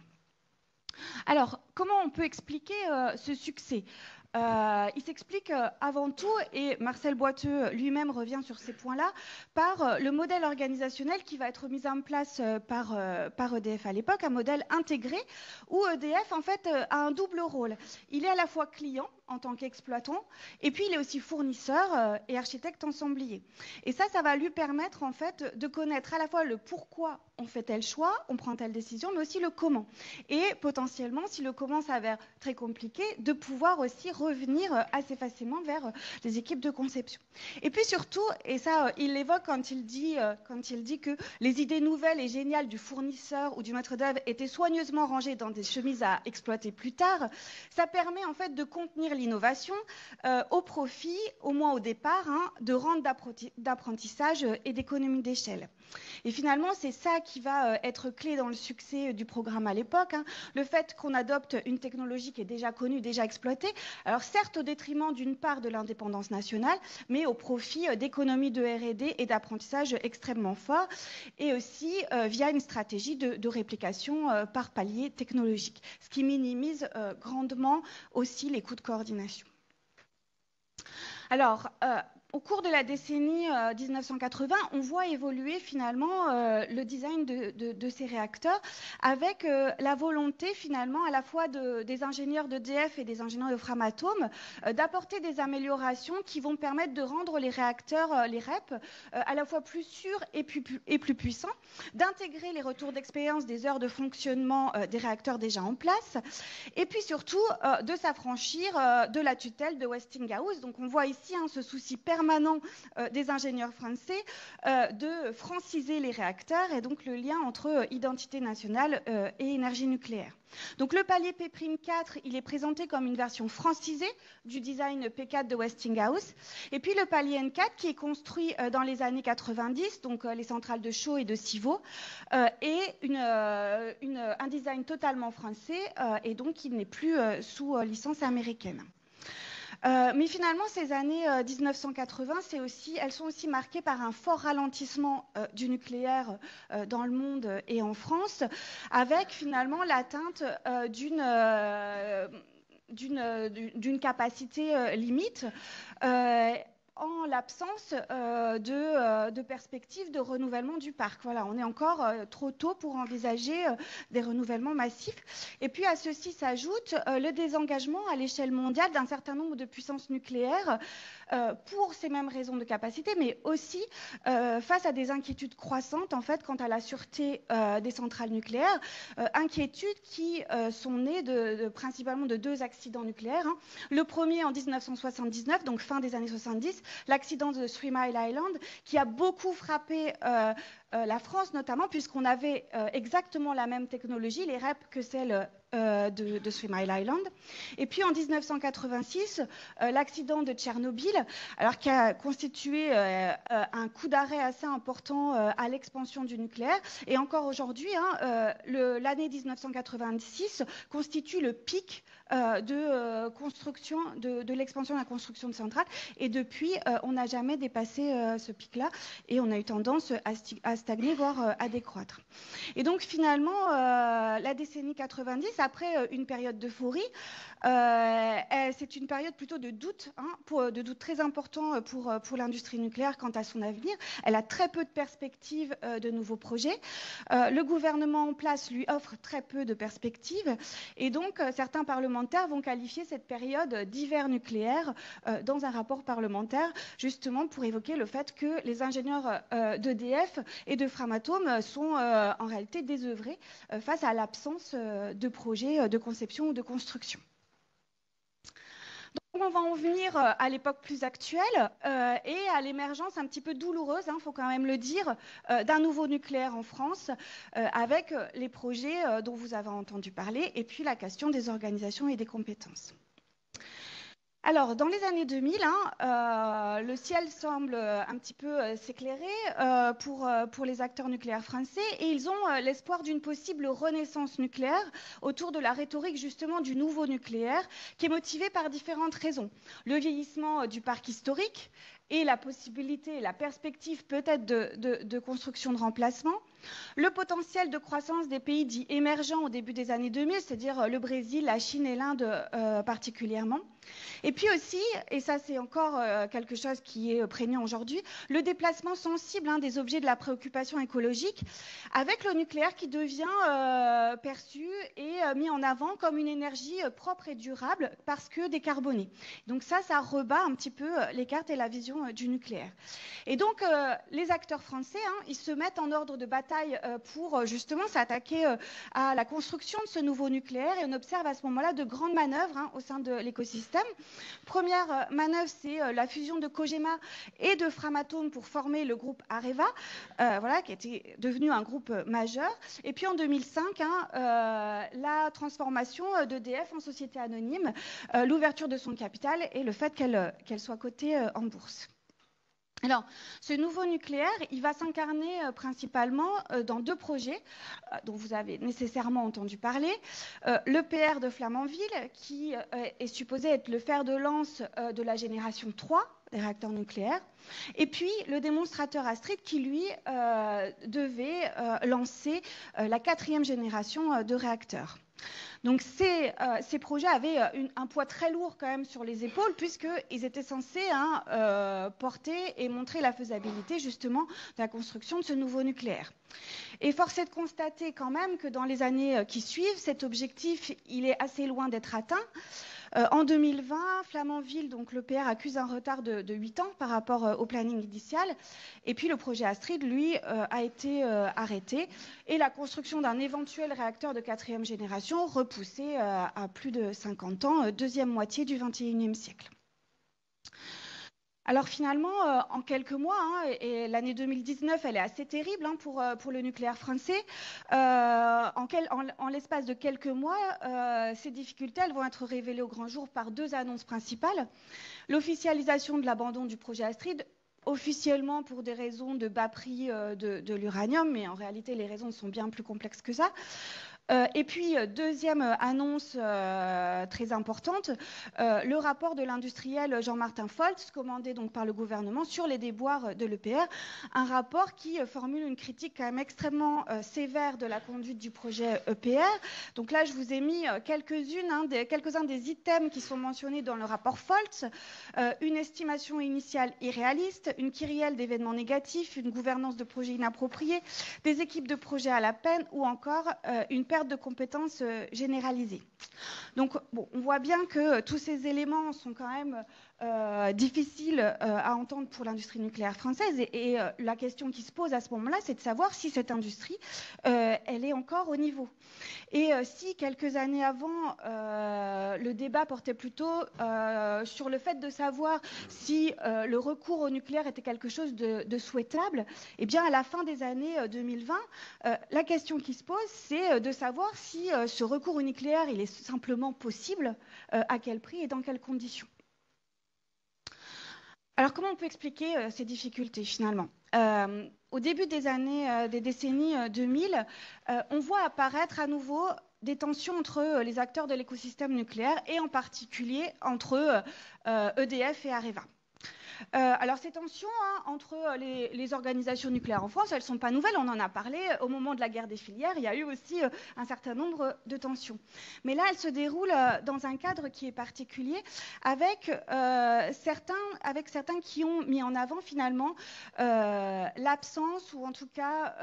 Alors, comment on peut expliquer euh, ce succès? Euh, il s'explique euh, avant tout, et Marcel Boiteux lui-même revient sur ces points-là, par le modèle organisationnel qui va être mis en place par, par EDF à l'époque, un modèle intégré où EDF en fait a un double rôle. Il est à la fois client, en tant qu'exploitant, et puis il est aussi fournisseur euh, et architecte ensemblier. Et ça, ça va lui permettre en fait de connaître à la fois le pourquoi on fait tel choix, on prend telle décision, mais aussi le comment. Et potentiellement, si le comment s'avère très compliqué, de pouvoir aussi revenir euh, assez facilement vers euh, les équipes de conception. Et puis surtout, et ça, il l'évoque quand il dit quand il dit que les idées nouvelles et géniales du fournisseur ou du maître d'œuvre étaient soigneusement rangées dans des chemises à exploiter plus tard, ça permet en fait de contenir l'innovation euh, au profit, au moins au départ, hein, de rentes d'apprentissage et d'économie d'échelle. Et finalement, c'est ça qui va euh, être clé dans le succès du programme à l'époque, hein. le fait qu'on adopte une technologie qui est déjà connue, déjà exploitée, alors certes au détriment d'une part de l'indépendance nationale, mais au profit euh, d'économies de R&D et d'apprentissage extrêmement forts, et aussi via une stratégie de, réplication par palier technologique, ce qui minimise grandement aussi les coûts de coordination. Alors, euh, au cours de la décennie 1980, on voit évoluer finalement le design de, ces réacteurs avec la volonté finalement à la fois des ingénieurs d'EDF et des ingénieurs de Framatome d'apporter des améliorations qui vont permettre de rendre les réacteurs, les REP, à la fois plus sûrs et plus, et plus puissants, d'intégrer les retours d'expérience des heures de fonctionnement des réacteurs déjà en place, et puis surtout de s'affranchir de la tutelle de Westinghouse. Donc on voit ici hein, ce souci permanent euh, des ingénieurs français euh, de franciser les réacteurs et donc le lien entre euh, identité nationale et énergie nucléaire. Donc le palier P'4, il est présenté comme une version francisée du design P4 de Westinghouse. Et puis le palier N4 qui est construit dans les années 90, donc les centrales de Chaux et de Civaux, est une, un design totalement français et donc il n'est plus sous licence américaine. Euh, mais finalement, ces années 1980, euh, elles sont aussi marquées par un fort ralentissement euh, du nucléaire dans le monde et en France, avec finalement l'atteinte d'une capacité limite en l'absence euh, euh, de, perspectives de renouvellement du parc. Voilà, on est encore euh, trop tôt pour envisager des renouvellements massifs. Et puis à ceci s'ajoute le désengagement à l'échelle mondiale d'un certain nombre de puissances nucléaires pour ces mêmes raisons de capacité, mais aussi face à des inquiétudes croissantes en fait quant à la sûreté des centrales nucléaires, inquiétudes qui sont nées principalement de deux accidents nucléaires. Hein. Le premier en 1979, donc fin des années 70, l'accident de Three Mile Island, qui a beaucoup frappé euh, euh, la France notamment, puisqu'on avait euh, exactement la même technologie, les REP, que celle de, de, Mile Island. Et puis en 1986, l'accident de Tchernobyl, alors qui a constitué un coup d'arrêt assez important à l'expansion du nucléaire. Et encore aujourd'hui, hein, l'année 1986 constitue le pic euh, de euh, construction, de, l'expansion de la construction de centrales. Et depuis, euh, on n'a jamais dépassé ce pic-là et on a eu tendance à, stagner, voire à décroître. Et donc finalement, la décennie 90, après une période d'euphorie, c'est une période plutôt de doute, hein, de doute très important pour, pour l'industrie nucléaire quant à son avenir. Elle a très peu de perspectives de nouveaux projets. le gouvernement en place lui offre très peu de perspectives. Et donc, certains parlementaires vont qualifier cette période d'hiver nucléaire euh, dans un rapport parlementaire, justement pour évoquer le fait que les ingénieurs euh, d'EDF et de Framatome sont euh, en réalité désœuvrés face à l'absence de projets de conception ou de construction. Donc on va en venir à l'époque plus actuelle et à l'émergence un petit peu douloureuse, il hein, faut quand même le dire, d'un nouveau nucléaire en France, avec les projets dont vous avez entendu parler, et puis la question des organisations et des compétences. Alors, dans les années 2000, hein, euh, le ciel semble un petit peu euh, s'éclairer euh, pour, pour les acteurs nucléaires français et ils ont l'espoir d'une possible renaissance nucléaire autour de la rhétorique justement du nouveau nucléaire qui est motivée par différentes raisons. Le vieillissement du parc historique et la possibilité, la perspective peut-être de, de construction de remplacement, le potentiel de croissance des pays dits émergents au début des années 2000, c'est-à-dire le Brésil, la Chine et l'Inde particulièrement, et puis aussi, et ça c'est encore euh, quelque chose qui est prégnant aujourd'hui, le déplacement sensible hein, des objets de la préoccupation écologique avec le nucléaire qui devient euh, perçu et euh, mis en avant comme une énergie propre et durable parce que décarbonée. Donc ça, ça rebat un petit peu les cartes et la vision du nucléaire. Et donc les acteurs français, hein, ils se mettent en ordre de bataille pour justement s'attaquer à la construction de ce nouveau nucléaire et on observe à ce moment-là de grandes manœuvres hein, au sein de l'écosystème Première euh, manœuvre, c'est euh, la fusion de Kojima et de Framatome pour former le groupe Areva, euh, voilà, qui était devenu un groupe majeur. Et puis en 2005, hein, la transformation d'EDF en société anonyme, l'ouverture de son capital et le fait qu'elle soit cotée en bourse. Alors, ce nouveau nucléaire, il va s'incarner euh, principalement euh, dans deux projets euh, dont vous avez nécessairement entendu parler. le PR de Flamanville, qui est supposé être le fer de lance de la génération 3 des réacteurs nucléaires. Et puis le démonstrateur Astrid qui, lui, devait lancer la quatrième génération de réacteurs. Donc ces, ces projets avaient un poids très lourd quand même sur les épaules puisqu'ils étaient censés hein, porter et montrer la faisabilité justement de la construction de ce nouveau nucléaire. Et force est de constater quand même que dans les années qui suivent, cet objectif, il est assez loin d'être atteint. Euh, en 2020, Flamanville, donc l'EPR, accuse un retard de, 8 ans par rapport euh, au planning initial. Et puis le projet Astrid, lui, euh, a été arrêté. Et la construction d'un éventuel réacteur de quatrième génération repoussée à plus de 50 ans, deuxième moitié du XXIe siècle. Alors finalement, euh, en quelques mois, hein, et, l'année 2019, elle est assez terrible hein, pour, euh, pour, le nucléaire français, euh, en, l'espace de quelques mois, ces difficultés vont être révélées au grand jour par deux annonces principales. L'officialisation de l'abandon du projet Astrid, officiellement pour des raisons de bas prix de, de l'uranium, mais en réalité les raisons sont bien plus complexes que ça. Euh, et puis, euh, deuxième euh, annonce très importante, le rapport de l'industriel Jean-Martin Foltz, commandé donc par le gouvernement sur les déboires de l'EPR, un rapport qui formule une critique quand même extrêmement sévère de la conduite du projet EPR. Donc là, je vous ai mis hein, quelques-uns des items qui sont mentionnés dans le rapport Foltz. une estimation initiale irréaliste, une kyrielle d'événements négatifs, une gouvernance de projets inappropriée, des équipes de projet à la peine ou encore une perte de compétences euh, généralisées. Donc, bon, on voit bien que tous ces éléments sont quand même euh, difficile euh, à entendre pour l'industrie nucléaire française. Et, euh, la question qui se pose à ce moment-là, c'est de savoir si cette industrie, elle est encore au niveau. Et si quelques années avant, le débat portait plutôt sur le fait de savoir si le recours au nucléaire était quelque chose de, souhaitable, eh bien, à la fin des années 2020, la question qui se pose, c'est de savoir si ce recours au nucléaire, il est simplement possible, à quel prix et dans quelles conditions. Alors comment on peut expliquer euh, ces difficultés finalement? Euh, Au début des années, euh, des décennies 2000, on voit apparaître à nouveau des tensions entre les acteurs de l'écosystème nucléaire et en particulier entre EDF e et Areva. Euh, alors ces tensions hein, entre les, organisations nucléaires en France, elles ne sont pas nouvelles, on en a parlé au moment de la guerre des filières, il y a eu aussi euh, un certain nombre de tensions. Mais là, elles se déroulent euh, dans un cadre qui est particulier, avec, certains, avec certains qui ont mis en avant finalement l'absence ou en tout cas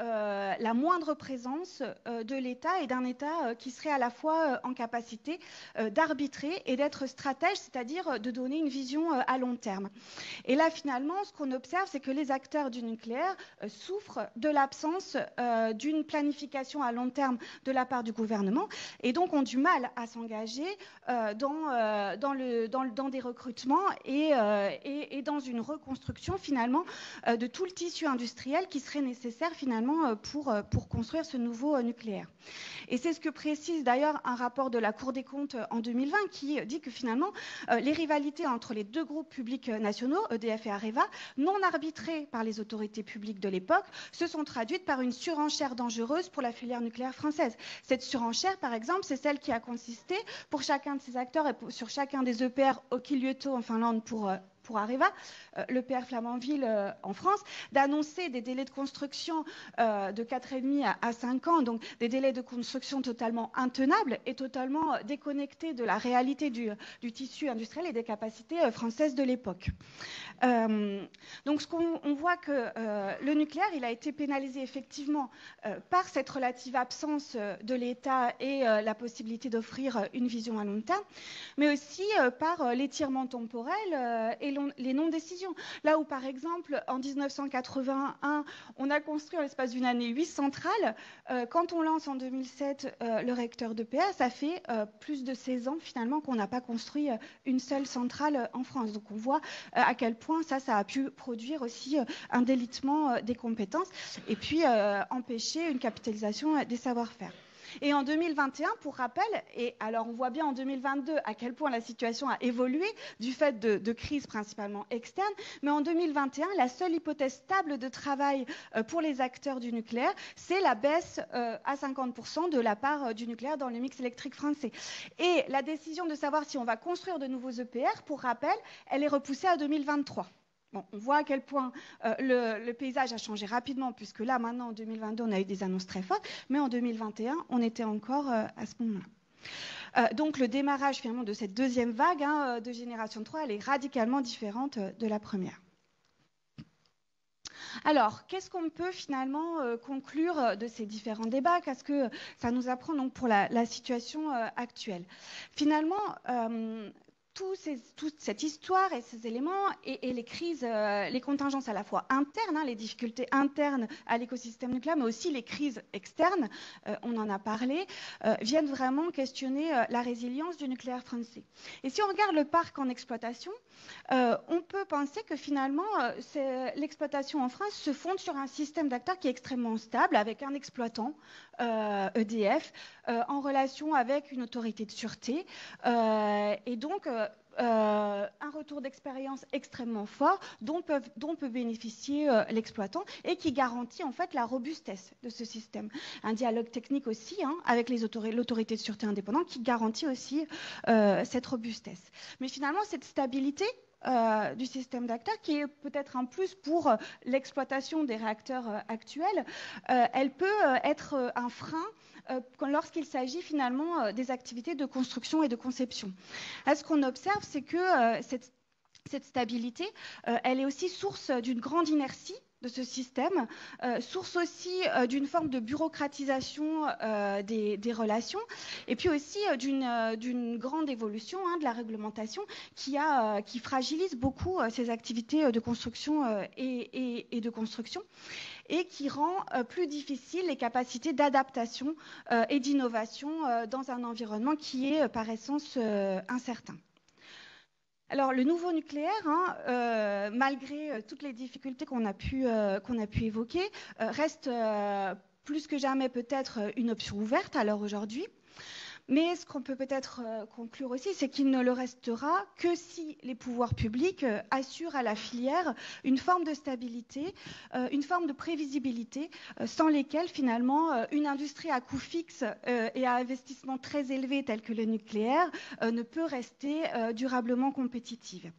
la moindre présence de l'État et d'un État qui serait à la fois en capacité d'arbitrer et d'être stratège, c'est-à-dire de donner une vision à long terme. Et là, finalement, ce qu'on observe, c'est que les acteurs du nucléaire euh, souffrent de l'absence euh, d'une planification à long terme de la part du gouvernement et donc ont du mal à s'engager euh, dans, des recrutements et, dans une reconstruction finalement de tout le tissu industriel qui serait nécessaire finalement pour construire ce nouveau nucléaire. Et c'est ce que précise d'ailleurs un rapport de la Cour des comptes en 2020 qui dit que finalement les rivalités entre les deux groupes publics nationaux EDF et Areva, non arbitrées par les autorités publiques de l'époque, se sont traduites par une surenchère dangereuse pour la filière nucléaire française. Cette surenchère, par exemple, c'est celle qui a consisté pour chacun de ces acteurs et sur chacun des EPR Olkiluoto en Finlande pour euh, pour Areva, euh, le PR Flamanville euh, en France, d'annoncer des délais de construction euh, de 4,5 à, à 5 ans, donc des délais de construction totalement intenables et totalement déconnectés de la réalité du, tissu industriel et des capacités françaises de l'époque. donc ce qu'on on voit que le nucléaire, il a été pénalisé effectivement par cette relative absence de l'État et la possibilité d'offrir une vision à long terme, mais aussi par l'étirement temporel et les non-décisions. Là où, par exemple, en 1981, on a construit en l'espace d'une année huit centrales, euh, quand on lance en 2007 euh, le réacteur de PA, ça fait euh, plus de 16 ans finalement qu'on n'a pas construit une seule centrale en France. Donc on voit à quel point ça, ça a pu produire aussi un délitement des compétences et puis empêcher une capitalisation des savoir-faire. Et en 2021, pour rappel, et alors on voit bien en 2022 à quel point la situation a évolué du fait de, crises principalement externes, mais en 2021, la seule hypothèse stable de travail euh, pour les acteurs du nucléaire, c'est la baisse euh, à 50% de la part euh, du nucléaire dans le mix électrique français. Et la décision de savoir si on va construire de nouveaux EPR, pour rappel, elle est repoussée à 2023. On voit à quel point le, paysage a changé rapidement, puisque là, maintenant, en 2022, on a eu des annonces très fortes, mais en 2021, on était encore à ce moment-là. donc le démarrage finalement de cette deuxième vague hein, de génération 3, elle est radicalement différente de la première. Alors, qu'est-ce qu'on peut finalement euh, conclure euh, de ces différents débats? Qu'est-ce que ça nous apprend pour la, situation euh, actuelle? Finalement, toute cette histoire et ces éléments et, les crises, euh, les contingences à la fois internes, hein, les difficultés internes à l'écosystème nucléaire, mais aussi les crises externes, euh, on en a parlé, euh, viennent vraiment questionner la résilience du nucléaire français. Et si on regarde le parc en exploitation, on peut penser que finalement, l'exploitation en France se fonde sur un système d'acteurs qui est extrêmement stable, avec un exploitant, EDF, e en relation avec une autorité de sûreté. et donc, euh, un retour d'expérience extrêmement fort dont, peut bénéficier euh, l'exploitant et qui garantit en fait la robustesse de ce système. Un dialogue technique aussi hein, avec l'autorité de sûreté indépendante qui garantit aussi euh, cette robustesse. Mais finalement, cette stabilité, du système d'acteurs, qui est peut-être un plus pour l'exploitation des réacteurs actuels, elle peut être un frein euh, lorsqu'il s'agit finalement euh, des activités de construction et de conception. ce qu'on observe, c'est que euh, cette, stabilité, elle est aussi source d'une grande inertie de ce système, source aussi d'une forme de bureaucratisation des, relations, et puis aussi d'une grande évolution hein, de la réglementation qui, fragilise beaucoup ces activités de construction et, de construction et qui rend euh, plus difficile les capacités d'adaptation euh, et d'innovation euh, dans un environnement qui est par essence incertain. Alors, le nouveau nucléaire, hein, malgré toutes les difficultés qu'on a, pu, qu'on a pu évoquer, reste plus que jamais peut-être une option ouverte à l'heure aujourd'hui. Mais ce qu'on peut peut-être euh, conclure aussi, c'est qu'il ne le restera que si les pouvoirs publics euh, assurent à la filière une forme de stabilité, euh, une forme de prévisibilité, sans lesquelles finalement une industrie à coût fixe et à investissement très élevé tel que le nucléaire ne peut rester durablement compétitive.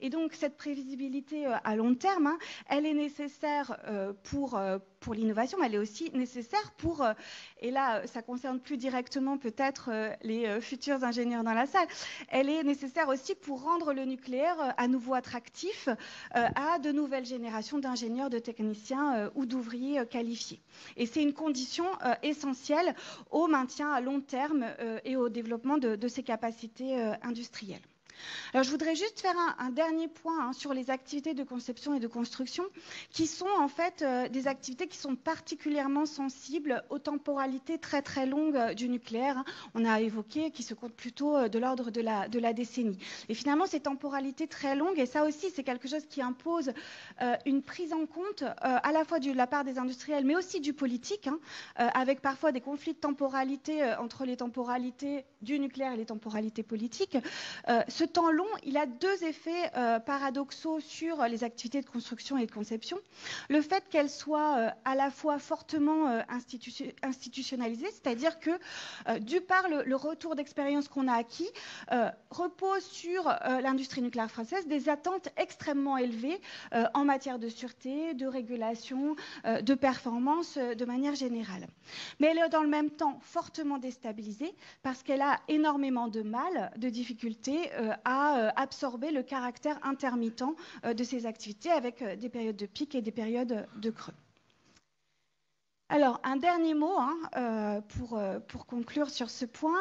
Et donc cette prévisibilité à long terme, hein, elle est nécessaire pour pour l'innovation, elle est aussi nécessaire pour, euh, et là ça concerne plus directement peut-être euh, les euh, futurs ingénieurs dans la salle, elle est nécessaire aussi pour rendre le nucléaire à nouveau attractif à de nouvelles générations d'ingénieurs, de techniciens ou d'ouvriers qualifiés. Et c'est une condition essentielle au maintien à long terme et au développement de, ces capacités industrielles. Alors, je voudrais juste faire un, dernier point hein, sur les activités de conception et de construction, qui sont en fait euh, des activités qui sont particulièrement sensibles aux temporalités très très longues euh, du nucléaire. Hein. On a évoqué qui se comptent plutôt euh, de l'ordre de la, décennie. Et finalement, ces temporalités très longues, et ça aussi, c'est quelque chose qui impose une prise en compte à la fois de la part des industriels, mais aussi du politique, hein, avec parfois des conflits de temporalité entre les temporalités du nucléaire et les temporalités politiques. Temps long, il a deux effets euh, paradoxaux sur les activités de construction et de conception. Le fait qu'elles soient euh, à la fois fortement euh, institutionnalisées, c'est-à-dire que, du par le, retour d'expérience qu'on a acquis, repose sur l'industrie nucléaire française des attentes extrêmement élevées en matière de sûreté, de régulation, de performance de manière générale. Mais elle est dans le même temps fortement déstabilisée parce qu'elle a énormément de mal, de difficultés à euh, absorber le caractère intermittent euh, de ces activités avec euh, des périodes de pic et des périodes de creux. Alors, un dernier mot hein, pour, pour, conclure sur ce point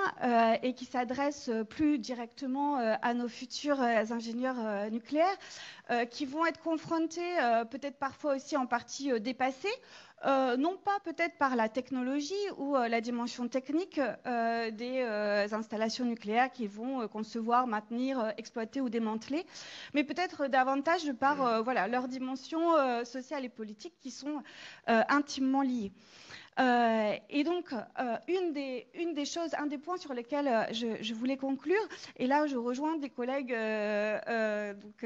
et qui s'adresse plus directement à nos futurs ingénieurs nucléaires qui vont être confrontés, peut-être parfois aussi en partie dépassés, euh, non pas peut-être par la technologie ou euh, la dimension technique euh, des installations nucléaires qu'ils vont concevoir, maintenir, exploiter ou démanteler, mais peut-être davantage par voilà, leurs dimensions sociales et politiques qui sont intimement liées. Et donc, une, des, une des choses, un des points sur lesquels je, voulais conclure, et là je rejoins des collègues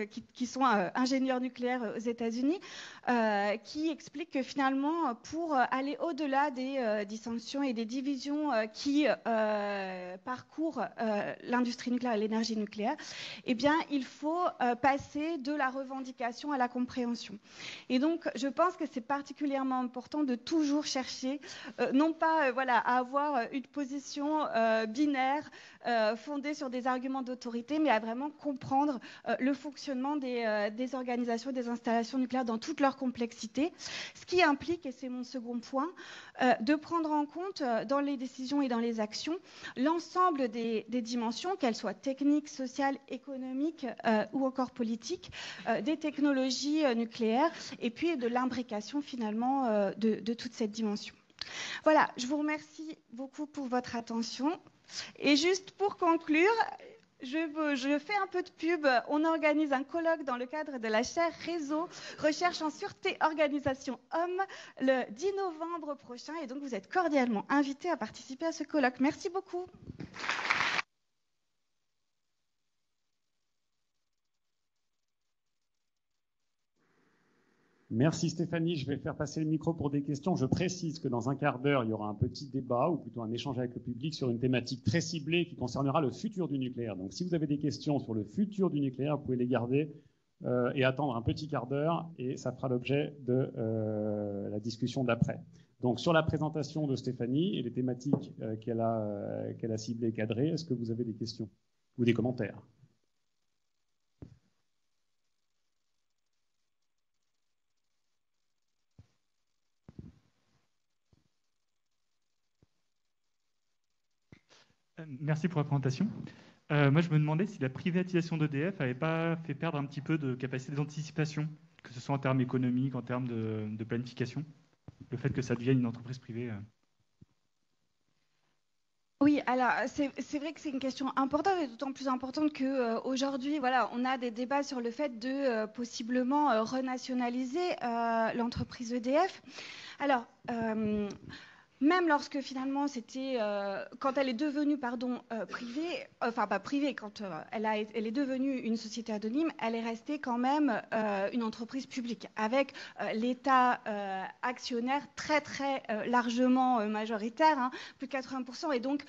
qui, qui, sont ingénieurs nucléaires aux États-Unis, qui expliquent que finalement, pour aller au-delà des dissensions et des divisions qui parcourent l'industrie nucléaire et l'énergie nucléaire, eh bien, il faut passer de la revendication à la compréhension. Et donc, je pense que c'est particulièrement important de toujours chercher, euh, non pas euh, voilà, à avoir une position euh, fondée sur des arguments d'autorité, mais à vraiment comprendre le fonctionnement des, des organisations, des installations nucléaires dans toute leur complexité, ce qui implique, et c'est mon second point, de prendre en compte dans les décisions et dans les actions l'ensemble des, dimensions, qu'elles soient techniques, sociales, économiques ou encore politiques, des technologies nucléaires et puis de l'imbrication finalement euh, de, toute cette dimension. Voilà, je vous remercie beaucoup pour votre attention. Et juste pour conclure, je, fais un peu de pub. On organise un colloque dans le cadre de la chaire Réseau Recherche en Sûreté Organisation Homme le 10 novembre prochain. Et donc, vous êtes cordialement invités à participer à ce colloque. Merci beaucoup. Merci Stéphanie. Je vais faire passer le micro pour des questions. Je précise que dans un quart d'heure, il y aura un petit débat ou plutôt un échange avec le public sur une thématique très ciblée qui concernera le futur du nucléaire. Donc si vous avez des questions sur le futur du nucléaire, vous pouvez les garder euh, et attendre un petit quart d'heure et ça fera l'objet de euh, la discussion d'après. Donc sur la présentation de Stéphanie et les thématiques euh, qu'elle a, qu'elle a ciblées et cadrées, est-ce que vous avez des questions ou des commentaires? Merci pour la présentation. Euh, moi, je me demandais si la privatisation d'EDF n'avait pas fait perdre un petit peu de capacité d'anticipation, que ce soit en termes économiques, en termes de, planification, le fait que ça devienne une entreprise privée. Euh. Oui, alors c'est vrai que c'est une question importante et d'autant plus importante qu'aujourd'hui, euh, voilà, on a des débats sur le fait de possiblement renationaliser l'entreprise EDF. Alors, même lorsque finalement c'était, euh, quand elle est devenue pardon euh, privée, enfin pas privée, quand euh, elle, est devenue une société anonyme, elle est restée quand même une entreprise publique avec l'État actionnaire très très largement majoritaire, hein, plus de 80%, et donc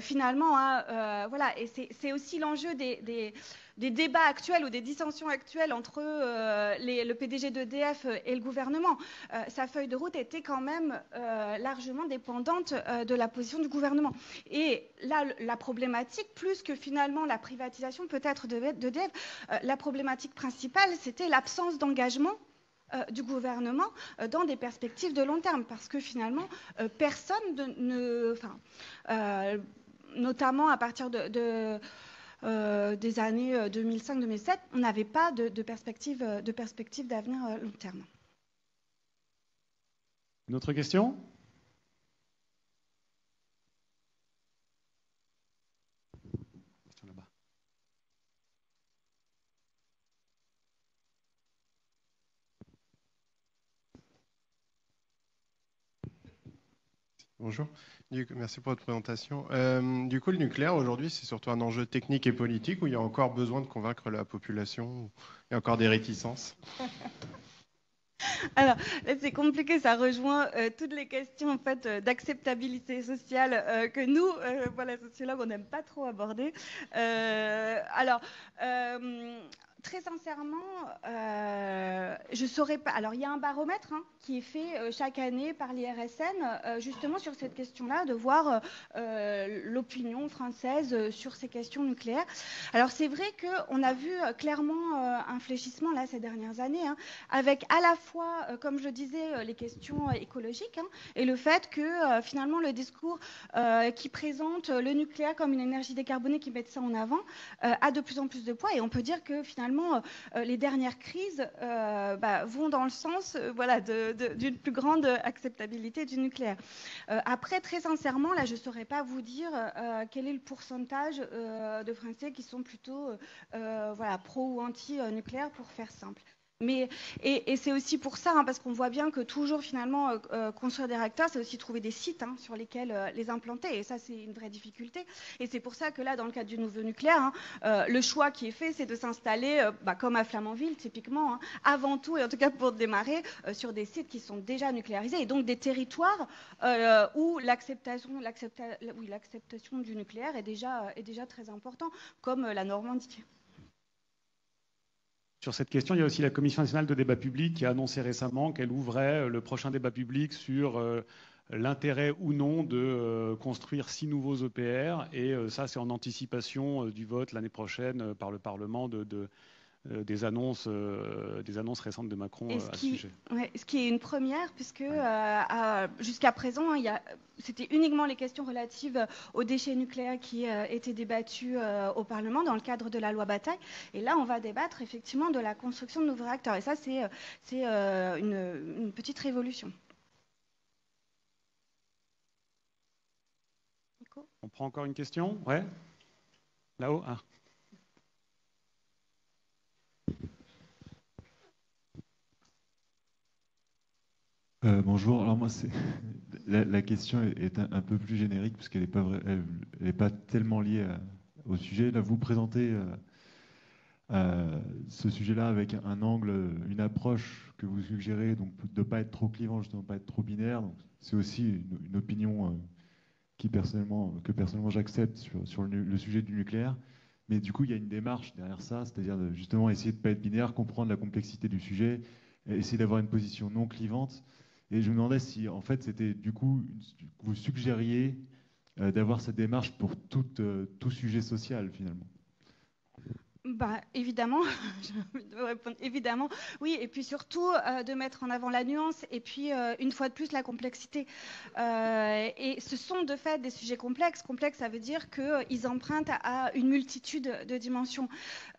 finalement, hein, voilà, et c'est aussi l'enjeu des des débats actuels ou des dissensions actuelles entre euh, le PDG d'EDF et le gouvernement. Euh, sa feuille de route était quand même euh, largement dépendante de la position du gouvernement. Et là, la problématique, plus que finalement la privatisation peut-être d'EDF, la problématique principale, c'était l'absence d'engagement du gouvernement dans des perspectives de long terme, parce que finalement, personne ne, notamment à partir de euh, des années 2005-2007, euh, on n'avait pas de, euh, de perspective d'avenir long terme. Une autre question? Bonjour. Merci pour votre présentation. Euh, du coup, le nucléaire, aujourd'hui, c'est surtout un enjeu technique et politique où il y a encore besoin de convaincre la population, il y a encore des réticences? Alors, c'est compliqué, ça rejoint euh, toutes les questions en fait euh, d'acceptabilité sociale que nous, voilà, sociologues, on n'aime pas trop aborder. alors, très sincèrement, euh, je ne saurais pas. Alors, il y a un baromètre hein, qui est fait euh, chaque année par l'IRSN, euh, justement sur cette question-là, de voir l'opinion française sur ces questions nucléaires. Alors, c'est vrai qu'on a vu clairement un fléchissement là ces dernières années, hein, avec à la fois, comme je disais, les questions écologiques hein, et le fait que finalement le discours qui présente le nucléaire comme une énergie décarbonée, qui met ça en avant, a de plus en plus de poids. Et on peut dire que finalement euh, les dernières crises euh, bah, vont dans le sens euh, voilà, d'une plus grande acceptabilité du nucléaire. après, très sincèrement, là, je ne saurais pas vous dire quel est le pourcentage de Français qui sont plutôt pro ou anti-nucléaire, pour faire simple. Mais, et, c'est aussi pour ça, hein, parce qu'on voit bien que toujours finalement euh, euh, construire des réacteurs, c'est aussi trouver des sites hein, sur lesquels euh, les implanter. Et ça, c'est une vraie difficulté. Et c'est pour ça que là, dans le cadre du nouveau nucléaire, hein, le choix qui est fait, c'est de s'installer, bah, comme à Flamanville, typiquement, avant tout, et en tout cas pour démarrer, sur des sites qui sont déjà nucléarisés, et donc des territoires où l'acceptation, du nucléaire est déjà, est déjà très important, comme la Normandie. Sur cette question, il y a aussi la Commission nationale de débat public qui a annoncé récemment qu'elle ouvrait euh, le prochain débat public sur euh, l'intérêt ou non de euh, construire six nouveaux EPR. Et ça, c'est en anticipation du vote l'année prochaine par le Parlement de, des, annonces, euh, des annonces récentes de Macron euh, à ce sujet. ce qui est une première, puisque jusqu'à présent, hein, c'était uniquement les questions relatives aux déchets nucléaires qui étaient débattues au Parlement dans le cadre de la loi Bataille. Et là, on va débattre effectivement de la construction de nouveaux réacteurs. Et ça, c'est une, une petite révolution. On prend encore une question? Ouais? Là-haut? Ah. Euh, bonjour. Alors moi, la, question est un, peu plus générique parce qu'elle n'est pas, pas tellement liée au sujet. Là, vous présentez euh, euh, ce sujet-là avec un angle, une approche que vous suggérez, donc de ne pas être trop clivant, justement, de pas être trop binaire. c'est aussi une, opinion qui personnellement, que personnellement j'accepte sur, le, sujet du nucléaire. Mais du coup, il y a une démarche derrière ça, c'est-à-dire justement essayer de ne pas être binaire, comprendre la complexité du sujet, essayer d'avoir une position non clivante. Et je me demandais si, en fait, c'était du coup, vous suggériez euh, d'avoir cette démarche pour tout, euh, tout sujet social, finalement. Bah, évidemment, je dois répondre évidemment, oui, et puis surtout euh, de mettre en avant la nuance et puis une fois de plus la complexité. et ce sont de fait des sujets complexes. Complexes, ça veut dire qu'ils empruntent à une multitude de dimensions.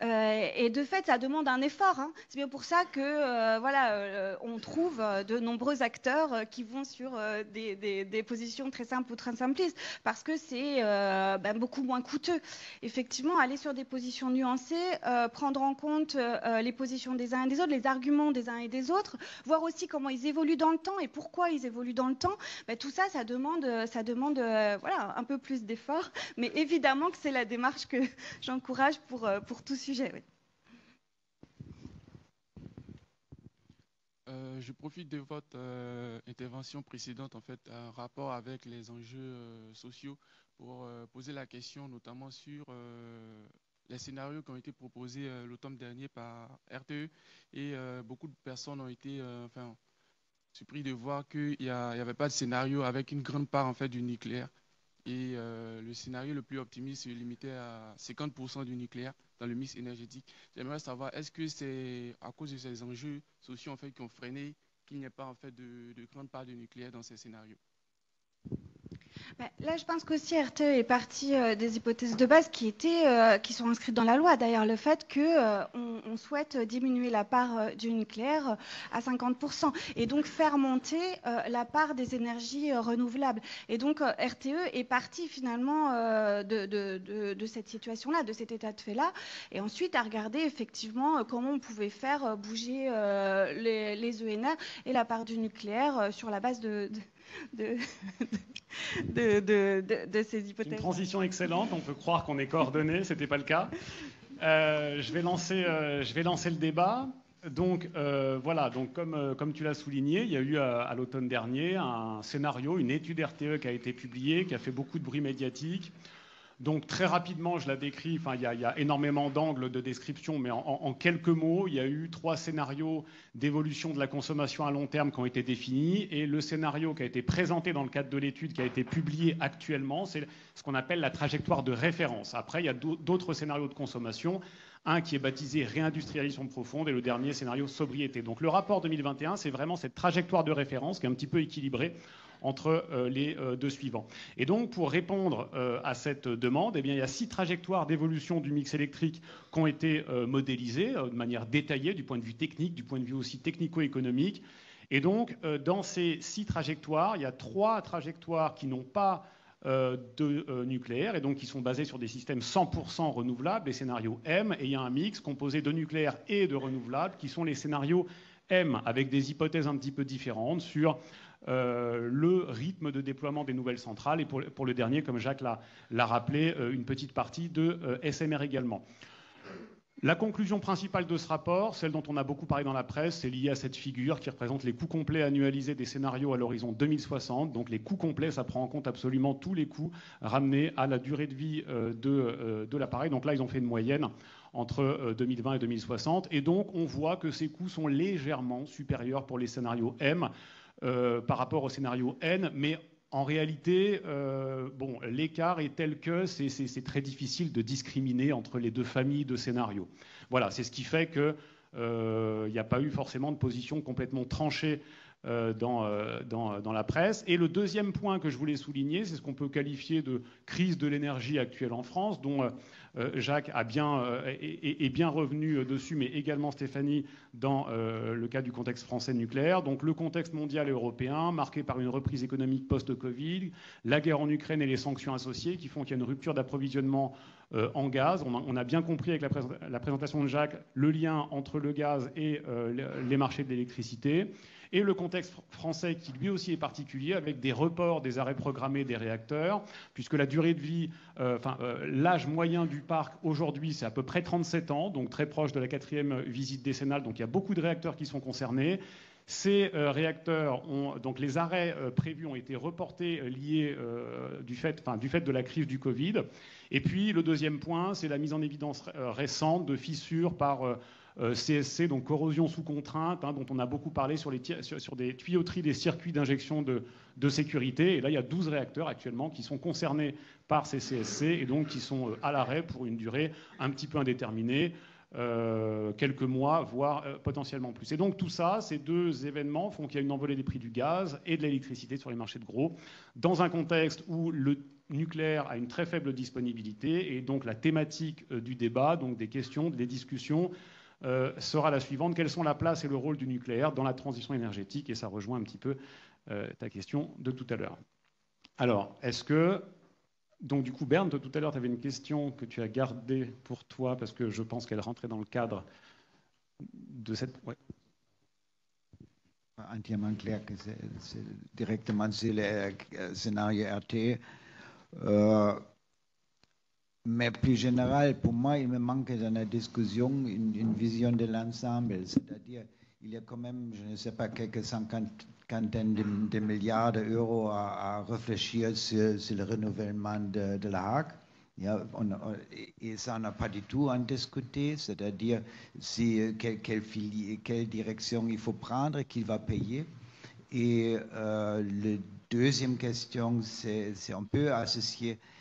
et de fait, ça demande un effort. Hein. C'est bien pour ça que voilà, on trouve de nombreux acteurs qui vont sur des, positions très simples ou très simplistes parce que c'est ben, beaucoup moins coûteux. Effectivement, aller sur des positions nuancées euh, prendre en compte euh, les positions des uns et des autres, les arguments des uns et des autres, voir aussi comment ils évoluent dans le temps et pourquoi ils évoluent dans le temps. Ben, tout ça, ça demande, ça demande euh, voilà, un peu plus d'efforts, mais évidemment que c'est la démarche que j'encourage pour, pour tout sujet. je profite de votre intervention précédente, en fait, en rapport avec les enjeux sociaux, pour poser la question notamment sur les scénarios qui ont été proposés euh, l'automne dernier par RTE et euh, beaucoup de personnes ont été euh, surpris de voir qu'il n'y avait pas de scénario avec une grande part en fait du nucléaire. Et le scénario le plus optimiste se limitait à 50% du nucléaire dans le mix énergétique. J'aimerais savoir, est-ce que c'est à cause de ces enjeux sociaux en fait, qui ont freiné qu'il n'y ait pas en fait, de, de grande part de nucléaire dans ces scénarios? Là, je pense qu'aussi RTE est parti euh, des hypothèses de base qui étaient, euh, qui sont inscrites dans la loi. D'ailleurs, le fait qu'on euh, souhaite diminuer la part du nucléaire à 50% et donc faire monter la part des énergies renouvelables. Et donc, RTE est parti finalement de, cette situation-là, de cet état de fait-là, et ensuite à regarder effectivement comment on pouvait faire bouger les, les ENR et la part du nucléaire sur la base de de, de, ces hypothèses. Une transition excellente, on peut croire qu'on est coordonnés, ce n'était pas le cas. Euh, je, vais lancer, euh, je vais lancer le débat. Donc euh, voilà, donc comme, comme tu l'as souligné, il y a eu à l'automne dernier un scénario, une étude RTE qui a été publiée, qui a fait beaucoup de bruit médiatique, donc très rapidement, je la décris, enfin, il, y a, énormément d'angles de description, mais en, quelques mots, il y a eu trois scénarios d'évolution de la consommation à long terme qui ont été définis, et le scénario qui a été présenté dans le cadre de l'étude, qui a été publié actuellement, c'est ce qu'on appelle la trajectoire de référence. Après, il y a d'autres scénarios de consommation, un qui est baptisé réindustrialisation profonde, et le dernier scénario sobriété. Donc le rapport 2021, c'est vraiment cette trajectoire de référence qui est un petit peu équilibrée entre euh, les euh, deux suivants. Et donc, pour répondre euh, à cette demande, eh bien, il y a six trajectoires d'évolution du mix électrique qui ont été modélisées de manière détaillée du point de vue technique, du point de vue aussi technico-économique. Et donc, dans ces six trajectoires, il y a trois trajectoires qui n'ont pas de nucléaire et donc qui sont basés sur des systèmes 100% renouvelables, les scénarios M, et il y a un mix composé de nucléaire et de renouvelables qui sont les scénarios M, avec des hypothèses un petit peu différentes sur le rythme de déploiement des nouvelles centrales et pour, le dernier, comme Jacques l'a rappelé, une petite partie de SMR également. La conclusion principale de ce rapport, celle dont on a beaucoup parlé dans la presse, c'est liée à cette figure qui représente les coûts complets annualisés des scénarios à l'horizon 2060. Donc les coûts complets, ça prend en compte absolument tous les coûts ramenés à la durée de vie de, l'appareil. Donc là, ils ont fait une moyenne entre 2020 et 2060. Et donc, on voit que ces coûts sont légèrement supérieurs pour les scénarios M euh, par rapport au scénario N, mais en réalité, euh, l'écart est tel que c'est très difficile de discriminer entre les deux familles de scénarios. Voilà, c'est ce qui fait qu'il euh, n'y a pas eu forcément de position complètement tranchée euh, dans, euh, dans, dans, la presse. Et le deuxième point que je voulais souligner, c'est ce qu'on peut qualifier de crise de l'énergie actuelle en France, dont euh, Jacques a bien, est, est, bien revenu dessus, mais également Stéphanie dans le cas du contexte français nucléaire. Donc le contexte mondial et européen, marqué par une reprise économique post-Covid, la guerre en Ukraine et les sanctions associées, qui font qu'il y a une rupture d'approvisionnement euh, en gaz. On a, bien compris avec la, pré la, présentation de Jacques le lien entre le gaz et euh, les marchés de l'électricité. Et le contexte français qui lui aussi est particulier avec des reports des arrêts programmés des réacteurs, puisque la durée de vie, euh, euh, l'âge moyen du parc aujourd'hui c'est à peu près 37 ans, donc très proche de la quatrième visite décennale, donc il y a beaucoup de réacteurs qui sont concernés. Ces euh, réacteurs, ont, donc les arrêts prévus ont été reportés liés du, fait, du fait de la crise du Covid. Et puis le deuxième point, c'est la mise en évidence récente de fissures par CSC, donc corrosion sous contrainte, hein, dont on a beaucoup parlé sur, les des tuyauteries des circuits d'injection de, de, sécurité. Et là, il y a 12 réacteurs actuellement qui sont concernés par ces CSC et donc qui sont à l'arrêt pour une durée un petit peu indéterminée. Euh, quelques mois, voire euh, potentiellement plus. Et donc tout ça, ces deux événements font qu'il y a une envolée des prix du gaz et de l'électricité sur les marchés de gros, dans un contexte où le nucléaire a une très faible disponibilité, et donc la thématique euh, du débat, donc des questions, des discussions, euh, sera la suivante. Quelles sont la place et le rôle du nucléaire dans la transition énergétique? Et ça rejoint un petit peu euh, ta question de tout à l'heure. Alors, est-ce que donc du coup, Bernd, tout à l'heure, tu avais une question que tu as gardée pour toi parce que je pense qu'elle rentrait dans le cadre de cette... Ouais. Que c'est directement sur le scénario RT. Euh, mais plus général, pour moi, il me manque dans la discussion une, vision de l'ensemble. C'est-à-dire, il y a quand même, je ne sais pas, quelques cinquantaines de, milliards d'euros à, réfléchir sur, le renouvellement de, la on, et ça n'a pas du tout à discuter, c'est-à-dire si, quelle, direction il faut prendre, qui va payer. Et euh, la deuxième question, c'est un peu associé euh,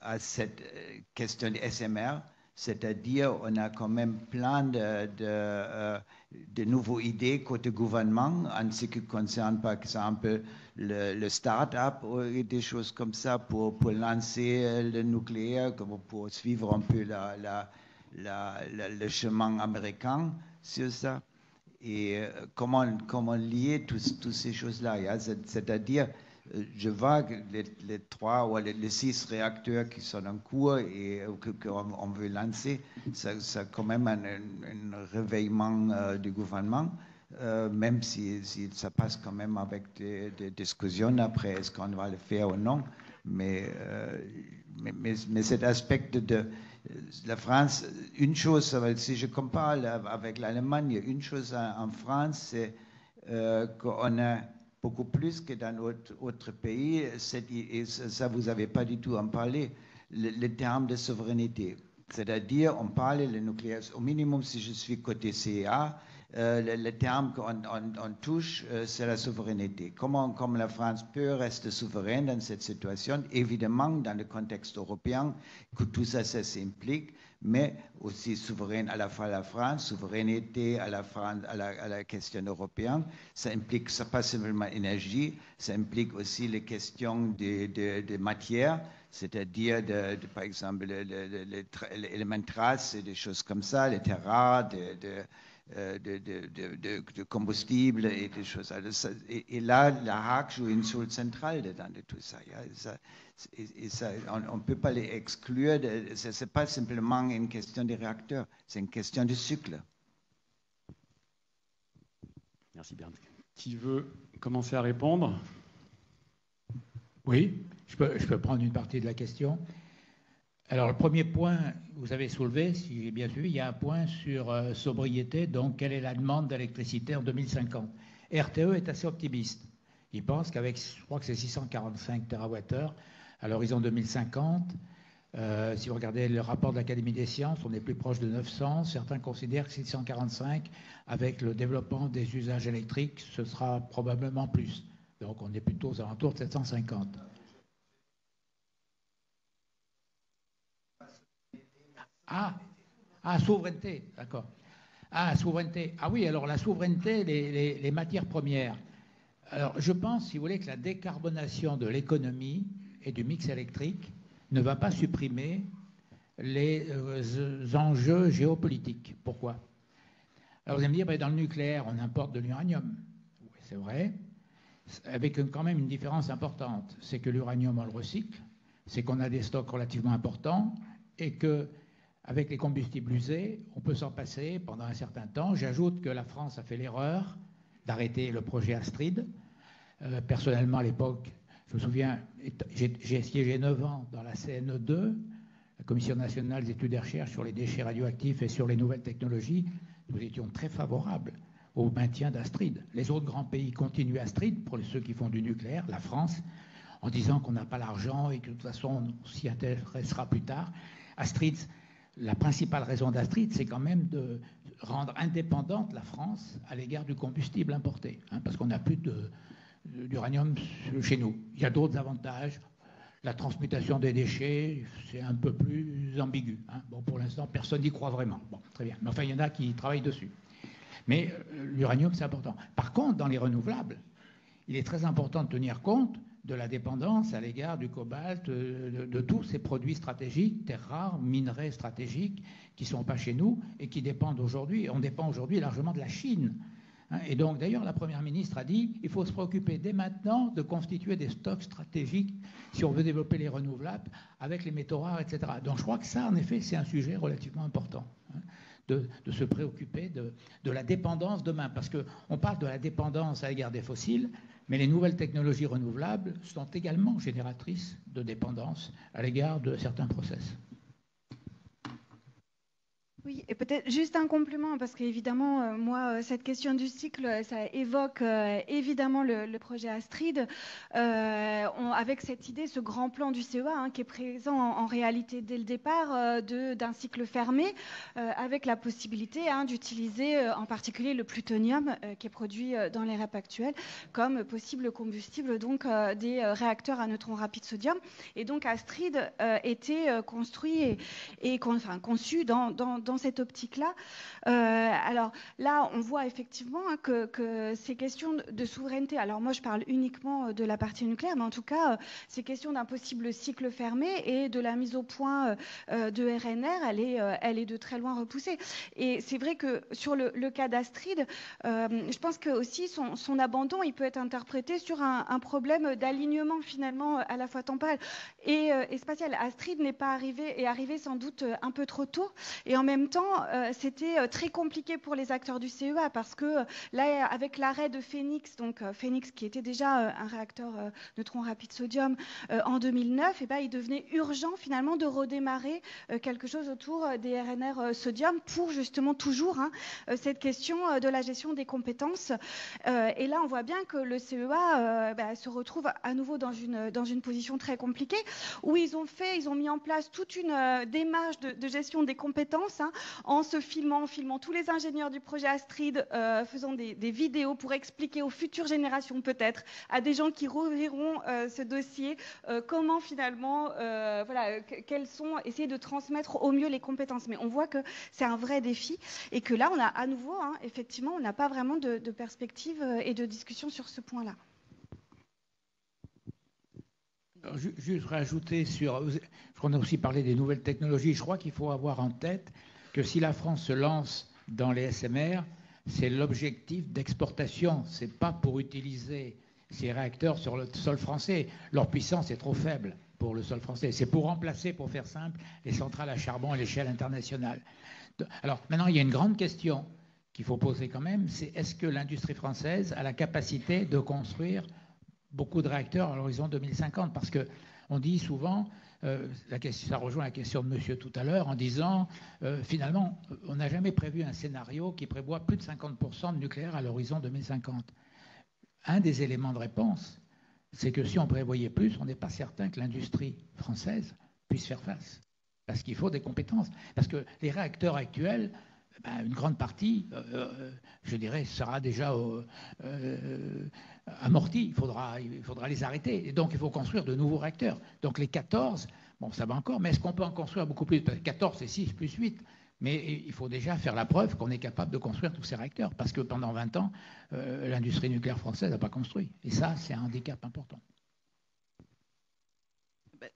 à cette euh, question de SMR, c'est-à-dire on a quand même plein de, de, euh, nouvelles idées côté gouvernement en ce qui concerne par exemple le, le start-up ou des choses comme ça pour, pour lancer le nucléaire, pour suivre un peu la, la, le chemin américain sur ça. Et comment, comment lier toutes ces choses-là, c'est-à-dire je vois que les, les trois ou les, six réacteurs qui sont en cours et qu'on on veut lancer, c'est quand même un, réveillement euh, du gouvernement, euh, même si, ça passe quand même avec des, discussions après, est-ce qu'on va le faire ou non. Mais, euh, cet aspect de, la France, une chose, si je compare avec l'Allemagne, une chose en, France, c'est euh, qu'on a beaucoup plus que dans d'autres pays. Et ça, vous n'avez pas du tout en parlé, le, terme de souveraineté. C'est-à-dire, on parle le nucléaire, au minimum, si je suis côté CA, euh, le, terme qu'on on, on touche, euh, c'est la souveraineté. Comment, comment la France peut rester souveraine dans cette situation? Évidemment, dans le contexte européen, que tout ça, ça s'implique, mais aussi souveraine à la fois la France, souveraineté à la, question européenne. Ça implique ça pas seulement l'énergie, ça implique aussi les questions de, de, de matière, c'est-à-dire, de, de, par exemple, l'élément trace et des choses comme ça, les terres rares, de, euh, de, de, combustible et des choses. et, là, la HAC joue une rôle central dedans de tout ça. et ça on ne peut pas les exclure. Ce n'est pas simplement une question des réacteurs, c'est une question de cycle. Merci Bernd. Qui veut commencer à répondre? Oui, je peux, je peux prendre une partie de la question. Alors, le premier point, vous avez soulevé, si j'ai bien suivi, il y a un point sur euh, sobriété, donc quelle est la demande d'électricité en 2050 RTE est assez optimiste. Il pense qu'avec, je crois que c'est 645 TWh à l'horizon 2050, euh, si vous regardez le rapport de l'Académie des sciences, on est plus proche de 900. Certains considèrent que 645, avec le développement des usages électriques, ce sera probablement plus. Donc on est plutôt aux alentours de 750. Ah, ah souveraineté, d'accord. Ah, souveraineté. Ah oui, alors la souveraineté, les, matières premières. Alors, je pense, si vous voulez, que la décarbonation de l'économie et du mix électrique ne va pas supprimer les euh, enjeux géopolitiques. Pourquoi? Alors, vous allez me dire, ben, dans le nucléaire, on importe de l'uranium. Oui, c'est vrai, avec quand même une différence importante. C'est que l'uranium, on le recycle, c'est qu'on a des stocks relativement importants et que avec les combustibles usés, on peut s'en passer pendant un certain temps. J'ajoute que la France a fait l'erreur d'arrêter le projet Astrid. Euh, personnellement, à l'époque, je me souviens, j'ai siégé 9 ans dans la CNE2, la Commission nationale d'études et recherches sur les déchets radioactifs et sur les nouvelles technologies. Nous étions très favorables au maintien d'Astrid. Les autres grands pays continuent Astrid, pour ceux qui font du nucléaire, la France, en disant qu'on n'a pas l'argent et que de toute façon on s'y intéressera plus tard. Astrid, la principale raison d'Astrid, c'est quand même de rendre indépendante la France à l'égard du combustible importé, hein, parce qu'on n'a plus d'uranium chez nous. Il y a d'autres avantages. La transmutation des déchets, c'est un peu plus ambigu. Hein. Bon, pour l'instant, personne n'y croit vraiment. Bon, très bien. Mais enfin, il y en a qui travaillent dessus. Mais euh, l'uranium, c'est important. Par contre, dans les renouvelables, il est très important de tenir compte de la dépendance à l'égard du cobalt, euh, de, tous ces produits stratégiques, terres rares, minerais stratégiques, qui ne sont pas chez nous et qui dépendent aujourd'hui. On dépend aujourd'hui largement de la Chine. Hein. Et donc, d'ailleurs, la Première ministre a dit il faut se préoccuper dès maintenant de constituer des stocks stratégiques si on veut développer les renouvelables avec les métaux rares, etc. Donc, je crois que ça, en effet, c'est un sujet relativement important. Hein, de, se préoccuper de, de, la dépendance demain. Parce qu'on parle de la dépendance à l'égard des fossiles, mais les nouvelles technologies renouvelables sont également génératrices de dépendance à l'égard de certains process. Oui, et peut-être juste un complément, parce qu'évidemment, euh, moi, euh, cette question du cycle, euh, ça évoque évidemment le, projet Astrid, avec cette idée, ce grand plan du CEA, hein, qui est présent en, réalité dès le départ d'un cycle fermé, avec la possibilité hein, d'utiliser en particulier le plutonium qui est produit dans les REP actuels comme possible combustible donc, des réacteurs à neutrons rapides sodium. Et donc Astrid était construit et, enfin, conçu dans, dans, dans cette optique-là. Euh, alors là, on voit effectivement hein, que, ces questions de souveraineté, alors moi je parle uniquement de la partie nucléaire, mais en tout cas, euh, ces questions d'un possible cycle fermé et de la mise au point euh, de RNR, elle est, elle est de très loin repoussée. Et c'est vrai que sur le, cas d'Astrid, je pense que aussi son, abandon, il peut être interprété sur un, problème d'alignement finalement à la fois temporel et, spatial. Astrid n'est pas arrivé, est arrivé sans doute un peu trop tôt, et en même temps, euh, c'était euh, très compliqué pour les acteurs du CEA parce que euh, là, avec l'arrêt de Phoenix, donc Phoenix qui était déjà un réacteur neutron rapide sodium en 2009, et eh ben, il devenait urgent finalement de redémarrer quelque chose autour des RNR sodium pour justement toujours hein, cette question de la gestion des compétences. et là, on voit bien que le CEA bah, se retrouve à nouveau dans une, dans une position très compliquée où ils ont fait, ils ont mis en place toute une démarche de, gestion des compétences hein, en se filmant, en filmant tous les ingénieurs du projet Astrid, euh, faisant des, vidéos pour expliquer aux futures générations peut-être, à des gens qui reverront euh, ce dossier, euh, comment finalement, voilà, quelles sont, essayer de transmettre au mieux les compétences. Mais on voit que c'est un vrai défi et que là, on a à nouveau, hein, effectivement, on n'a pas vraiment de, de perspective et de discussion sur ce point-là. Juste rajouter sur, qu'on a aussi parlé des nouvelles technologies, je crois qu'il faut avoir en tête que si la France se lance dans les SMR, c'est l'objectif d'exportation. Ce n'est pas pour utiliser ces réacteurs sur le sol français. Leur puissance est trop faible pour le sol français. C'est pour remplacer, pour faire simple, les centrales à charbon à l'échelle internationale. Alors maintenant, il y a une grande question qu'il faut poser quand même, c'est est-ce que l'industrie française a la capacité de construire beaucoup de réacteurs à l'horizon 2050 Parce que on dit souvent, euh, ça rejoint la question de monsieur tout à l'heure, en disant euh, finalement, on n'a jamais prévu un scénario qui prévoit plus de 50% de nucléaire à l'horizon 2050. Un des éléments de réponse, c'est que si on prévoyait plus, on n'est pas certain que l'industrie française puisse faire face. Parce qu'il faut des compétences. Parce que les réacteurs actuels, ben, une grande partie, euh, je dirais, sera déjà amortie. Il faudra, les arrêter. Et donc, il faut construire de nouveaux réacteurs. Donc, les 14, bon, ça va encore, mais est-ce qu'on peut en construire beaucoup plus 14, c'est 6 plus 8. Mais il faut déjà faire la preuve qu'on est capable de construire tous ces réacteurs, parce que pendant 20 ans, euh, l'industrie nucléaire française n'a pas construit. Et ça, c'est un handicap important.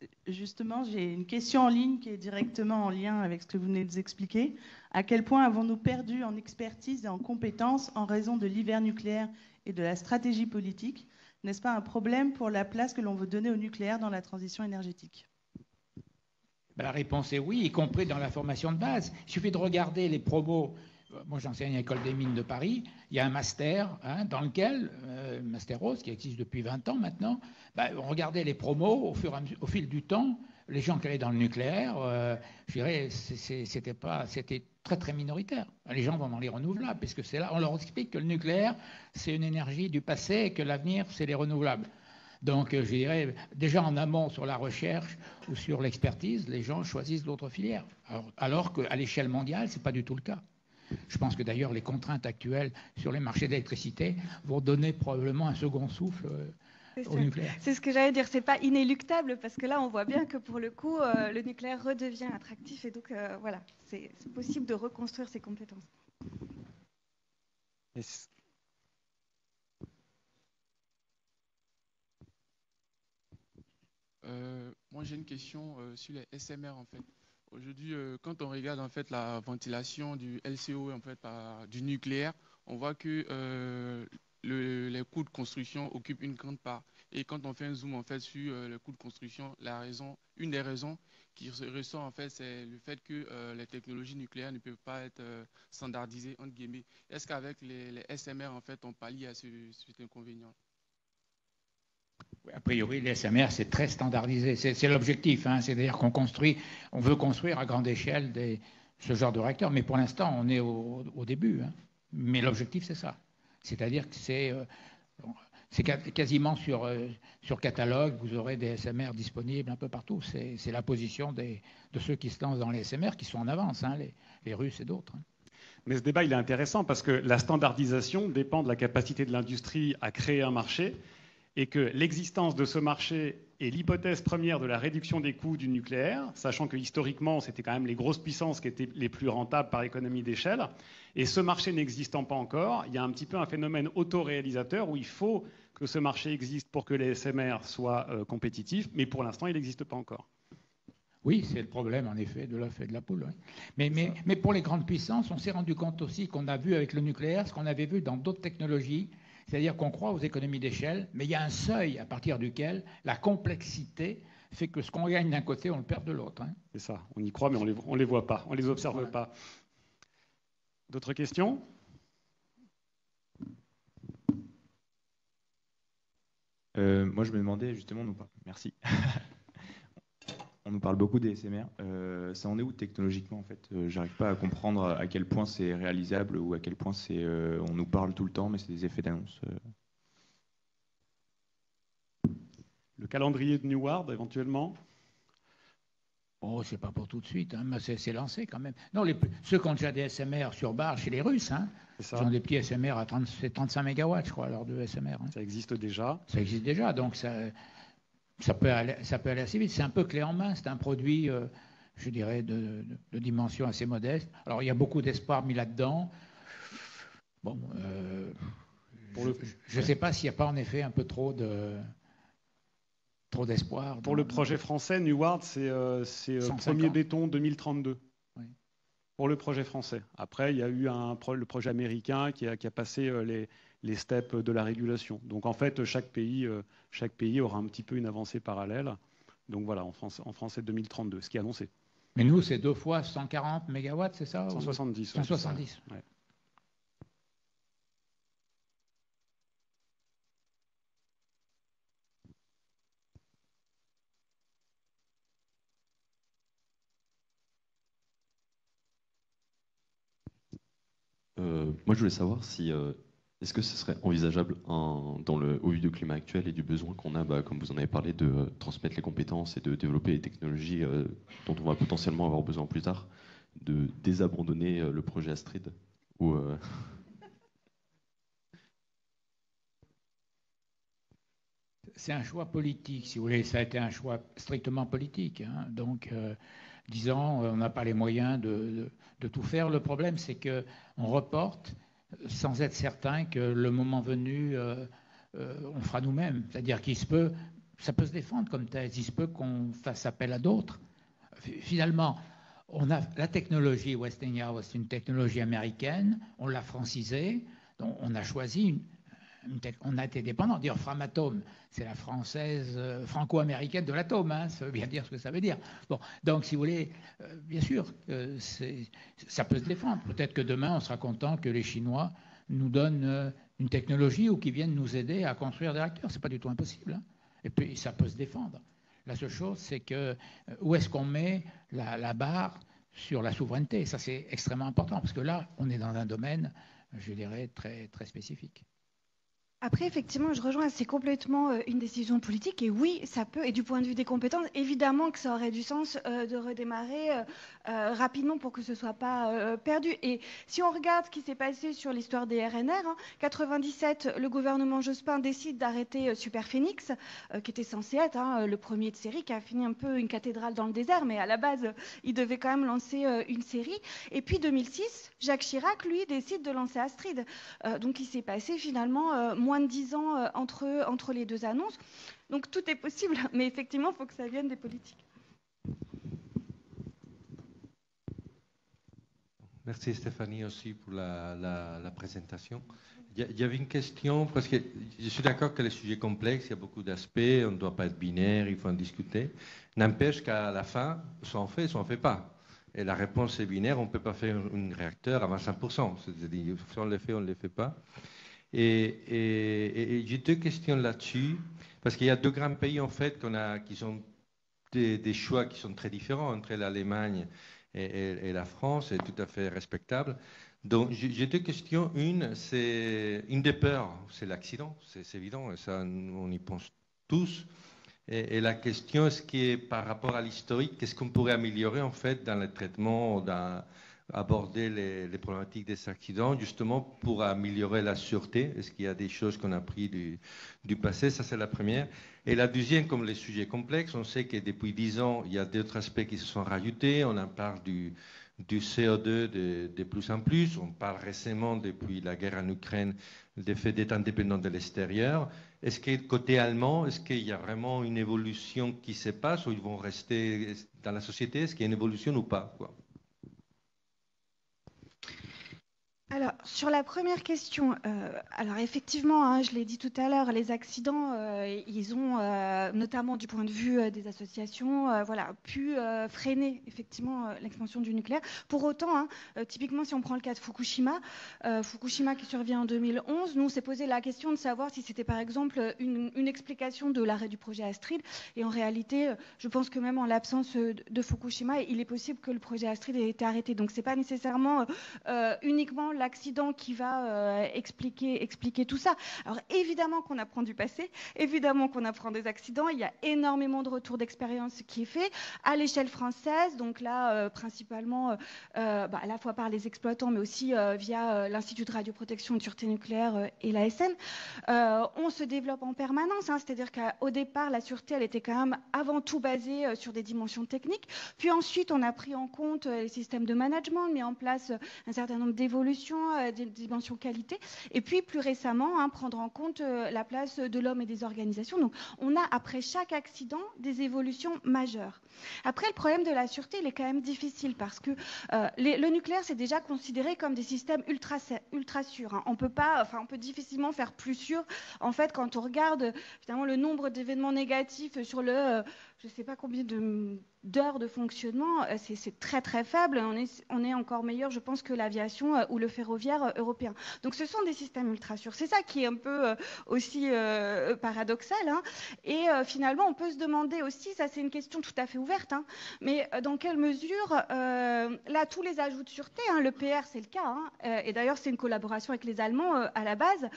Bah, justement, j'ai une question en ligne qui est directement en lien avec ce que vous venez de nous expliquer. À quel point avons-nous perdu en expertise et en compétences en raison de l'hiver nucléaire et de la stratégie politique? N'est-ce pas un problème pour la place que l'on veut donner au nucléaire dans la transition énergétique? Ben, La réponse est oui, y compris dans la formation de base. Il suffit de regarder les promos. Moi, j'enseigne à l'école des mines de Paris. Il y a un master hein, dans lequel, euh, Master Rose, qui existe depuis 20 ans maintenant, ben, regardez les promos au, fil du temps les gens qui allaient dans le nucléaire, euh, je dirais, c'était pas, c'était très très minoritaire. Les gens vont dans les renouvelables, puisque c'est là, on leur explique que le nucléaire, c'est une énergie du passé et que l'avenir, c'est les renouvelables. Donc, euh, je dirais, déjà en amont sur la recherche ou sur l'expertise, les gens choisissent d'autres filières. Alors, qu'à l'échelle mondiale, ce n'est pas du tout le cas. Je pense que d'ailleurs, les contraintes actuelles sur les marchés d'électricité vont donner probablement un second souffle euh, c'est ce que j'allais dire, c'est pas inéluctable parce que là, on voit bien que pour le coup, euh, le nucléaire redevient attractif et donc euh, voilà, c'est possible de reconstruire ses compétences. Euh, moi, j'ai une question sur les SMR en fait. Aujourd'hui, quand on regarde en fait la ventilation du LCO en fait du nucléaire, on voit que les coûts de construction occupent une grande part. Et quand on fait un zoom en fait sur euh, le coût de construction, la raison, une des raisons qui ressort en fait, c'est le fait que euh, les technologies nucléaires ne peuvent pas être euh, standardisées entre guillemets. Est-ce qu'avec les, SMR en fait, on pallie à ce, cet inconvénient? A priori, les SMR, c'est très standardisé. C'est l'objectif. Hein. C'est-à-dire qu'on construit, on veut construire à grande échelle ce genre de réacteurs. Mais pour l'instant, on est au, début. Hein. Mais l'objectif, c'est ça. C'est-à-dire que c'est euh, quasiment sur, euh, sur catalogue, vous aurez des SMR disponibles un peu partout. C'est la position de ceux qui se lancent dans les SMR qui sont en avance, hein, les, les, Russes et d'autres. Mais ce débat, il est intéressant parce que la standardisation dépend de la capacité de l'industrie à créer un marché et que l'existence de ce marché est l'hypothèse première de la réduction des coûts du nucléaire, sachant que historiquement, c'était quand même les grosses puissances qui étaient les plus rentables par économie d'échelle. Et ce marché n'existant pas encore, il y a un petit peu un phénomène autoréalisateur où il faut que ce marché existe pour que les SMR soient euh, compétitifs, mais pour l'instant, il n'existe pas encore. Oui, c'est le problème, en effet, de l'œuf et de la poule. Mais, mais, mais, pour les grandes puissances, on s'est rendu compte aussi qu'on a vu avec le nucléaire ce qu'on avait vu dans d'autres technologies, c'est-à-dire qu'on croit aux économies d'échelle, mais il y a un seuil à partir duquel la complexité fait que ce qu'on gagne d'un côté, on le perd de l'autre. Hein. C'est ça, on y croit, mais on ne les, voit pas, on ne les observe pas. D'autres questions? Euh, Moi, je me demandais justement, nous, merci. on nous parle beaucoup des SMR. Euh, ça en est où technologiquement en fait? Euh, J'arrive pas à comprendre à quel point c'est réalisable ou à quel point c'est. on nous parle tout le temps, mais c'est des effets d'annonce. Le calendrier de Neward, éventuellement? Oh, c'est pas pour tout de suite, hein, mais c'est lancé quand même. Non, les, ceux qui ont déjà des SMR sur barre chez les Russes, hein, ils ont des petits SMR à 35 MW, je crois, leurs deux SMR. Hein. Ça existe déjà Ça existe déjà, donc ça, ça, peut, aller, ça peut aller assez vite. C'est un peu clé en main, c'est un produit, euh, je dirais, de, dimension assez modeste. Alors, il y a beaucoup d'espoir mis là-dedans. Bon, euh, je ne sais pas s'il n'y a pas en effet un peu trop de trop d'espoir. Pour le projet français, Neward, c'est euh, euh premier béton 2032. Pour le projet français. Après, il y a eu un, le projet américain qui a, qui a passé les, les, steps de la régulation. Donc en fait, chaque pays, chaque pays aura un petit peu une avancée parallèle. Donc voilà, en France, en France c'est 2032, ce qui est annoncé. Mais nous, c'est deux fois 140 mégawatts, c'est ça 170. 170. Ouais. Euh, moi, je voulais savoir si euh, est-ce que ce serait envisageable dans le, au vu du climat actuel et du besoin qu'on a, bah, comme vous en avez parlé, de euh, transmettre les compétences et de développer les technologies dont on va potentiellement avoir besoin plus tard, de désabandonner le projet Astrid C'est un choix politique, si vous voulez. Ça a été un choix strictement politique. Hein. Donc, disant on n'a pas les moyens de, tout faire. Le problème, c'est qu'on reporte sans être certain que le moment venu, euh, euh, on fera nous-mêmes. C'est-à-dire qu'il se peut, ça peut se défendre comme thèse, il se peut qu'on fasse appel à d'autres. Finalement, on a la technologie Westinghouse, c'est une technologie américaine, on l'a francisée, on a choisi une, on a été dépendant. Dire Framatome, c'est la française euh, franco-américaine de l'atome, hein, ça veut bien dire ce que ça veut dire. Bon, donc si vous voulez, euh, bien sûr, ça peut se défendre. Peut-être que demain, on sera content que les Chinois nous donnent euh, une technologie ou qu'ils viennent nous aider à construire des réacteurs. C'est pas du tout impossible. Hein. Et puis ça peut se défendre. La seule chose, c'est que où est-ce qu'on met la, barre sur la souveraineté? Ça, c'est extrêmement important parce que là, on est dans un domaine, je dirais, très spécifique. Après, effectivement, je rejoins, c'est complètement euh, une décision politique. Et oui, ça peut, et du point de vue des compétences, évidemment que ça aurait du sens euh, de redémarrer euh, rapidement pour que ce ne soit pas perdu. Et si on regarde ce qui s'est passé sur l'histoire des RNR, en 97, le gouvernement Jospin décide d'arrêter Super Phoenix, qui était censé être hein, le premier de série, qui a fini un peu une cathédrale dans le désert, mais à la base, il devait quand même lancer une série. Et puis 2006, Jacques Chirac, lui, décide de lancer Astrid. donc il s'est passé finalement moins de dix ans euh, entre, les deux annonces. Donc tout est possible, mais effectivement, il faut que ça vienne des politiques. Merci Stéphanie aussi pour la, la, présentation. Il y avait une question, parce que je suis d'accord que le sujet est complexe, il y a beaucoup d'aspects, on ne doit pas être binaire, il faut en discuter. N'empêche qu'à la fin, soit on fait, soit on ne fait pas. Et la réponse est binaire, on ne peut pas faire un réacteur à 25%. C'est-à-dire, si on le fait, on ne le fait pas. Et, j'ai deux questions là-dessus, parce qu'il y a deux grands pays en fait qu'on a, qui ont des, choix qui sont très différents entre l'Allemagne et, la France, et tout à fait respectable. Donc j'ai deux questions. Une, c'est une des peurs, c'est l'accident, c'est évident, et ça on y pense tous. Et, la question, ce qui est par rapport à l'historique, qu'est-ce qu'on pourrait améliorer en fait dans le traitement, aborder les, problématiques des accidents, justement pour améliorer la sûreté. Est-ce qu'il y a des choses qu'on a appris du, passé? Ça, c'est la première. Et la deuxième, comme les sujets complexes, on sait que depuis dix ans, il y a d'autres aspects qui se sont rajoutés. On en parle du, du CO2 de, plus en plus. On parle récemment, depuis la guerre en Ukraine, des faits d'être indépendant de l'extérieur. Est-ce que côté allemand, est-ce qu'il y a vraiment une évolution qui se passe ou ils vont rester dans la société? Est-ce qu'il y a une évolution ou pas Alors, sur la première question, euh, alors effectivement, hein, je l'ai dit tout à l'heure, les accidents, euh, ils ont, euh, notamment du point de vue des associations, voilà, pu freiner effectivement l'expansion du nucléaire. Pour autant, hein, typiquement, si on prend le cas de Fukushima, Fukushima qui survient en 2011, nous, on s'est posé la question de savoir si c'était par exemple une, explication de l'arrêt du projet Astrid. Et en réalité, je pense que même en l'absence de Fukushima, il est possible que le projet Astrid ait été arrêté. Donc, c'est pas nécessairement uniquement l'accident qui va euh, expliquer, expliquer tout ça. Alors évidemment qu'on apprend du passé, évidemment qu'on apprend des accidents. Il y a énormément de retours d'expérience qui est fait à l'échelle française. Donc là, euh, principalement, euh, bah, à la fois par les exploitants, mais aussi via l'Institut de radioprotection de sûreté nucléaire et l'ASN. on se développe en permanence, hein. c'est-à-dire qu'au départ, la sûreté, elle était quand même avant tout basée sur des dimensions techniques. Puis ensuite, on a pris en compte les systèmes de management, mis en place un certain nombre d'évolutions dimension, des dimensions qualité. Et puis, plus récemment, hein, prendre en compte la place de l'homme et des organisations. Donc, on a, après chaque accident, des évolutions majeures. Après, le problème de la sûreté, il est quand même difficile parce que le nucléaire, c'est déjà considéré comme des systèmes ultra, ultra sûrs. Hein. On peut pas, enfin, on peut difficilement faire plus sûr. En fait, quand on regarde finalement le nombre d'événements négatifs sur le, je ne sais pas combien de d'heures de fonctionnement, euh, c'est très très faible. On est, on est encore meilleur, je pense, que l'aviation euh, ou le ferroviaire euh, européen. Donc ce sont des systèmes ultra sûrs. C'est ça qui est un peu aussi paradoxal. Hein. Et finalement, on peut se demander aussi, ça c'est une question tout à fait ouverte, hein, mais dans quelle mesure, là, tous les ajouts de sûreté, hein, le PR c'est le cas, hein, et d'ailleurs c'est une collaboration avec les Allemands à la base,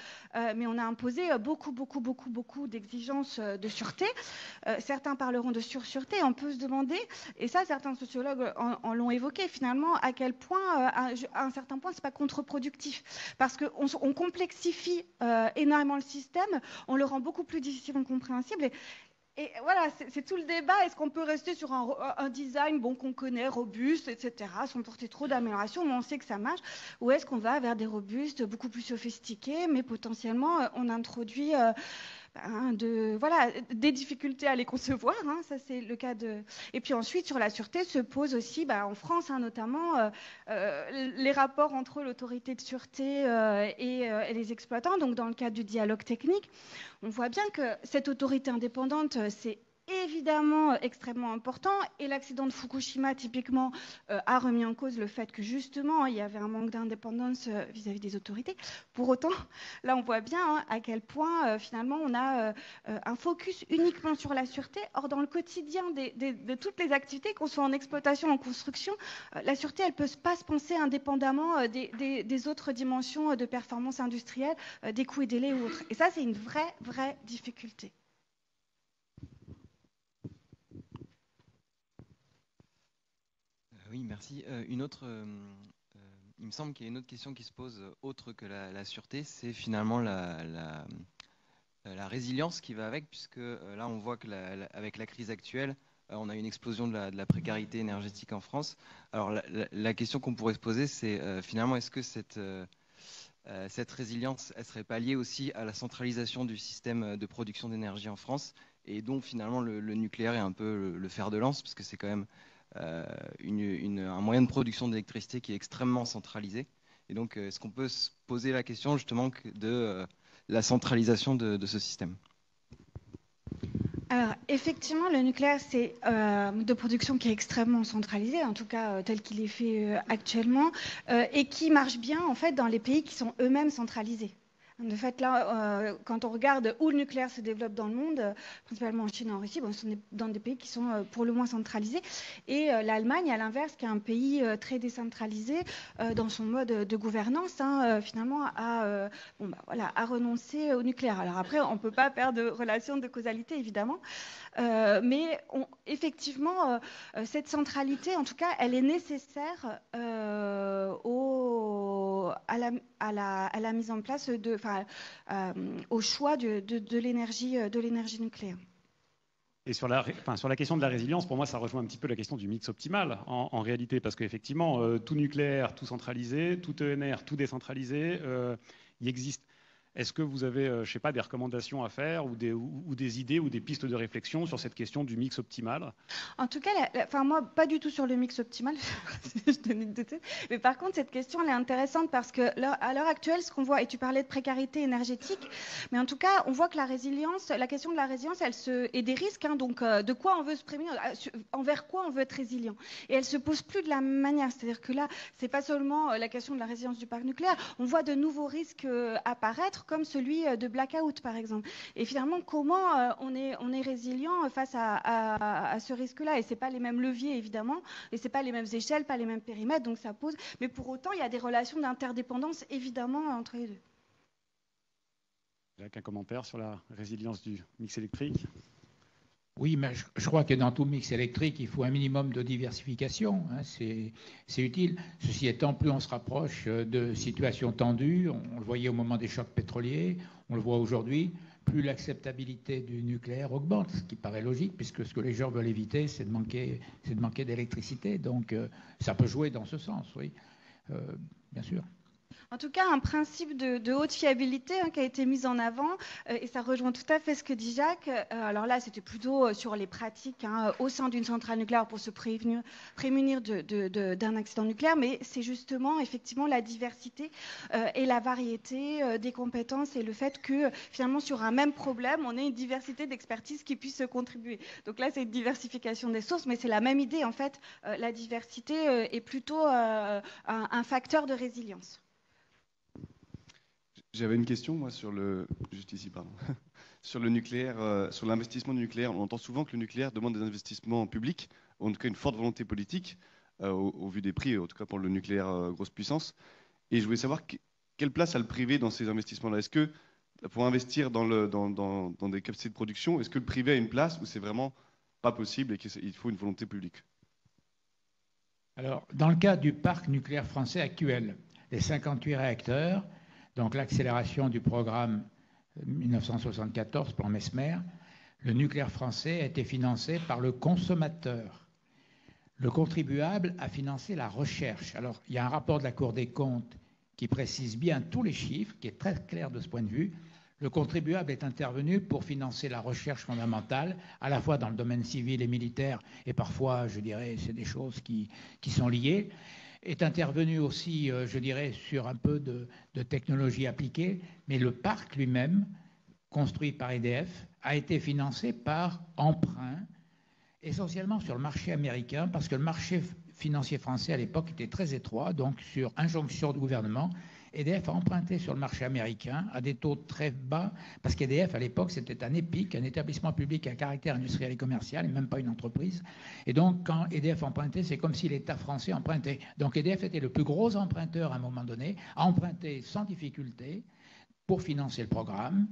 mais on a imposé beaucoup, beaucoup, beaucoup, beaucoup d'exigences de sûreté. certains parleront de sursûreté. On peut se demander et ça certains sociologues en, l'ont évoqué finalement, à quel point, euh, à, un certain point, c'est pas contre-productif, parce qu'on on complexifie euh, énormément le système, on le rend beaucoup plus difficilement compréhensible. Et, voilà, c'est tout le débat. Est-ce qu'on peut rester sur un, design bon qu'on connaît, robuste, etc., sans porter trop d'amélioration, mais on sait que ça marche? Ou est-ce qu'on va vers des robustes beaucoup plus sophistiqués, mais potentiellement euh, on introduit Hein, voilà, des difficultés à les concevoir. Hein, ça, c'est le cas de. Et puis ensuite, sur la sûreté, se pose aussi, bah, en France hein, notamment, euh, euh, les rapports entre l'autorité de sûreté euh, et, et, les exploitants. Donc, dans le cadre du dialogue technique, on voit bien que cette autorité indépendante, c'est évidemment euh, extrêmement important. Et l'accident de Fukushima, typiquement, euh, a remis en cause le fait que justement, il y avait un manque d'indépendance euh, vis-à-vis des autorités. Pour autant, là, on voit bien hein, à quel point, finalement, on a un focus uniquement sur la sûreté. Or, dans le quotidien de toutes les activités, qu'on soit en exploitation, en construction, la sûreté, elle ne peut pas se penser indépendamment des, des, autres dimensions de performance industrielle, des coûts et délais ou autres. Et ça, c'est une vraie, vraie difficulté. Oui, merci. Euh, une autre, euh, euh, il me semble qu'il y a une autre question qui se pose autre que la, sûreté, c'est finalement la, résilience qui va avec, puisque là, on voit que avec la crise actuelle, on a une explosion de la, précarité énergétique en France. Alors, la, question qu'on pourrait se poser, c'est finalement, est-ce que cette, cette résilience, elle serait pas liée aussi à la centralisation du système de production d'énergie en France, et dont finalement le, nucléaire est un peu le, le fer de lance, parce que c'est quand même euh, un moyen de production d'électricité qui est extrêmement centralisé. Et donc, euh, est-ce qu'on peut se poser la question justement de euh, la centralisation de, ce système? Alors, effectivement, le nucléaire, c'est euh, de production qui est extrêmement centralisé, en tout cas tel qu'il est fait actuellement, et qui marche bien en fait dans les pays qui sont eux-mêmes centralisés. De fait, là, euh, quand on regarde où le nucléaire se développe dans le monde, euh, principalement en Chine et en Russie, bon, ce sont dans des pays qui sont euh, pour le moins centralisés. Et l'Allemagne, à l'inverse, qui est un pays très décentralisé dans son mode de gouvernance, hein, finalement, a, bon, bah, voilà, a renoncé au nucléaire. Alors après, on ne peut pas faire de relation de causalité, évidemment. Mais effectivement, euh, euh, cette centralité, en tout cas, elle est nécessaire au, à, la, mise en place de, au choix de, l'énergie, nucléaire. Et sur la, enfin, sur la question de la résilience, pour moi, ça rejoint un petit peu la question du mix optimal en, en réalité, parce qu'effectivement, tout nucléaire, tout centralisé, tout ENR, tout décentralisé, il existe est-ce que vous avez, euh, je sais pas, des recommandations à faire ou des, ou, des, idées ou des pistes de réflexion sur cette question du mix optimal? En tout cas, enfin moi, pas du tout sur le mix optimal, mais par contre, cette question, elle est intéressante parce que à l'heure actuelle, ce qu'on voit, et tu parlais de précarité énergétique, mais en tout cas, on voit que la résilience, la question de la résilience, elle se, et des risques, hein, donc euh, de quoi on veut se prémunir, euh, envers quoi on veut être résilient, et elle se pose plus de la même manière. C'est-à-dire que là, c'est pas seulement la question de la résilience du parc nucléaire, on voit de nouveaux risques apparaître comme celui euh, de blackout, par exemple. Et finalement, comment euh, on est, résilient face à, ce risque-là? Et ce pas les mêmes leviers, évidemment, et ce pas les mêmes échelles, pas les mêmes périmètres, donc ça pose. Mais pour autant, il y a des relations d'interdépendance, évidemment, entre les deux. un commentaire sur la résilience du mix électrique? Oui, mais je, crois que dans tout mix électrique, il faut un minimum de diversification. Hein, c'est utile. Ceci étant, plus on se rapproche euh, de situations tendues, on, le voyait au moment des chocs pétroliers, on le voit aujourd'hui, plus l'acceptabilité du nucléaire augmente, ce qui paraît logique, puisque ce que les gens veulent éviter, c'est de manquer, d'électricité. Donc, euh, ça peut jouer dans ce sens, oui, euh, bien sûr. En tout cas, un principe de, haute fiabilité hein, qui a été mis en avant, euh, et ça rejoint tout à fait ce que dit Jacques. Euh, alors là, c'était plutôt euh, sur les pratiques hein, au sein d'une centrale nucléaire pour se prémunir d'un accident nucléaire, mais c'est justement effectivement la diversité et la variété des compétences et le fait que finalement sur un même problème, on ait une diversité d'expertise qui puisse contribuer. Donc là, c'est une diversification des sources, mais c'est la même idée en fait. la diversité est plutôt un facteur de résilience. J'avais une question, moi, sur le, juste ici, pardon, sur le nucléaire, euh, sur l'investissement nucléaire. On entend souvent que le nucléaire demande des investissements publics, en tout cas une forte volonté politique, euh, au, vu des prix, en tout cas pour le nucléaire euh, grosse puissance. Et je voulais savoir quelle place a le privé dans ces investissements-là? Est-ce que pour investir dans, dans, des capacités de production, est-ce que le privé a une place ou c'est vraiment pas possible et qu'il faut une volonté publique? Alors, dans le cas du parc nucléaire français actuel, les 58 réacteurs, donc l'accélération du programme 1974, plan Mesmer, le nucléaire français a été financé par le consommateur. Le contribuable a financé la recherche. Alors, il y a un rapport de la Cour des comptes qui précise bien tous les chiffres, qui est très clair de ce point de vue. Le contribuable est intervenu pour financer la recherche fondamentale, à la fois dans le domaine civil et militaire, et parfois, je dirais, c'est des choses qui sont liées est intervenu aussi, euh, je dirais, sur un peu de, technologie appliquée, mais le parc lui-même, construit par EDF, a été financé par emprunt, essentiellement sur le marché américain, parce que le marché financier français à l'époque était très étroit, donc sur injonction du gouvernement, EDF a emprunté sur le marché américain à des taux très bas, parce qu'EDF, à l'époque, c'était un EPIC, un établissement public à caractère industriel et commercial, et même pas une entreprise. Et donc, quand EDF empruntait, c'est comme si l'État français empruntait. Donc, EDF était le plus gros emprunteur à un moment donné, a emprunté sans difficulté pour financer le programme.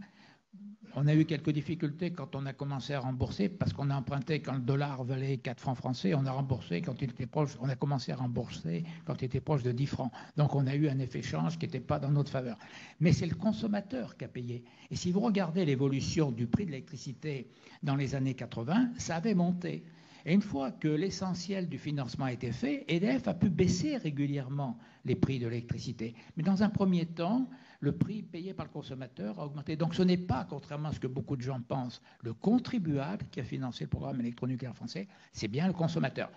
On a eu quelques difficultés quand on a commencé à rembourser, parce qu'on a emprunté quand le dollar valait 4 francs français, on a remboursé quand il était proche, on a commencé à rembourser quand il était proche de 10 francs. Donc on a eu un effet change qui n'était pas dans notre faveur. Mais c'est le consommateur qui a payé. Et si vous regardez l'évolution du prix de l'électricité dans les années 80, ça avait monté. Et une fois que l'essentiel du financement a été fait, EDF a pu baisser régulièrement les prix de l'électricité. Mais dans un premier temps, le prix payé par le consommateur a augmenté. Donc ce n'est pas, contrairement à ce que beaucoup de gens pensent, le contribuable qui a financé le programme électronucléaire français, c'est bien le consommateur.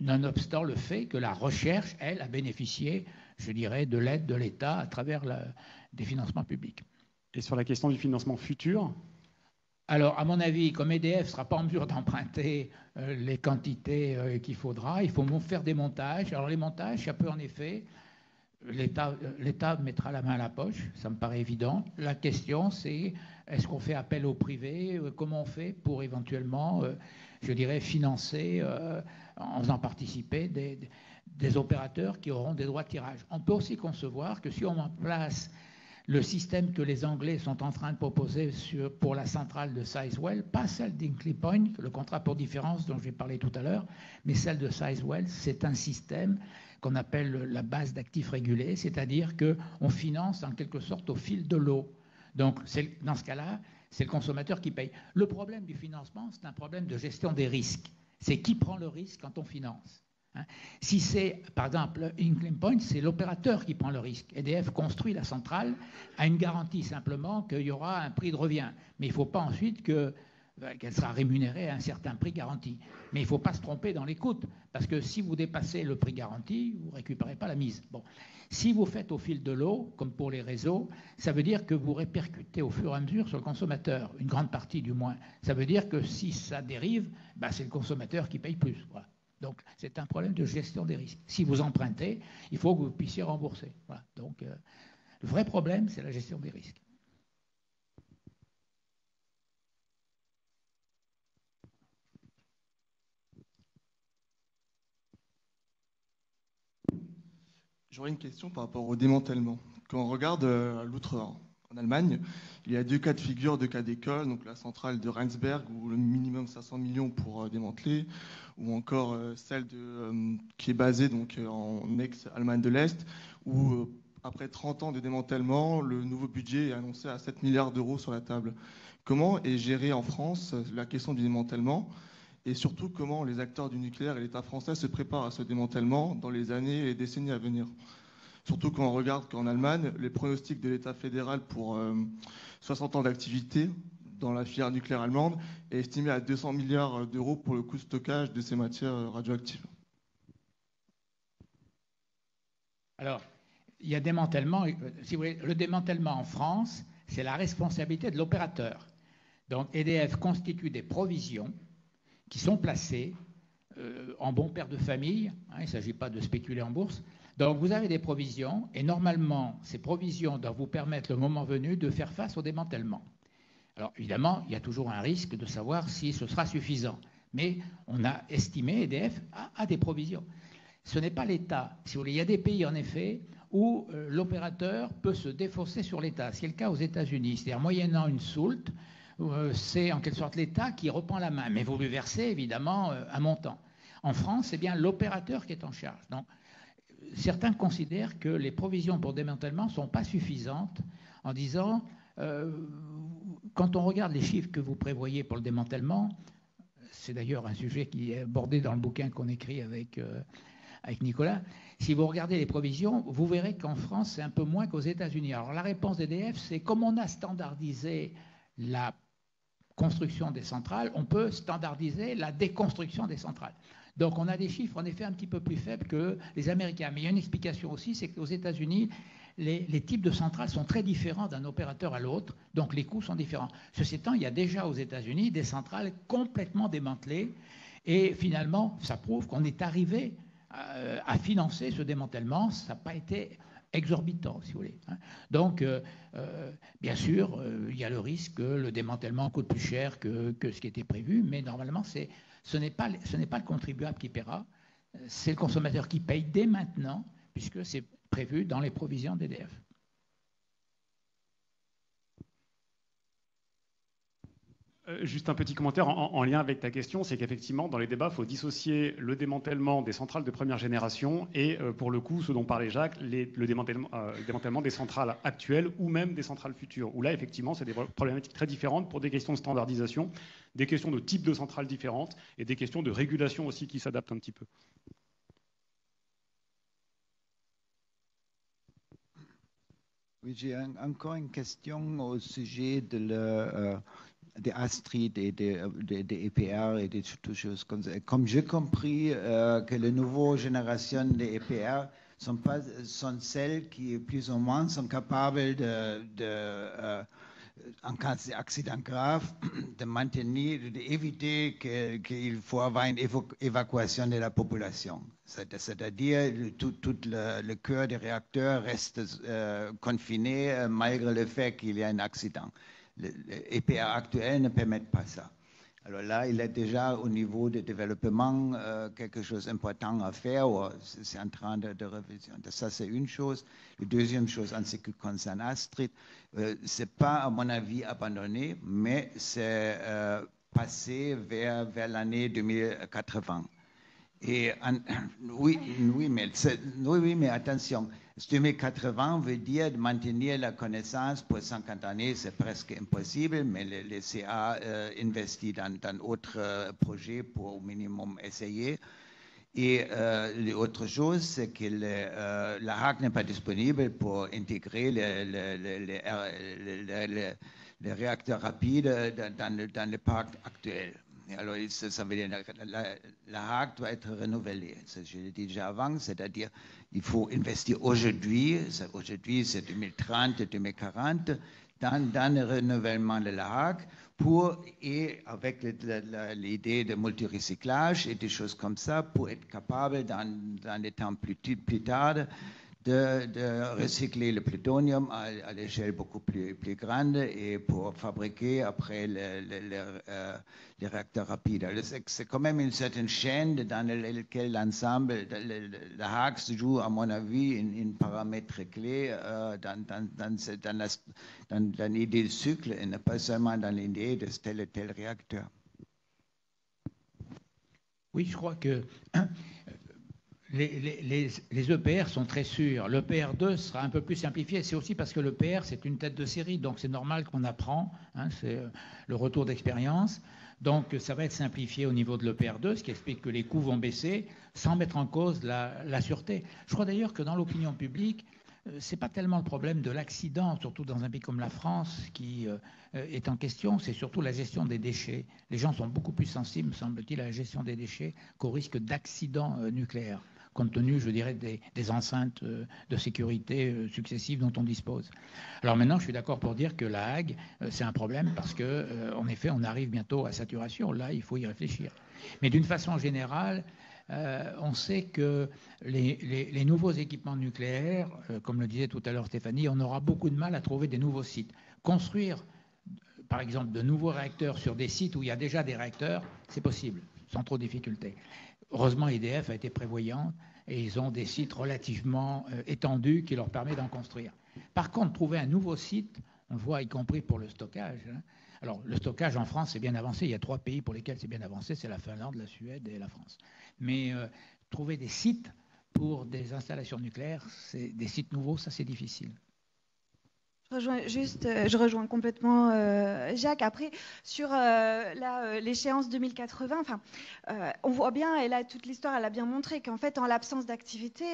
Nonobstant le fait que la recherche, elle, a bénéficié, je dirais, de l'aide de l'État à travers des financements publics. Et sur la question du financement futur? Alors, à mon avis, comme EDF ne sera pas en mesure d'emprunter euh, les quantités euh, qu'il faudra, il faut faire des montages. Alors, les montages, ça peut en effet L'État mettra la main à la poche, ça me paraît évident. La question, c'est est-ce qu'on fait appel au privé euh, Comment on fait pour éventuellement, euh, je dirais, financer, euh, en faisant participer des, opérateurs qui auront des droits de tirage? On peut aussi concevoir que si on met en place le système que les Anglais sont en train de proposer pour la centrale de Sizewell, pas celle d'Inkley le contrat pour différence dont j'ai parlé tout à l'heure, mais celle de Sizewell, c'est un système qu'on appelle la base d'actifs régulés, c'est-à-dire qu'on finance en quelque sorte au fil de l'eau. Donc, dans ce cas-là, c'est le consommateur qui paye. Le problème du financement, c'est un problème de gestion des risques. C'est qui prend le risque quand on finance. Hein. si c'est, par exemple, Incline Point, c'est l'opérateur qui prend le risque. EDF construit la centrale à une garantie simplement qu'il y aura un prix de revient. Mais il ne faut pas ensuite que qu'elle sera rémunérée à un certain prix garanti. Mais il ne faut pas se tromper dans les coûts, parce que si vous dépassez le prix garanti, vous ne récupérez pas la mise. Si vous faites au fil de l'eau, comme pour les réseaux, ça veut dire que vous répercutez au fur et à mesure sur le consommateur, une grande partie du moins. Ça veut dire que si ça dérive, bah, c'est le consommateur qui paye plus. Donc c'est un problème de gestion des risques. Si vous empruntez, il faut que vous puissiez rembourser. Donc euh, le vrai problème, c'est la gestion des risques. J'aurais une question par rapport au démantèlement. Quand on regarde euh, l'outre en Allemagne, il y a deux cas de figure, deux cas d'école, donc la centrale de Rheinsberg où le minimum 500 millions pour euh, démanteler, ou encore euh, celle qui est basée donc en ex-Allemagne de l'Est, où après 30 ans de démantèlement, le nouveau budget est annoncé à 7 milliards d'euros sur la table. Comment est gérée en France la question du démantèlement? Et surtout comment les acteurs du nucléaire et l'État français se préparent à ce démantèlement dans les années et décennies à venir. Surtout quand on regarde qu'en Allemagne, les pronostics de l'État fédéral pour 60 ans d'activité dans la filière nucléaire allemande est estimé à 200 milliards d'euros pour le coût de stockage de ces matières radioactives. Alors, il y a démantèlement. Si vous voulez, le démantèlement en France, c'est la responsabilité de l'opérateur. Donc EDF constitue des provisions qui sont placées euh, en bon père de famille. Hein, il ne s'agit pas de spéculer en bourse. Donc vous avez des provisions et normalement ces provisions doivent vous permettre le moment venu de faire face au démantèlement. Alors évidemment, il y a toujours un risque de savoir si ce sera suffisant. Mais on a estimé, EDF a, des provisions. Ce n'est pas l'État. Il y a des pays en effet où euh, l'opérateur peut se défausser sur l'État. C'est le cas aux États-Unis. C'est-à-dire moyennant une soulte, c'est en quelque sorte l'État qui reprend la main, mais vous lui versez évidemment euh, un montant. En France, c'est bien l'opérateur qui est en charge. Donc, certains considèrent que les provisions pour démantèlement ne sont pas suffisantes en disant, euh, quand on regarde les chiffres que vous prévoyez pour le démantèlement, c'est d'ailleurs un sujet qui est abordé dans le bouquin qu'on écrit avec, avec Nicolas, si vous regardez les provisions, vous verrez qu'en France, c'est un peu moins qu'aux États-Unis. Alors la réponse d'EDF, c'est comme on a standardisé la construction des centrales, on peut standardiser la déconstruction des centrales. Donc on a des chiffres en effet un petit peu plus faibles que les Américains. Mais il y a une explication aussi, c'est qu'aux États-Unis, les, types de centrales sont très différents d'un opérateur à l'autre, donc les coûts sont différents. Ceci étant, il y a déjà aux États-Unis des centrales complètement démantelées, et finalement, ça prouve qu'on est arrivé à, à financer ce démantèlement. Ça n'a pas été exorbitant, si vous voulez. Hein. Donc, euh, euh, bien sûr, euh, il y a le risque que le démantèlement coûte plus cher que, ce qui était prévu, mais normalement, ce n'est pas, pas le contribuable qui paiera, c'est le consommateur qui paye dès maintenant, puisque c'est prévu dans les provisions d'EDF. Euh, juste un petit commentaire en, lien avec ta question, c'est qu'effectivement, dans les débats, il faut dissocier le démantèlement des centrales de première génération et, euh, pour le coup, ce dont parlait Jacques, le démantèlement, euh, démantèlement, des centrales actuelles ou même des centrales futures, où là, effectivement, c'est des problématiques très différentes pour des questions de standardisation, des questions de type de centrales différentes et des questions de régulation aussi qui s'adaptent un petit peu. Oui, j'ai encore une question au sujet de la des Astrid et des, EPR et des choses comme ça. Comme j'ai compris euh, que les nouvelles générations des EPR sont, pas, celles qui, plus ou moins, sont capables de, de euh, en cas d'accident grave, de maintenir, d'éviter qu'il faut avoir une évacuation de la population. C'est-à-dire tout, tout le, le, cœur des réacteurs reste euh, confiné malgré le fait qu'il y a un accident les, EPA actuels ne permettent pas ça. Alors là, il est déjà au niveau de développement euh, quelque chose d'important à faire. C'est en train de, de révision. Ça, c'est une chose. La deuxième chose, en ce qui concerne Astrid, euh, c'est pas, à mon avis, abandonné, mais c'est euh, passé vers, vers l'année 2080. Et oui, oui, mais attention, 2080 veut dire maintenir la connaissance pour 50 années, c'est presque impossible, mais les, CA euh, dans d'autres euh, projets pour au minimum essayer. Et euh, l'autre chose, c'est que euh, la HAC n'est pas disponible pour intégrer les, les, les réacteurs rapides le, dans le parc actuel. Alors, ça veut dire que la, la HAC doit être renouvelée. Je l'ai dit déjà avant, c'est-à-dire il faut investir aujourd'hui, aujourd'hui c'est 2030, 2040, dans, le renouvellement de la HAC pour, et avec l'idée de multirecyclage et des choses comme ça, pour être capable dans, les temps plus tard de, recycler le plutonium à, l'échelle beaucoup plus, grande et pour fabriquer après euh, les réacteurs rapides. C'est quand même une certaine chaîne dans laquelle l'ensemble, la HAX joue, à mon avis, un paramètre clé euh, dans, dans, l'idée du cycle et pas seulement dans l'idée de tel et tel réacteur. Oui, je crois que les, EPR sont très sûrs. L'EPR 2 sera un peu plus simplifié. C'est aussi parce que l'EPR, c'est une tête de série, donc c'est normal qu'on apprend. Hein, c'est euh, le retour d'expérience. Donc ça va être simplifié au niveau de l'EPR2, ce qui explique que les coûts vont baisser sans mettre en cause la, sûreté. Je crois d'ailleurs que dans l'opinion publique, euh, ce n'est pas tellement le problème de l'accident, surtout dans un pays comme la France qui euh, est en question, c'est surtout la gestion des déchets. Les gens sont beaucoup plus sensibles, semble-t-il, à la gestion des déchets qu'au risque d'accident nucléaire compte tenu, je dirais, des, enceintes euh, de sécurité euh, successives dont on dispose. Alors maintenant, je suis d'accord pour dire que la Hague, euh, c'est un problème parce que, en effet, on arrive bientôt à saturation. Là, il faut y réfléchir. Mais d'une façon générale, on sait que les, nouveaux équipements nucléaires, comme le disait tout à l'heure Stéphanie, on aura beaucoup de mal à trouver des nouveaux sites. Construire, par exemple, de nouveaux réacteurs sur des sites où il y a déjà des réacteurs, c'est possible, sans trop de difficultés. Heureusement, EDF a été prévoyante et ils ont des sites relativement euh, étendus qui leur permettent d'en construire. Par contre, trouver un nouveau site, on le voit y compris pour le stockage. Hein. Alors, le stockage en France, c'est bien avancé. Il y a trois pays pour lesquels c'est bien avancé, c'est la Finlande, la Suède et la France. Mais euh, trouver des sites pour des installations nucléaires, des sites nouveaux, ça c'est difficile. Je rejoins juste, euh, je rejoins complètement euh, Jacques. Après, sur euh, l'échéance 2080, enfin, on voit bien, et là toute l'histoire, elle a bien montré qu'en fait, en l'absence d'activité,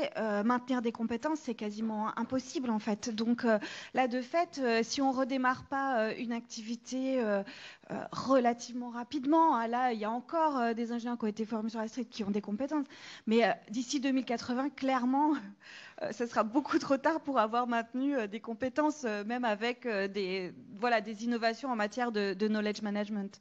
maintenir des compétences, c'est quasiment impossible en fait. Donc là, de fait, si on redémarre pas une activité relativement rapidement, hein, là, il y a encore des ingénieurs qui ont été formés sur la street qui ont des compétences, mais d'ici 2080, clairement. Euh, ce sera beaucoup trop tard pour avoir maintenu euh, des compétences, euh, même avec des, voilà, des innovations en matière de, de knowledge management.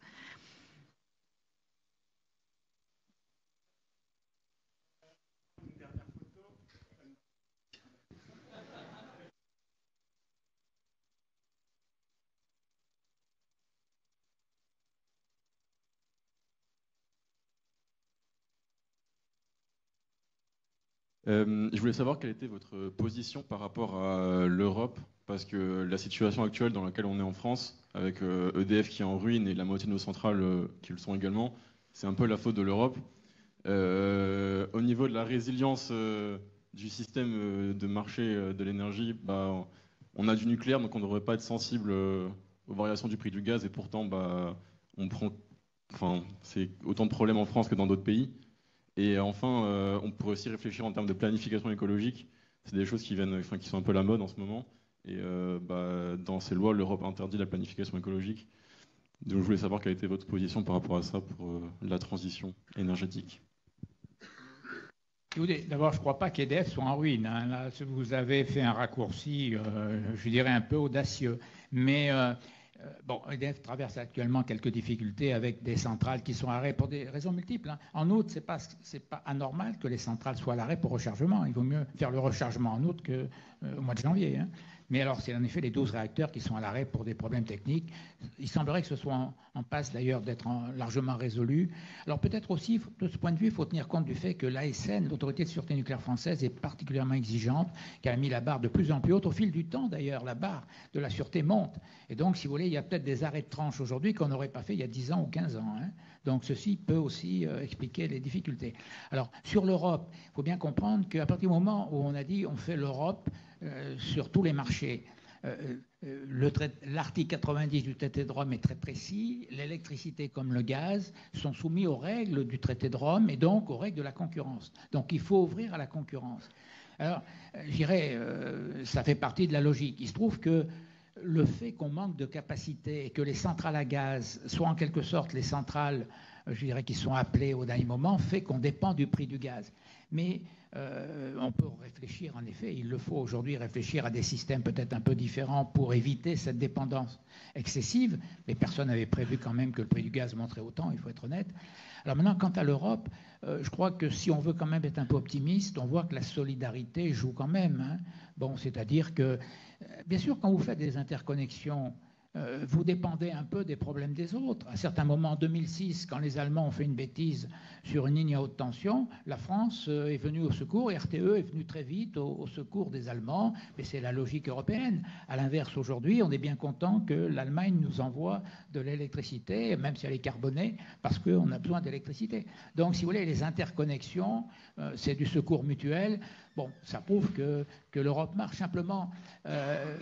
Euh, je voulais savoir quelle était votre position par rapport à l'Europe, parce que la situation actuelle dans laquelle on est en France, avec EDF euh, e qui est en ruine et la moitié de nos centrales euh, qui le sont également, c'est un peu la faute de l'Europe. au niveau de la résilience du système de marché de l'énergie, bah, on a du nucléaire, donc on ne devrait pas être sensible aux variations du prix du gaz, et pourtant, bah, on prend, enfin, c'est autant de problèmes en France que dans d'autres pays. Et enfin, euh, on pourrait aussi réfléchir en termes de planification écologique. C'est des choses qui, sont un peu la mode en ce moment. Et euh, bah, dans ces lois, l'Europe interdit la planification écologique. Donc je voulais savoir quelle était votre position par rapport à ça pour euh, la transition énergétique. D'abord, je ne crois pas qu'EDF soit en ruine. Hein. Vous avez fait un raccourci, je dirais, un peu audacieux. Mais bon, EDF traverse actuellement quelques difficultés avec des centrales qui sont à l'arrêt pour des raisons multiples. Hein. En août, ce n'est pas, pas, anormal que les centrales soient à l'arrêt pour rechargement. Il vaut mieux faire le rechargement en août qu'au euh, mois de janvier. Hein. Mais alors, c'est en effet les 12 réacteurs qui sont à l'arrêt pour des problèmes techniques. Il semblerait que ce soit en, passe d'ailleurs d'être largement résolu. Alors peut-être aussi, de ce point de vue, il faut tenir compte du fait que l'ASN, l'autorité de sûreté nucléaire française, est particulièrement exigeante, qu'elle a mis la barre de plus en plus haute. Au fil du temps, d'ailleurs, la barre de la sûreté monte. Et donc, si vous voulez, il y a peut-être des arrêts de tranche aujourd'hui qu'on n'aurait pas fait il y a 10 ans ou 15 ans. Hein. Donc ceci peut aussi euh, expliquer les difficultés. Alors sur l'Europe, il faut bien comprendre qu'à partir du moment où on a dit on fait l'Europe, euh, sur tous les marchés. Euh, euh, l'article 90 du traité de Rome est très précis. L'électricité comme le gaz sont soumis aux règles du traité de Rome et donc aux règles de la concurrence. Donc il faut ouvrir à la concurrence. Alors, je dirais, ça fait partie de la logique. Il se trouve que le fait qu'on manque de capacité et que les centrales à gaz soient en quelque sorte les centrales, je dirais, qui sont appelées au dernier moment, fait qu'on dépend du prix du gaz. Mais euh, on peut réfléchir, en effet, il le faut aujourd'hui réfléchir à des systèmes peut-être un peu différents pour éviter cette dépendance excessive, mais personne n'avait prévu quand même que le prix du gaz monterait autant, il faut être honnête. Alors maintenant, quant à l'Europe, euh, je crois que si on veut quand même être un peu optimiste, on voit que la solidarité joue quand même. Hein. Bon, c'est-à-dire que, euh, bien sûr, quand vous faites des interconnexions euh, vous dépendez un peu des problèmes des autres. À certains moments, en 2006, quand les Allemands ont fait une bêtise sur une ligne à haute tension, la France euh, est venue au secours et RTE est venu très vite au, secours des Allemands, mais c'est la logique européenne. À l'inverse, aujourd'hui, on est bien content que l'Allemagne nous envoie de l'électricité, même si elle est carbonée, parce qu'on a besoin d'électricité. Donc, si vous voulez, les interconnexions, euh, c'est du secours mutuel. Bon, ça prouve que, l'Europe marche simplement. Euh,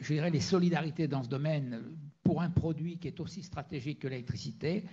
je dirais les solidarités dans ce domaine pour un produit qui est aussi stratégique que l'électricité.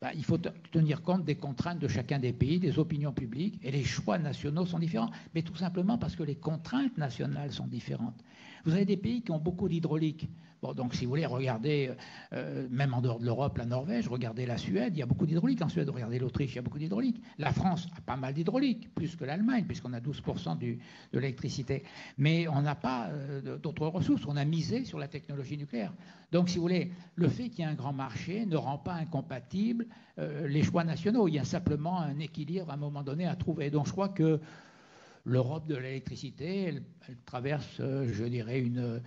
bah, il faut tenir compte des contraintes de chacun des pays, des opinions publiques, et les choix nationaux sont différents. Mais tout simplement parce que les contraintes nationales sont différentes. Vous avez des pays qui ont beaucoup d'hydraulique. Donc si vous voulez regarder, euh, même en dehors de l'Europe, la Norvège, regardez la Suède, il y a beaucoup d'hydraulique en Suède, regardez l'Autriche, il y a beaucoup d'hydraulique. La France a pas mal d'hydraulique, plus que l'Allemagne, puisqu'on a 12% de l'électricité. Mais on n'a pas euh, d'autres ressources, on a misé sur la technologie nucléaire. Donc si vous voulez, le fait qu'il y ait un grand marché ne rend pas incompatible euh, les choix nationaux. Il y a simplement un équilibre à un moment donné à trouver. Donc je crois que l'Europe de l'électricité, elle, traverse, je dirais, une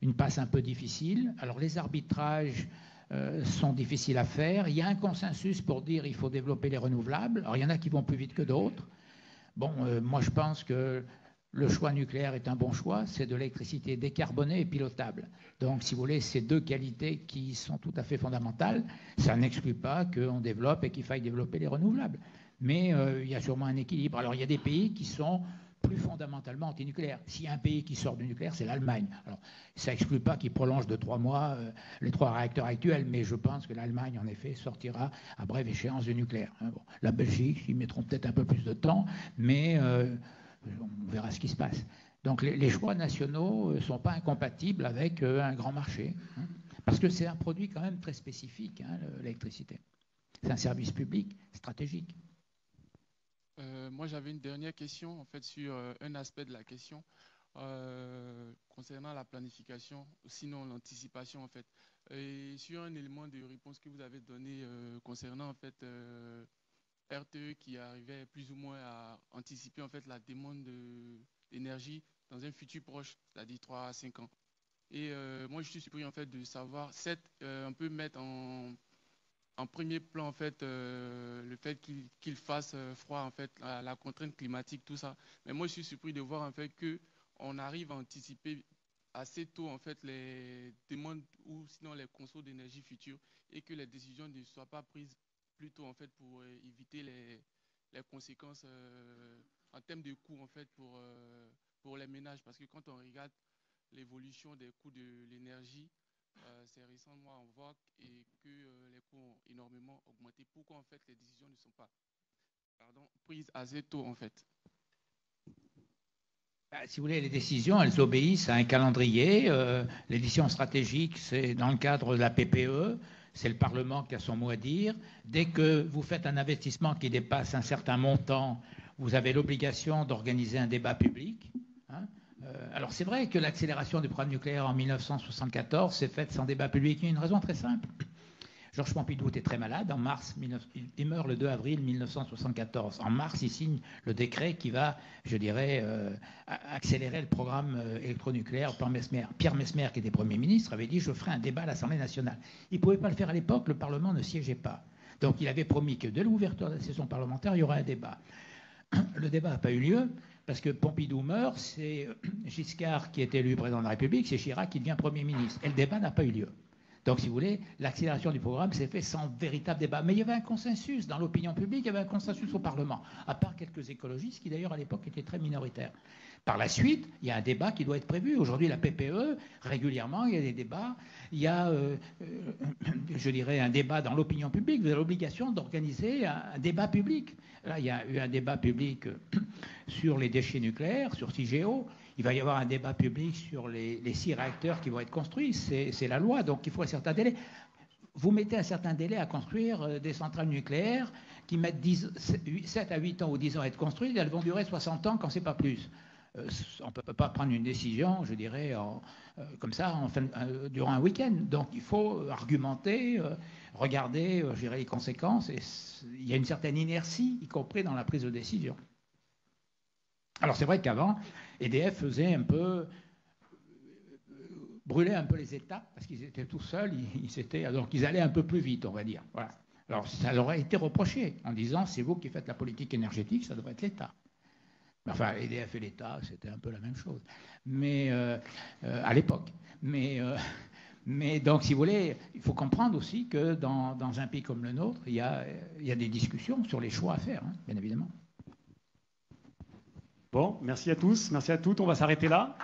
une passe un peu difficile. Alors les arbitrages euh, sont difficiles à faire. Il y a un consensus pour dire qu'il faut développer les renouvelables. Alors il y en a qui vont plus vite que d'autres. Bon, euh, moi je pense que le choix nucléaire est un bon choix. C'est de l'électricité décarbonée et pilotable. Donc si vous voulez, ces deux qualités qui sont tout à fait fondamentales. Ça n'exclut pas qu'on développe et qu'il faille développer les renouvelables. Mais euh, il y a sûrement un équilibre. Alors il y a des pays qui sont plus fondamentalement antinucléaire. S'il y a un pays qui sort du nucléaire, c'est l'Allemagne. Alors, ça n'exclut pas qu'il prolonge de trois mois euh, les trois réacteurs actuels, mais je pense que l'Allemagne, en effet, sortira à brève échéance du nucléaire. Hein. la Belgique, ils mettront peut-être un peu plus de temps, mais euh, on verra ce qui se passe. Donc, les, choix nationaux ne euh, sont pas incompatibles avec un grand marché, hein. parce que c'est un produit quand même très spécifique, hein, l'électricité. C'est un service public stratégique. Euh, moi, j'avais une dernière question en fait sur euh, un aspect de la question euh, concernant la planification, sinon l'anticipation en fait, et sur un élément de réponse que vous avez donné concernant en fait RTE qui arrivait plus ou moins à anticiper en fait la demande d'énergie dans un futur proche, c'est-à-dire 3 à 5 ans. Et moi, je suis surpris en fait de savoir, cette, un peu mettre en en premier plan en fait euh, le fait qu'il fasse euh, froid en fait la, contrainte climatique tout ça. Mais moi je suis surpris de voir en fait que on arrive à anticiper assez tôt en fait les demandes ou sinon les consommations d'énergie futures et que les décisions ne soient pas prises plus tôt en fait pour euh, éviter les, conséquences en termes de coûts en fait pour les ménages. Parce que quand on regarde l'évolution des coûts de l'énergie euh, ces récents mois, on et que euh, les coûts ont énormément augmenté. Pourquoi en fait les décisions ne sont pas prises assez tôt en fait? Bah, si vous voulez, les décisions, elles obéissent à un calendrier. Euh, les décisions c'est dans le cadre de la PPE, c'est le Parlement qui a son mot à dire. Dès que vous faites un investissement qui dépasse un certain montant, vous avez l'obligation d'organiser un débat public. Euh, alors c'est vrai que l'accélération du programme nucléaire en 1974 s'est faite sans débat public. Il y a une raison très simple. Georges Pompidou était très malade. En mars, il meurt le 2 avril 1974. En mars, il signe le décret qui va, je dirais, euh, accélérer le programme euh, électronucléaire par Mesmer. Pierre Mesmer, qui était Premier ministre, avait dit Je ferai un débat à l'Assemblée nationale. Il ne pouvait pas le faire à l'époque, le Parlement ne siégeait pas. Donc il avait promis que dès l'ouverture de la session parlementaire, il y aurait un débat. Le débat n'a pas eu lieu parce que Pompidou meurt, c'est Giscard qui est élu président de la République, c'est Chirac qui devient Premier ministre. Et le débat n'a pas eu lieu. Donc, si vous voulez, l'accélération du programme s'est faite sans véritable débat. Mais il y avait un consensus dans l'opinion publique, il y avait un consensus au Parlement, à part quelques écologistes qui, d'ailleurs, à l'époque, étaient très minoritaires. Par la suite, il y a un débat qui doit être prévu. Aujourd'hui, la PPE, régulièrement, il y a des débats. Il y a, euh, euh, je dirais, un débat dans l'opinion publique. Vous avez l'obligation d'organiser un, débat public. Là, il y a eu un débat public euh, sur les déchets nucléaires, sur CIGEO. Il va y avoir un débat public sur les, six réacteurs qui vont être construits. C'est la loi, donc il faut un certain délai. Vous mettez un certain délai à construire des centrales nucléaires qui mettent 7 à 8 ans ou 10 ans à être construites. Elles vont durer 60 ans quand c'est pas plus. Euh, on ne peut pas prendre une décision, je dirais, euh, comme ça, euh, durant un week-end. Donc il faut argumenter, regarder, gérer les conséquences. Il y a une certaine inertie, y compris dans la prise de décision. Alors c'est vrai qu'avant, EDF faisait un peu brûler un peu les étapes parce qu'ils étaient tout seuls, ils, donc ils allaient un peu plus vite, on va dire. Alors ça leur a été reproché en disant c'est vous qui faites la politique énergétique, ça devrait être l'État. Enfin, EDF et l'État, c'était un peu la même chose. Mais euh, euh, à l'époque. Mais, euh, mais donc, si vous voulez, il faut comprendre aussi que dans, un pays comme le nôtre, il y a, il y a des discussions sur les choix à faire, hein, bien évidemment. Bon, merci à tous, merci à toutes. On va s'arrêter là.